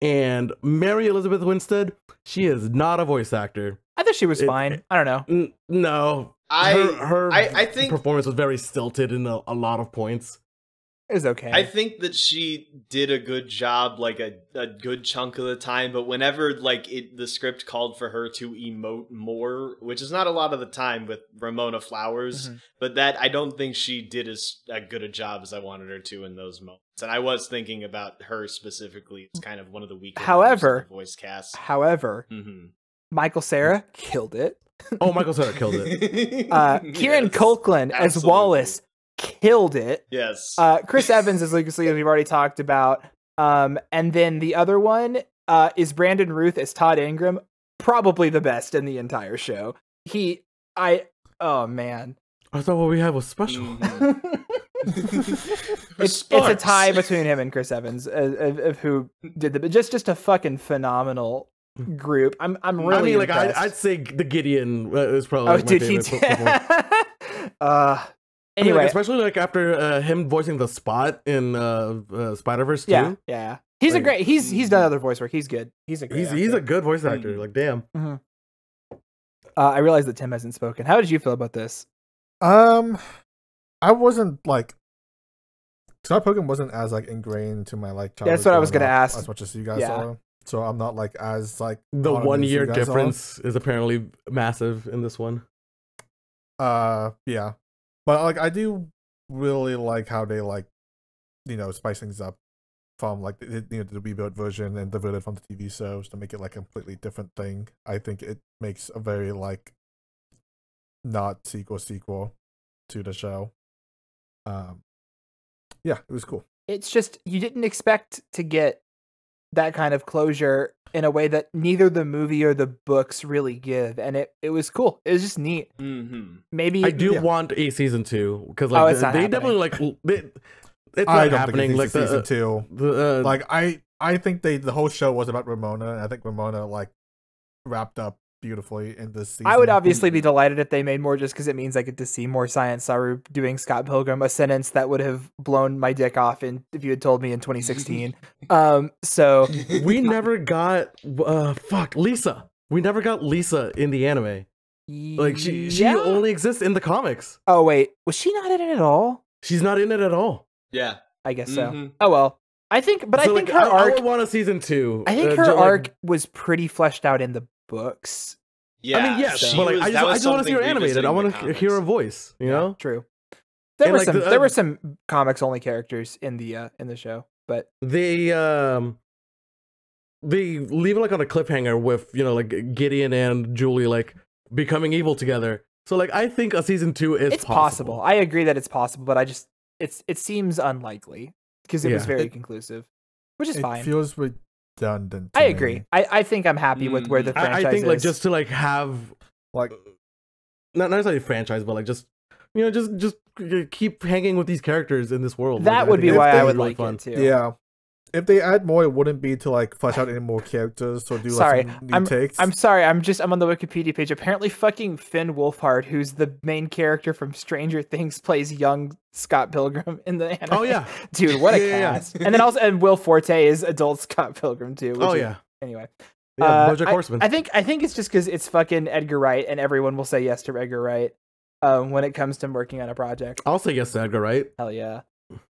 and Mary Elizabeth Winstead, she is not a voice actor. I thought she was It- fine. I don't know. N- no, I her, her I- I think- performance was very stilted in a, a lot of points. It was okay. I think that she did a good job, like a, a good chunk of the time. But whenever like it, the script called for her to emote more, which is not a lot of the time with Ramona Flowers, Mhm. but that I don't think she did as a good a job as I wanted her to in those moments. And I was thinking about her specifically. It's kind of one of the weaker. However- voice cast. However, hmm Michael Cera [laughs] killed it. [laughs] Oh, Michael Cera killed it. [laughs] Uh, Kieran Yes. Culkin as. Wallace killed it. Yes. Uh, Chris Evans as Lucas Lee, as we've already talked about. Um, and then the other one uh, is Brandon Routh as Todd Ingram, probably the best in the entire show. He, I, oh man, I thought what we had was special. Mhm. it's it's a tie between him and Chris Evans of, of, of who did the just just a fucking phenomenal group. I'm I'm really I mean, like I, impressed. I'd say the Gideon uh, is probably oh, like, my did favorite performance. [laughs] uh, I mean, anyway, like, especially like after uh, him voicing the spot in uh, uh, Spider Verse too. yeah, yeah. He's a great. He's he's done other voice work. He's good. He's a great he's he's a good voice actor. Mhm. Like, damn. Uh, I realize that Tim hasn't spoken. How did you feel about this? Um, I wasn't like Scott Pilgrim wasn't as like ingrained to my like. Yeah, that's what I was gonna up ask. As much as you guys Yeah. are, so I'm not like as like The one year guys are. difference is apparently massive in this one. Uh, yeah, but like I do really like how they like, you know, spice things up from like the, you know the rebuilt version and diverted from the TV shows to make it like a completely different thing. I think it makes a very like not sequel sequel to the show. Um, yeah, it was cool. It's just you didn't expect to get that kind of closure in a way that neither the movie or the books really give, and it it was cool. It was just neat. hmm Maybe I do yeah. want a season two because Oh, like it's they, they happening. definitely like they, it's I not don't happening. think Like it's season the, two. the uh, Like I, I think they the whole show was about Ramona, and I think Ramona like wrapped up beautifully in this season. I would obviously be delighted if they made more, just because it means I get to see more Science Saru doing Scott Pilgrim, a sentence that would have blown my dick off in if you had told me in 2016. [laughs] um, so we never got uh fuck Lisa. We never got Lisa in the anime. Like she she Yeah? only exists in the comics. Oh wait, was she not in it at all? She's not in it at all. Yeah. I guess so. Mhm. Oh well. I think, but So, I think like, her I, I arc. would want a season two. I think uh, her ju- like- arc was pretty fleshed out in the books. Yeah, I mean, yes, she but like, was- I just, I was just want to see her animated. I want to hear her voice. You know, True. There And, were like, some the- there uh, were some comics only characters in the uh, in the show, but they um, they leave it like on a cliffhanger with you know like Gideon and Julie like becoming evil together. So like, I think a season two is it's possible. I agree that it's possible, but I just it's it seems unlikely because it was very It- conclusive, which is it fine. feels redundant. to I me. agree. I, I think I'm happy with where the Mm. I, I think like just to like have Like not not necessarily franchise, but like just you know just just keep hanging with these characters in this world. that Like, would be why I would really like fun. it too. yeah. If they add more, it wouldn't be to like flesh out any more characters or do like Sorry, some new takes. I'm sorry, I'm just I'm on the Wikipedia page. Apparently, fucking Finn Wolfhard, who's the main character from Stranger Things, plays young Scott Pilgrim in the anime. Oh yeah. [laughs] dude, what a Yeah, yeah, yeah. cast! And then also, and Will Forte is adult Scott Pilgrim too. which Oh is- yeah. Anyway, Yeah, Uh, BoJack I- Horseman. I think I think it's just because it's fucking Edgar Wright, and everyone will say yes to Edgar Wright um, when it comes to working on a project. I'll say yes to Edgar, right? Hell yeah!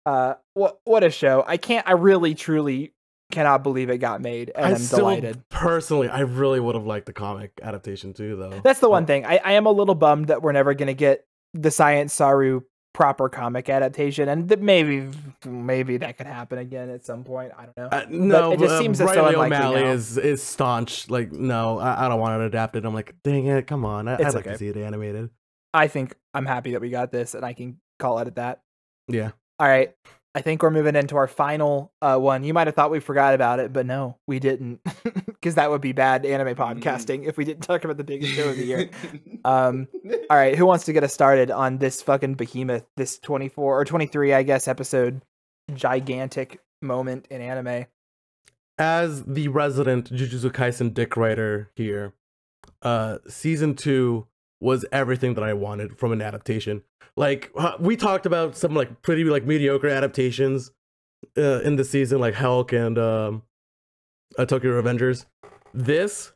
Uh, what what a show! I can't. I really truly cannot believe it got made, and I I'm still delighted. personally, I really would have liked the comic adaptation too, though. That's the one thing. I, I am a little bummed that we're never gonna get the Science Saru proper comic adaptation, and that maybe maybe that could happen again at some point. I don't know. Uh, no, it just uh, seems so Bryan Lee O'Malley now. is is staunch. Like, no, I, I don't want it adapted. I'm like, dang it, come on. I, I'd It's like okay. to see it animated. I think I'm happy that we got this, and I can call it at that. Yeah. All right. I think we're moving into our final uh, one. You might have thought we forgot about it, but no, we didn't, [laughs] because that would be bad anime podcasting if we didn't talk about the biggest show of the year. [laughs] Um, all right, who wants to get us started on this fucking behemoth, this 24 or 23, I guess, episode gigantic moment in anime? As the resident Jujutsu Kaisen dick writer here, uh, season two was everything that I wanted from an adaptation. Like uh, we talked about some like pretty like mediocre adaptations uh, in the season, like Helck and um, uh, Tokyo Avengers. This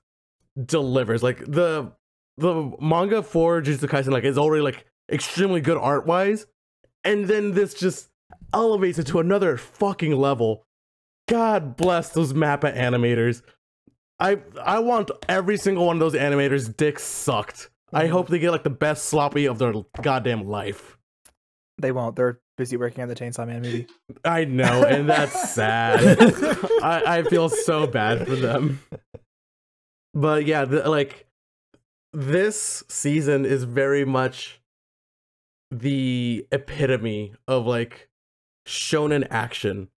delivers. Like the the manga for Jujutsu Kaisen like is already like extremely good art wise, and then this just elevates it to another fucking level. God bless those Mappa animators. I I want every single one of those animators' dicks sucked. I Mhm. hope they get like the best sloppy of their goddamn life. They won't. They're busy working on the Chainsaw Man movie. [laughs] I know, and that's [laughs] sad. I, I feel so bad for them. But yeah, the, like this season is very much the epitome of like shonen action,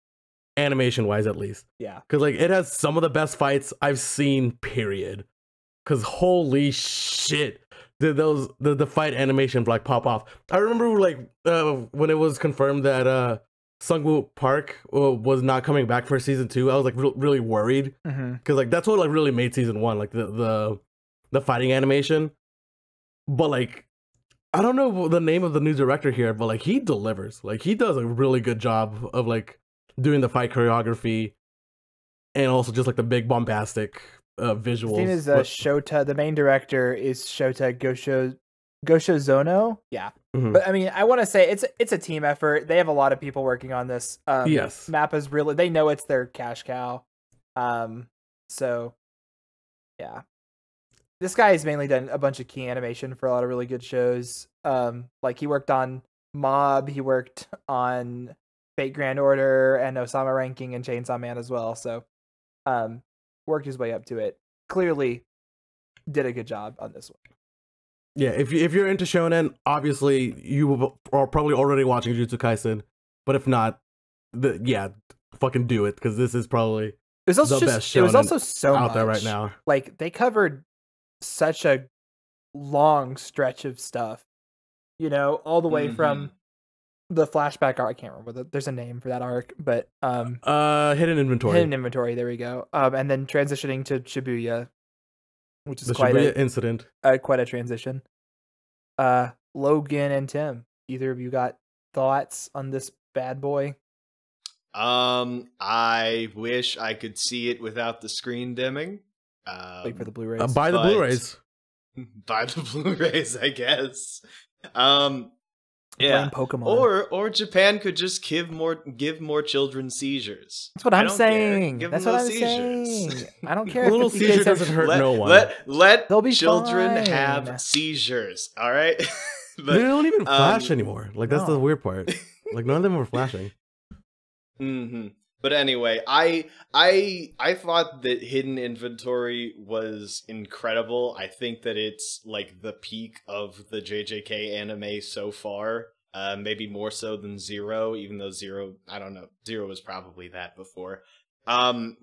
animation wise at least. Yeah. Cause like it has some of the best fights I've seen. Period. Cause holy shit, did those the, the fight animation like pop off? I remember like uh, when it was confirmed that uh Sungwoo Park uh, was not coming back for season two. I was like re- really worried hmm because like that's what like really made season one like the the the fighting animation. But like I don't know the name of the new director here, but like he delivers. Like he does a really good job of like doing the fight choreography and also just like the big bombastic uh His name is uh, Shota. The main director is Shota Gosho Gosho Zono. Yeah. Mhm. But I mean, I want to say it's it's a team effort. They have a lot of people working on this. Um, Yes. Mappa's really they know it's their cash cow. Um, so yeah, this guy has mainly done a bunch of key animation for a lot of really good shows. Um, like he worked on Mob, he worked on Fate Grand Order and Osama Ranking and Chainsaw Man as well. So, um, worked his way up to it. Clearly, did a good job on this one. Yeah, if you if you're into shonen, obviously you are probably already watching Jujutsu Kaisen. But if not, the yeah, fucking do it because this is probably It was also The just, best it was also so out there right now. like they covered such a long stretch of stuff you know all the way mm-hmm. from the flashback arc i can't remember the, there's a name for that arc but um Uh, hidden inventory. hidden inventory there we go um and then transitioning to shibuya which is the quite Shibuya a, incident. uh, quite a transition uh logan and tim either of you got thoughts on this bad boy Um, I wish I could see it without the screen dimming. Um, wait for the blu-rays Uh, buy the Blu-rays. [laughs] buy the Blu-rays, I guess. Um, Yeah. playing Pokemon. Or or Japan could just give more give more children seizures. That's what I I'm saying. Give That's them what I'm seizures. saying. I don't [laughs] care. Little 50 kids seizure doesn't hurt let, no one. Let let They'll be children fine. have seizures. All right. [laughs] they don't even flash um, anymore. Like that's the weird part. Like none of them were flashing. [laughs] hmm But anyway, I I I thought that hidden inventory was incredible. I think that it's like the peak of the JJK anime so far. Uh, maybe more so than Zero, even though Zero, I don't know, Zero was probably that before. Um,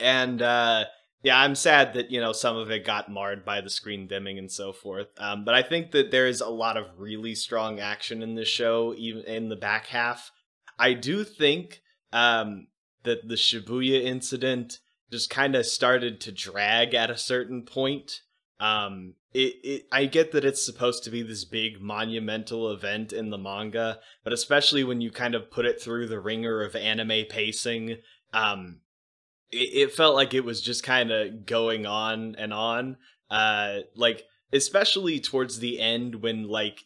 and uh, yeah, I'm sad that you know some of it got marred by the screen dimming and so forth. Um, but I think that there is a lot of really strong action in this show, even in the back half. I do think um, that the Shibuya incident just kind of started to drag at a certain point. Um, it, it, I get that it's supposed to be this big monumental event in the manga, but especially when you kind of put it through the ringer of anime pacing, um, it, it felt like it was just kind of going on and on. Uh, like especially towards the end when like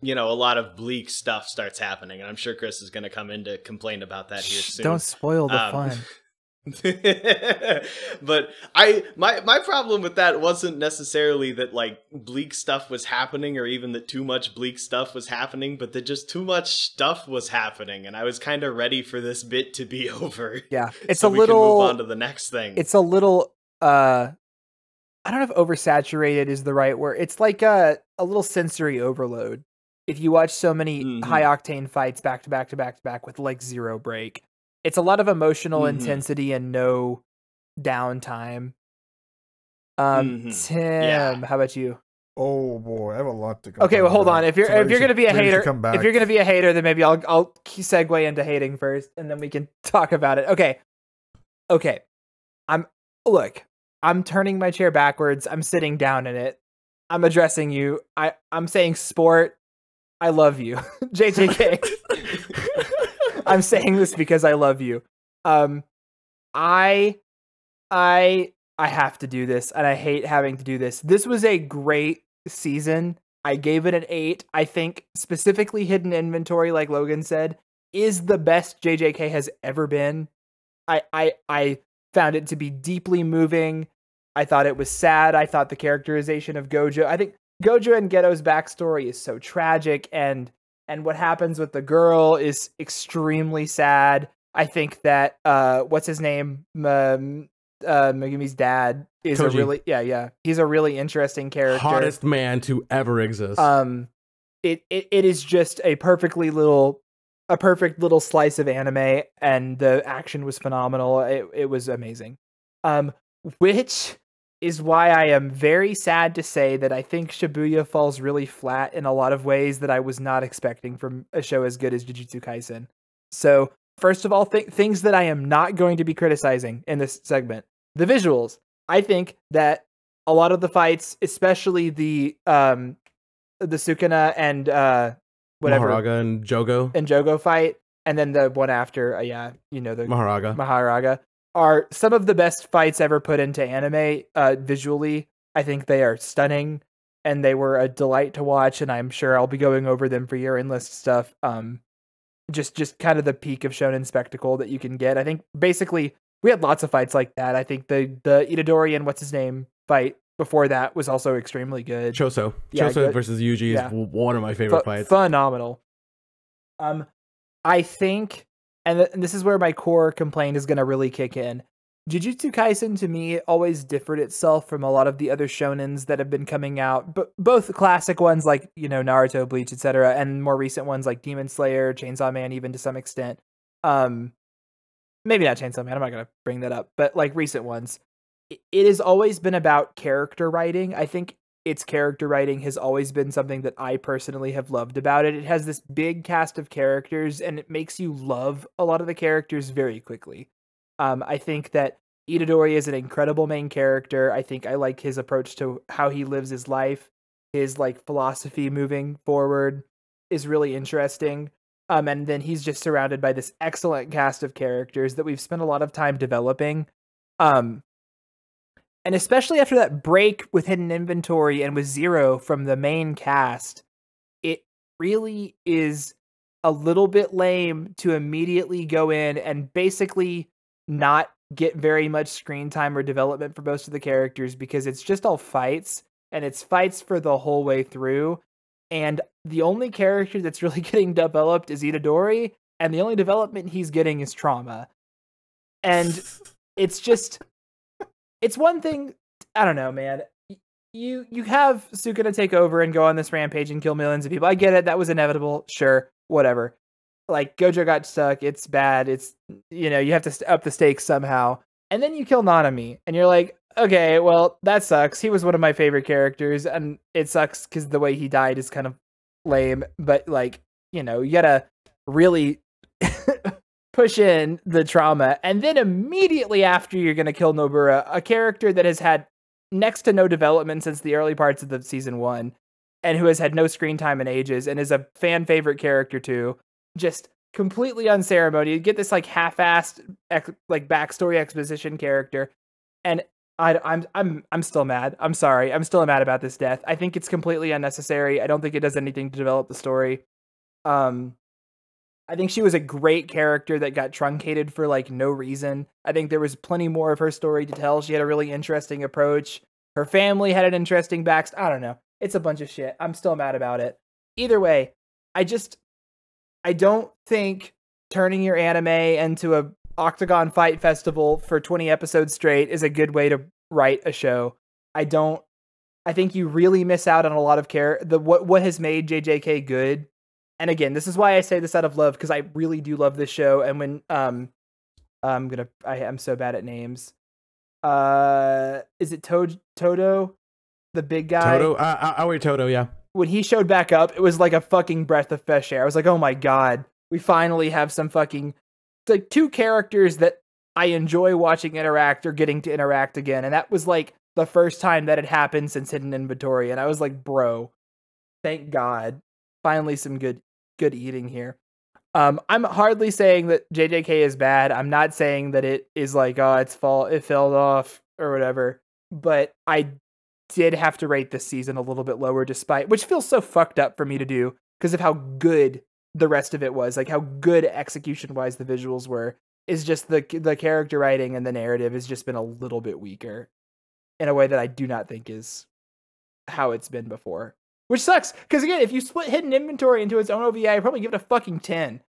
you know a lot of bleak stuff starts happening, and I'm sure Chris is going to come in to complain about that here soon. Don't spoil the Um, fun. [laughs] but I my my problem with that wasn't necessarily that like bleak stuff was happening or even that too much bleak stuff was happening, but that just too much stuff was happening and I was kind of ready for this bit to be [laughs] over. Yeah, [laughs] it's so a we can little. move on to the next thing. it's a little uh I don't know if oversaturated is the right word. It's like a a little sensory overload. If you watch so many Mhm. high octane fights back to back to back to back with like zero break, it's a lot of emotional Mhm. intensity and no downtime. Um, Mhm. Tim, Yeah. how about you? Oh boy, I have a lot to. Go. Okay, well, hold about. on. If you're So if you're gonna be a maybe we should hater, come back. if you're gonna be a hater, then maybe I'll I'll key- segue into hating first, and then we can [laughs] talk about it. Okay, okay. I'm look. I'm turning my chair backwards. I'm sitting down in it. I'm addressing you. I I'm saying sport. I love you, [laughs] JJK. I'm saying this because I love you. Um, I, I, I have to do this, and I hate having to do this. This was a great season. I gave it an eight. I think specifically hidden inventory, like Logan said, is the best JJK has ever been. I, I, I found it to be deeply moving. I thought it was sad. I thought the characterization of Gojo. I think Gojo and Geto's backstory is so tragic, and and what happens with the girl is extremely sad. I think that uh, what's his name, um, uh, Megumi's dad is Toji. a really yeah yeah he's a really interesting character. Hottest man to ever exist. Um, it, it it is just a perfectly little, a perfect little slice of anime, and the action was phenomenal. It it was amazing. Um, which is why I am very sad to say that I think Shibuya falls really flat in a lot of ways that I was not expecting from a show as good as Jujutsu Kaisen. So, first of all, th- things that I am not going to be criticizing in this segment. The visuals. I think that a lot of the fights, especially the um the Sukuna and uh whatever Mahoraga and Jogo. and Jogo fight, and then the one after, uh, yeah, you know the Mahoraga. Mahoraga are some of the best fights ever put into anime uh, visually. I think they are stunning and they were a delight to watch and I'm sure I'll be going over them for your end list stuff. Um just just kind of the peak of shonen spectacle that you can get. I think basically we had lots of fights like that. I think the the Itadori and what's his name fight before that was also extremely good. Choso. Yeah, Choso good. versus Yuji is one of my favorite Ph- fights. Phenomenal. Um, I think, and, th- and this is where my core complaint is going to really kick in. Jujutsu Kaisen to me always differed itself from a lot of the other shonens that have been coming out, but both classic ones like you know Naruto, Bleach, etc., and more recent ones like Demon Slayer, Chainsaw Man, even to some extent. Um, maybe not Chainsaw Man. I'm not going to bring that up, but like recent ones, it- it has always been about character writing. I think its character writing has always been something that I personally have loved about it. It has this big cast of characters and it makes you love a lot of the characters very quickly. Um, I think that Itadori is an incredible main character. I think I like his approach to how he lives his life. His like philosophy moving forward is really interesting. Um, and then he's just surrounded by this excellent cast of characters that we've spent a lot of time developing. Um, and especially after that break with hidden inventory and with zero from the main cast, it really is a little bit lame to immediately go in and basically not get very much screen time or development for most of the characters because it's just all fights and it's fights for the whole way through. And the only character that's really [laughs] getting developed is Itadori, and the only development he's getting is trauma. And it's just it's one thing I don't know, man. You you have Sukuna take over and go on this rampage and kill millions of people. I get it, that was inevitable. Sure, whatever. Like Gojo got stuck, it's bad. It's you know, you have to up the stakes somehow. And then you kill Nanami and you're like, okay, well, that sucks. He was one of my favorite characters and it sucks cuz the way he died is kind of lame, but like, you know, you got to really [laughs] push in the trauma. And then immediately after, you're going to kill Nobara, a character that has had next to no development since the early parts of the season one, and who has had no screen time in ages, and is a fan favorite character too. Just completely unceremonious. You get this like half-assed ex- like backstory exposition character, and I, I'm I'm I'm still mad. I'm sorry. I'm still mad about this death. I think it's completely unnecessary. I don't think it does anything to develop the story. Um, I think she was a great character that got truncated for like no reason. I think there was plenty more of her story to tell. She had a really interesting approach. Her family had an interesting backstory. I don't know. It's a bunch of shit. I'm still mad about it. Either way, I just I don't think turning your anime into a octagon fight festival for 20 episodes straight is a good way to write a show. I don't I think you really miss out on a lot of care the what what has made JJK good and again, this is why I say this out of love because I really do love this show. And when um, I'm gonna, I am so bad at names. Uh, is it Toad Todo, the big guy? Todo, uh, Aoi Todo, yeah. When he showed back up, it was like a fucking breath of fresh air. I was like, oh my god, we finally have some fucking like two characters that I enjoy watching interact or getting to interact again. And that was like the first time that had happened since Hidden Inventory. And I was like, bro, thank God. Finally, some good good eating here. Um, I'm hardly saying that JJK is bad. I'm not saying that it is like, oh, it's fall, it fell off or whatever. But I did have to rate this season a little bit lower, despite which feels so fucked up for me to do because of how good the rest of it was, like how good execution wise the visuals were. Is just the the character writing and the narrative has just been a little bit weaker in a way that I do not think is how it's been before which sucks because again, if you split hidden inventory into its own OVA, I'd probably give it a fucking ten.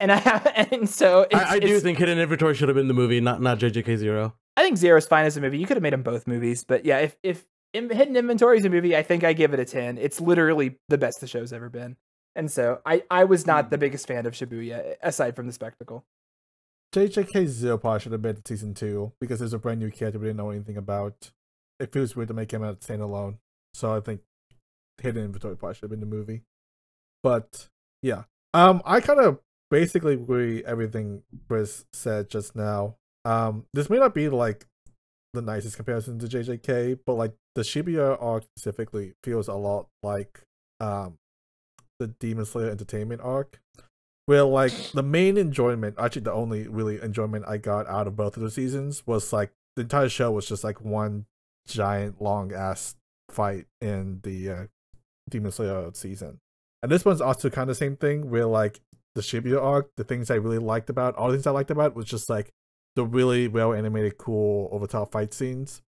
And I have, [laughs] and so I, I do think hidden inventory should have been the movie, not not JJK Zero. I think Zero is fine as a movie. You could have made them both movies, but yeah, if if hidden inventory is a movie, I think I give it a ten. It's literally the best the show's ever been. And so I I was not the hmm. biggest fan of Shibuya aside from the spectacle. JJK Zero probably should have been season two because there's a brand new character we didn't know anything about. It feels weird to make him a standalone. So I think hidden inventory probably should have been the movie. But yeah. Um I kind of basically agree everything Chris said just now. Um this may not be like the nicest comparison to JJK, but like the Shibuya arc specifically feels a lot like um the Demon Slayer Entertainment arc. Where like the main enjoyment, actually the only really enjoyment I got out of both of the seasons was like the entire show was just like one giant long ass fight in the uh, Demon Slayer season. And this one's also kind of the same thing where like the Shibuya arc, the things I really liked about, all the things I liked about was just like the really well animated, cool, over top fight scenes.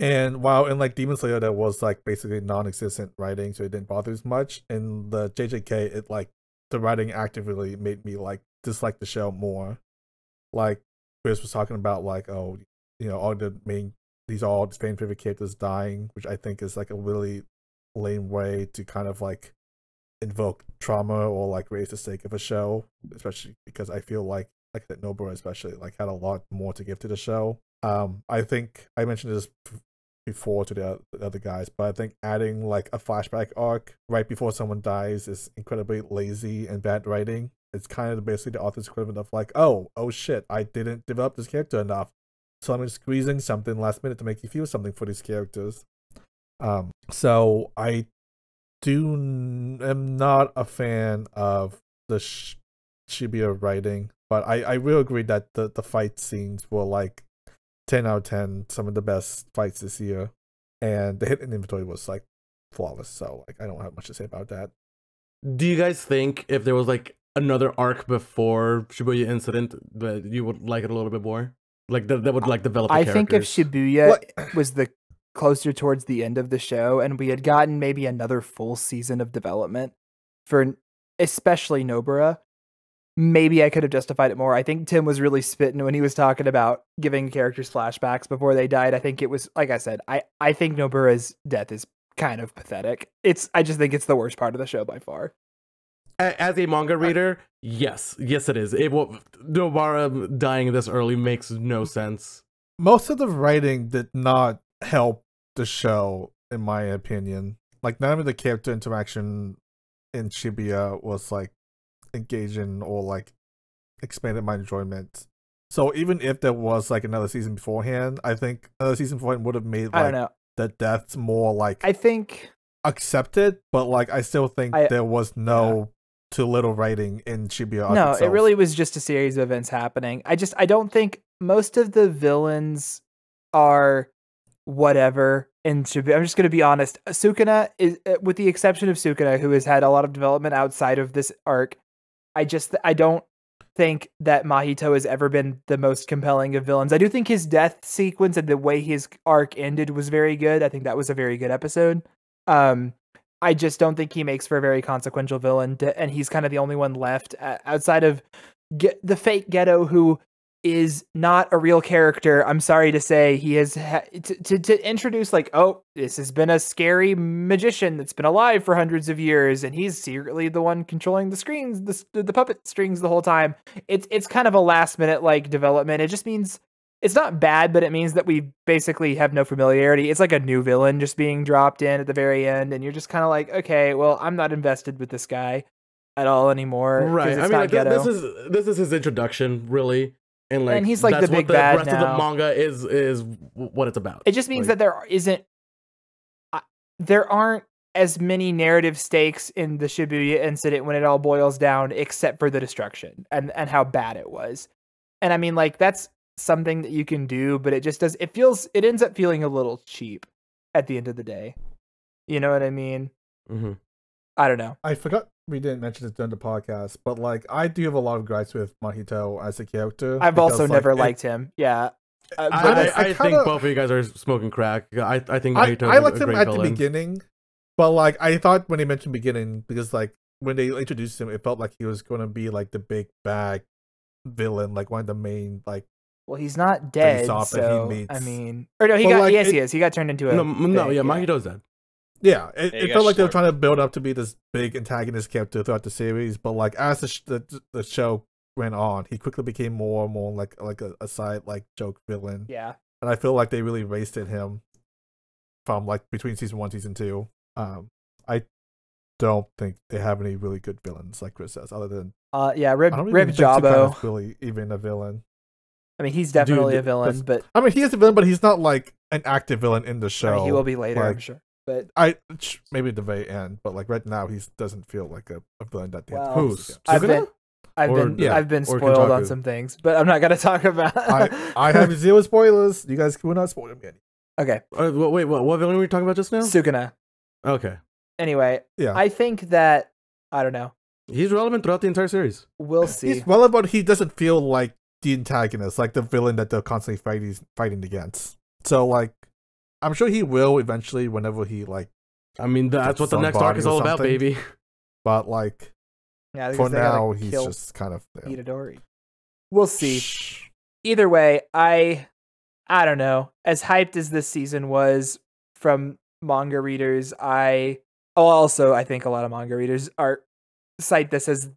And while in like Demon Slayer, there was like basically non existent writing, so it didn't bother as much. In the JJK, it like the writing actively made me like dislike the show more. Like Chris was talking about, like, oh, you know, all the main, these are all fan favorite characters dying, which I think is like a really lame way to kind of like invoke trauma or like raise the stake of a show, especially because I feel like like that Nobara especially like had a lot more to give to the show. Um, I think I mentioned this before to the, the other guys, but I think adding like a flashback arc right before someone dies is incredibly lazy and bad writing. It's kind of basically the author's equivalent of like, oh, oh shit, I didn't develop this character enough, so I'm squeezing something last minute to make you feel something for these characters. Um, so I do am not a fan of the Sh- Shibuya writing, but I I will agree that the the fight scenes were like ten out of ten, some of the best fights this year, and the hidden inventory was like flawless. So like I don't have much to say about that. Do you guys think if there was like another arc before Shibuya incident that you would like it a little bit more? Like that, that would like develop. The I think if? Shibuya What- was the closer towards the end of the show and we had gotten maybe another full season of development for especially Nobara, maybe I could have justified it more. I think Tim was really spitting when he was talking about giving characters flashbacks before they died. I think it was like I said, I I think Nobara's death is kind of pathetic. It's I just think it's the worst part of the show by far. As a manga reader, yes, yes, it is. It will. Nobara dying this early makes no sense. most of the writing did not help the show, in my opinion. Like none of the character interaction in Shibuya was like engaging or like expanded my enjoyment. So even if there was like another season beforehand, I think another season beforehand would have made I don't know. the deaths more like I think accepted, but like I still think I- there was no too little writing in Shibuya. no, it really was just a series of events happening. I just I don't think most of the villains are whatever in Shibuya. I'm just going to be honest. Sukuna is uh, with the exception of Sukuna who has had a lot of development outside of this arc. I just I don't think that Mahito has ever been the most compelling of villains. I do think his death sequence and the way his arc ended was very good. I think that was a very good episode. Um I just don't think he makes for a very consequential villain, to, and he's kind of the only one left uh, outside of ge- the fake Geto who is not a real character. I'm sorry to say he has ha- to, to to introduce like, oh, this has been a scary magician that's been alive for hundreds of years, and he's secretly the one controlling the screens, the the puppet strings the whole time. It's it's kind of a last minute like development. It just means it's not bad, but it means that we basically have no familiarity. It's like a new villain just being dropped in at the very end, and you're just kind of like, okay, well, I'm not invested with this guy at all anymore. Right. I mean, not like, th- this is this is his introduction, really, and like, And he's, like, the that's big what the bad rest of the manga is is what it's about. It just means Like- that there isn't, uh, there aren't as many narrative stakes in the Shibuya incident when it all boils down, except for the destruction and and how bad it was. And I mean, like that's something that you can do, but it just does. It feels. It ends up feeling a little cheap at the end of the day. You know what I mean? Mm-hmm. I don't know. I forgot we didn't mention this during the podcast, but like I do have a lot of gripes with Mahito as a character. I've because, also like, never it- liked him. Yeah. Uh, I, but I, I I think kinda- both of you guys are smoking crack. I I think I, Mahito's liked a him great at the beginning, but like I thought when they mentioned beginning, because like when they introduced him, it felt like he was going to be like the big bad villain, like one of the main like. well, he's not dead, off and he so I mean, or no, he But, got like, yes, it- he is. He got turned into a No, no, thing, yeah, Mahito's dead. Yeah, it, it felt like they were trying to build up to be this big antagonist character throughout the series, but like as the sh- the, the show went on, he quickly became more and more like like a, a side like joke villain, Yeah. and I feel like they really wasted him from like between season one, season two. Um, I don't think they have any really good villains, like Chris says, other than Uh, yeah, Rib I don't even Rib think Sukuna's Jabo. really even a villain. I mean, he's definitely a villain, but I mean, he is a villain, but he's not like an active villain in the I show. mean, he will be later, I'm sure. But I maybe at the very end, but like right now, he doesn't feel like a, a villain that they have to Well, Who's? I've been, I've Or- been, yeah, I've been spoiled on some things, but I'm not gonna [laughs] talk about. I, I have [laughs] zero spoilers. You guys will not spoil me. any- okay, Uh, wait, what, what villain were we talking about just now? Sukuna. Okay, Anyway, Yeah, I think that I don't know. he's relevant throughout the entire series. We'll see. he's relevant. He doesn't feel like the antagonist, like the villain that they're constantly fighting fighting against. So like, I'm sure he will eventually, whenever he like. I mean, that's what the next arc is all about, baby. But like yeah, for because gotta now, he's just kind of there. Itadori. We'll see. Shh. either way, I I don't know. As hyped as this season was from manga readers, I oh, also I think a lot of manga readers are cite this as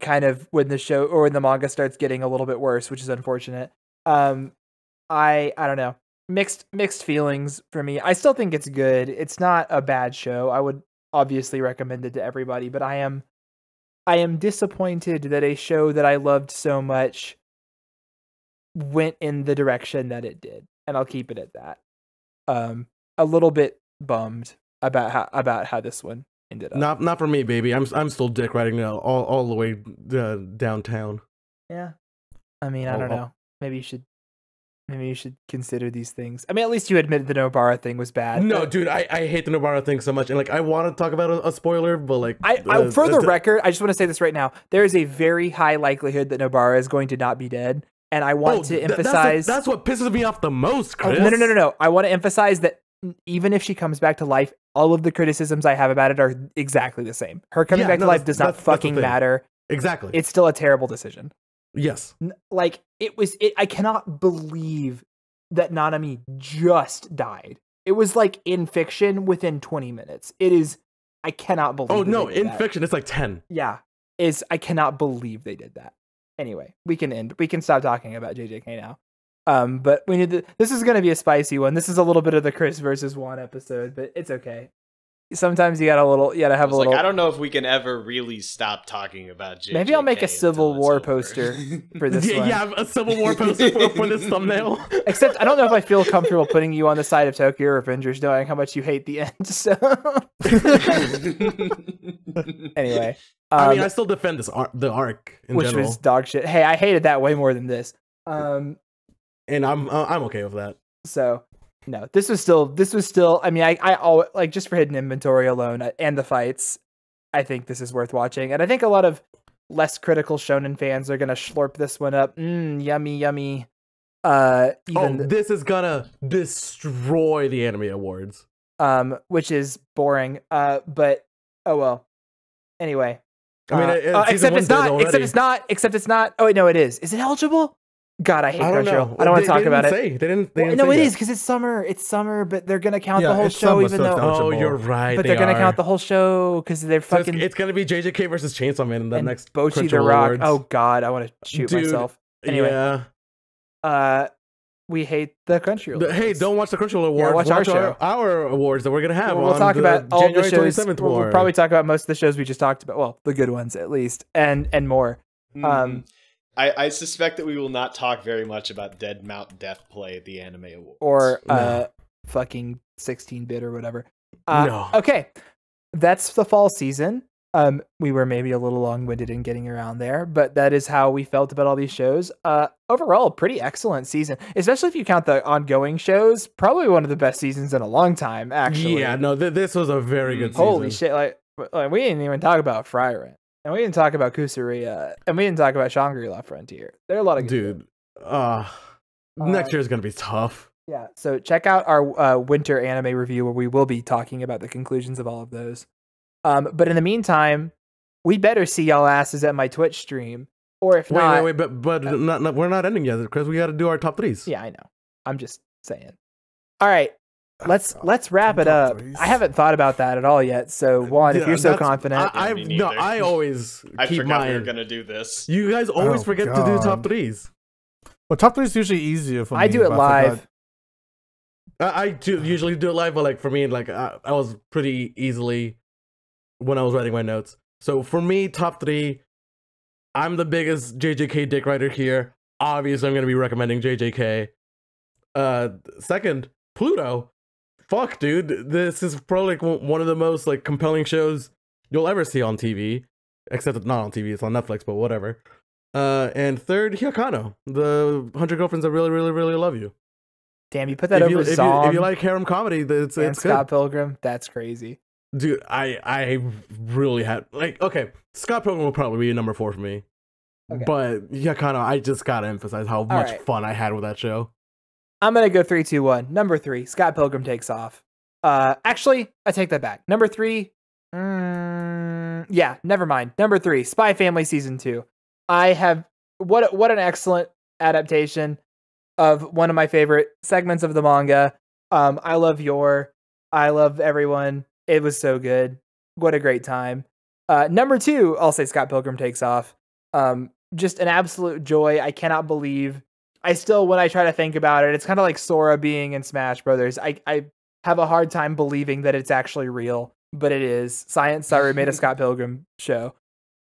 kind of when the show or when the manga starts getting a little bit worse, which is unfortunate. Um I I don't know. Mixed mixed feelings for me. I still think it's good. It's not a bad show. I would obviously recommend it to everybody, but I am I am disappointed that a show that I loved so much went in the direction that it did, and I'll keep it at that. Um, a little bit bummed about how about how this one ended up. Not not for me, baby. I'm I'm still dick riding now, all all the way uh, downtown. yeah, I mean, I don't oh. know. Maybe you should maybe you should consider these things. I mean, at least you admitted the Nobara thing was bad. No, dude, I, I hate the Nobara thing so much, and like I want to talk about a, a spoiler, but like I, I uh, for the record, I just want to say this right now. There is a very high likelihood that Nobara is going to not be dead, and I want oh, to th- that's emphasize. That's, what pisses me off the most, Oh, no, no, no, no, no. I want to emphasize that even if she comes back to life, all of the criticisms I have about it are exactly the same. Her coming Yeah, back no, to life does not fucking matter. Exactly. It's still a terrible decision. Yes. Like it was. It. I cannot believe that Nanami just died. It was like in fiction within 20 minutes. It is. I cannot believe. Oh no, in that. fiction it's like ten. Yeah, is I cannot believe they did that. Anyway, we can end. We can stop talking about JJK now. Um, but we need to. This is going to be a spicy one. This is a little bit of the Chris versus Juan episode, but it's okay. Sometimes you got a little. You got to I have was a like, little. I don't know if we can ever really stop talking about JJK. Maybe I'll make a Civil War over. poster [laughs] for this yeah, one. yeah, a Civil War poster for, for this thumbnail. [laughs] Except I don't know if I feel comfortable putting you on the side of Tokyo Revengers, knowing how much you hate the end. [laughs] So anyway, um, I mean, I still defend this ar- the arc in which general, was dog shit. Hey, I hated that way more than this. Um, and I'm uh, I'm okay with that. So no, this was still this was still. I mean, I I always, like just for hidden inventory alone uh, and the fights, I think this is worth watching, and I think a lot of less critical shonen fans are gonna slurp this one up. Mmm, yummy, yummy. Uh, Oh, th- this is gonna destroy the anime awards. um, which is boring. Uh, but oh well. Anyway. I mean, uh, it- it- uh, except it's not. Except it's not. Except it's not. Oh wait, no, it is. Is it eligible? God, I hate I don't know. Crunchyroll. I don't want to talk about didn't it. They didn't. They didn't no, say it that. is because it's summer. It's summer, but they're gonna count the whole it's show, summer, even so though. Oh, you're right. But they're they gonna count the whole show because they're So it's, fucking it's gonna be JJK versus Chainsaw Man in the and next Bocchi the Rock. Awards. Oh God, I want to shoot Dude, myself. anyway. Yeah. Uh, we hate the Crunchyroll. The- hey, don't watch the Crunchyroll Awards. watch our show. our, awards that we're gonna have. We'll, we'll on talk the about all January the shows. 27th We'll, we'll probably talk about most of the shows we just talked about. Well, the good ones at least, and and more. Um, I, I suspect that we will not talk very much about Dead Mount Death Play at the Anime Awards. or No. uh, fucking sixteen bit or whatever. Uh, No. Okay, that's the fall season. Um, we were maybe a little long winded in getting around there, but that is how we felt about all these shows. Uh, overall, pretty excellent season, especially if you count the ongoing shows. Probably one of the best seasons in a long time, actually. Yeah, no, th- this was a very good season. Holy shit! Like, like, we didn't even talk about Frieren, and we didn't talk about Kusuriya, and we didn't talk about Shangri La Frontier. There are a lot of dude. Uh, next Uh, year is gonna be tough. Yeah. So check out our uh, winter anime review where we will be talking about the conclusions of all of those. Um, but in the meantime, we better see y'all asses at my Twitch stream, or if Wait, not, wait, wait, but but uh, not, not, we're not ending yet because we got to do our top threes. yeah, I know. I'm just saying. All right. Let's let's wrap it up. threes. I haven't thought about that at all yet. So Juan, if you're so confident, I, I Me no. I always [laughs] I keep forgot mine. we were gonna do this. You guys always Oh, forget to do top threes. Well, top three is usually easier for me. I do it but I forgot- live. I, I do usually do it live, but like for me, like I, I was pretty easily when I was writing my notes. So for me, top three, I'm the biggest JJK dick writer here. Obviously, I'm gonna be recommending JJK. Uh, second, Pluto. Fuck, dude, this is probably like one- of the most like compelling shows you'll ever see on TV. Except it's not on TV; it's on Netflix, but whatever. Uh, and third, Hyakkano, the hundred girlfriends that really, really, really love you. Damn, you put that If over you, if, you, if you like harem comedy, it's and it's Scott good. Pilgrim. That's crazy. Dude, I I really had like okay, Scott Pilgrim will probably be number four for me. Okay. But of. I just gotta emphasize how much right. fun I had with that show. I'm gonna go three, two, one. Number three, Scott Pilgrim takes off. Uh, actually, I take that back. Number three, mm, yeah, never mind. Number three, Spy Family season two. I have what what an excellent adaptation of one of my favorite segments of the manga. Um, I love your, I love everyone. It was so good. What a great time. Uh, number two, I'll say Scott Pilgrim takes off. Um, just an absolute joy. I cannot believe I still, when I try to think about it, it's kind of like Sora being in Smash Brothers. I, I have a hard time believing that it's actually real, but it is. Science SARU made a [laughs] Scott Pilgrim show.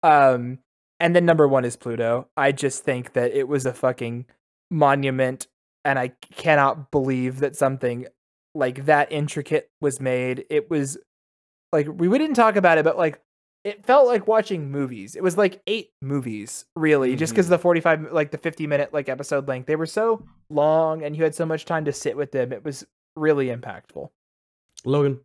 Um, and then number one is Pluto. I just think that it was a fucking monument, and I cannot believe that something like that intricate was made. It was like we, we didn't talk about it, but like it felt like watching movies. It was like eight movies, really, just because the 45, like the 50 minute like episode length, they were so long and you had so much time to sit with them. It was really impactful. Logan.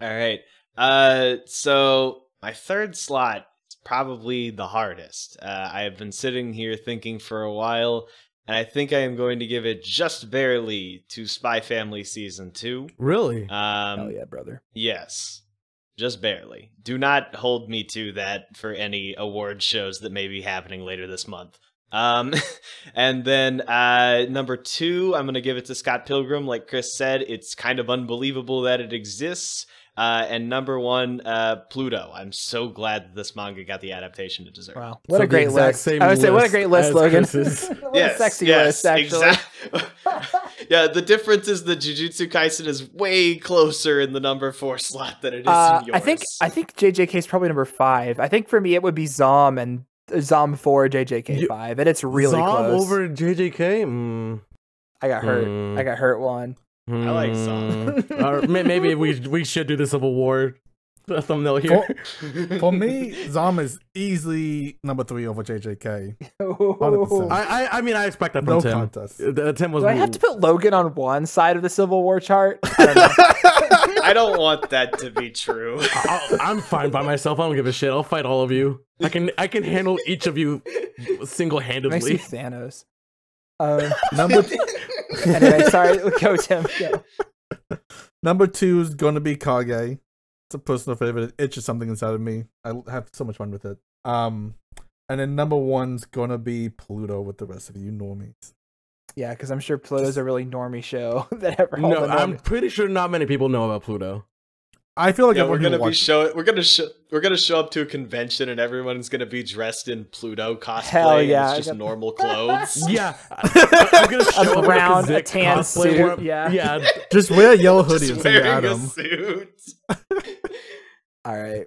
All right. Uh, so my third slot is probably the hardest. Uh, I have been sitting here thinking for a while, and I think I am going to give it just barely to Spy Family season two. Really? Um, Hell yeah, brother. Yes. Just barely. Do not hold me to that for any award shows that may be happening later this month. Um, [laughs] and then uh, number two, I'm going to give it to Scott Pilgrim. Like Chris said, it's kind of unbelievable that it exists. Uh, and number one, uh, Pluto. I'm so glad this manga got the adaptation it deserved. Wow. What So a great exact list. I would say, what a great list, as Logan. Chris's. [laughs] what a sexy list, actually. exact- [laughs] yeah, the difference is the Jujutsu Kaisen is way closer in the number four slot than it is Uh, in yours. I think I think JJK is probably number five. I think for me it would be Zom and uh, Zom four, JJK You- five, and it's really Zom close. over JJK? Mm. I got hurt. Hmm. I got hurt one. I like Zom. Hmm. [laughs] Or maybe we we should do the Civil War [laughs] thumbnail here. For me, Zom is easily number three over JJK. I, I I mean I expect that from No Tim. contest. Uh, Tim was Do I have to put Logan on one side of the Civil War chart? I don't know. [laughs] I don't want that to be true. I'll, I'm fine by myself. I don't give a shit. I'll fight all of you. I can I can handle each of you single handedly. Thanos. Um, Number anyway, [laughs] sorry. [laughs] Go, Tim. Go. number two is gonna be Kage. It's a personal favorite. It itches something inside of me. I have so much fun with it. Um, and then number one's gonna be Pluto with the rest of you normies. Yeah, because I'm sure Pluto's a really normie show [laughs] that ever. No, I'm pretty sure not many people know about Pluto. I feel like Yeah, we're gonna be show we're gonna show we're gonna show up to a convention and everyone's gonna be dressed in Pluto cosplay. Hell and yeah, it's just normal clothes. [laughs] Yeah, I, am gonna show up in brown, a Kazik tan cosplay suit, where- yeah. yeah. just wear a [laughs] yellow hoodie and Just say you're a Adam. suit. [laughs] All right.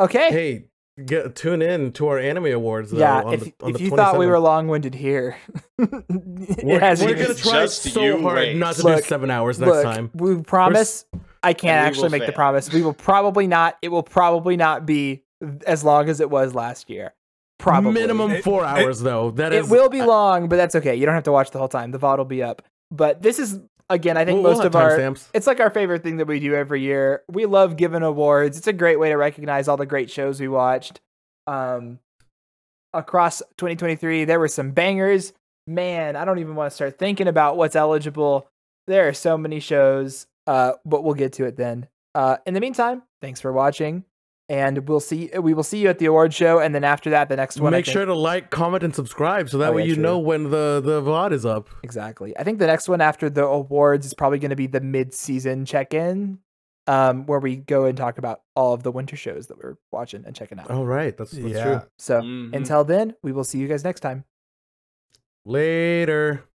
Okay. Hey, get tune in to our anime awards. Though, yeah, on if, the, on if the you thought we were long-winded here, we're, we're gonna try so hard wait. not to Look, do seven hours next Look, time. we promise. I can't actually will make the promise. We will probably not. It will probably not be as long as it was last year. Probably minimum four it- hours though. That is It will be long, but that's okay. You don't have to watch the whole time. The VOD will be up. But this is again. I think We'll- we'll most of our. timestamps. It's like our favorite thing that we do every year. We love giving awards. It's a great way to recognize all the great shows we watched. Um, across 2023, there were some bangers. Man, I don't even want to start thinking about what's eligible. There are so many shows. Uh, but we'll get to it then. Uh, in the meantime, thanks for watching, and we'll see. We will see you at the award show, and then after that, the next one. Make think- sure to like, comment, and subscribe so that Oh, way yeah, you true. know when the the VOD is up. Exactly. I think the next one after the awards is probably going to be the mid-season check-in, um, where we go and talk about all of the winter shows that we're watching and checking out. All right, that's, that's yeah. true. So Mhm. until then, we will see you guys next time. Later.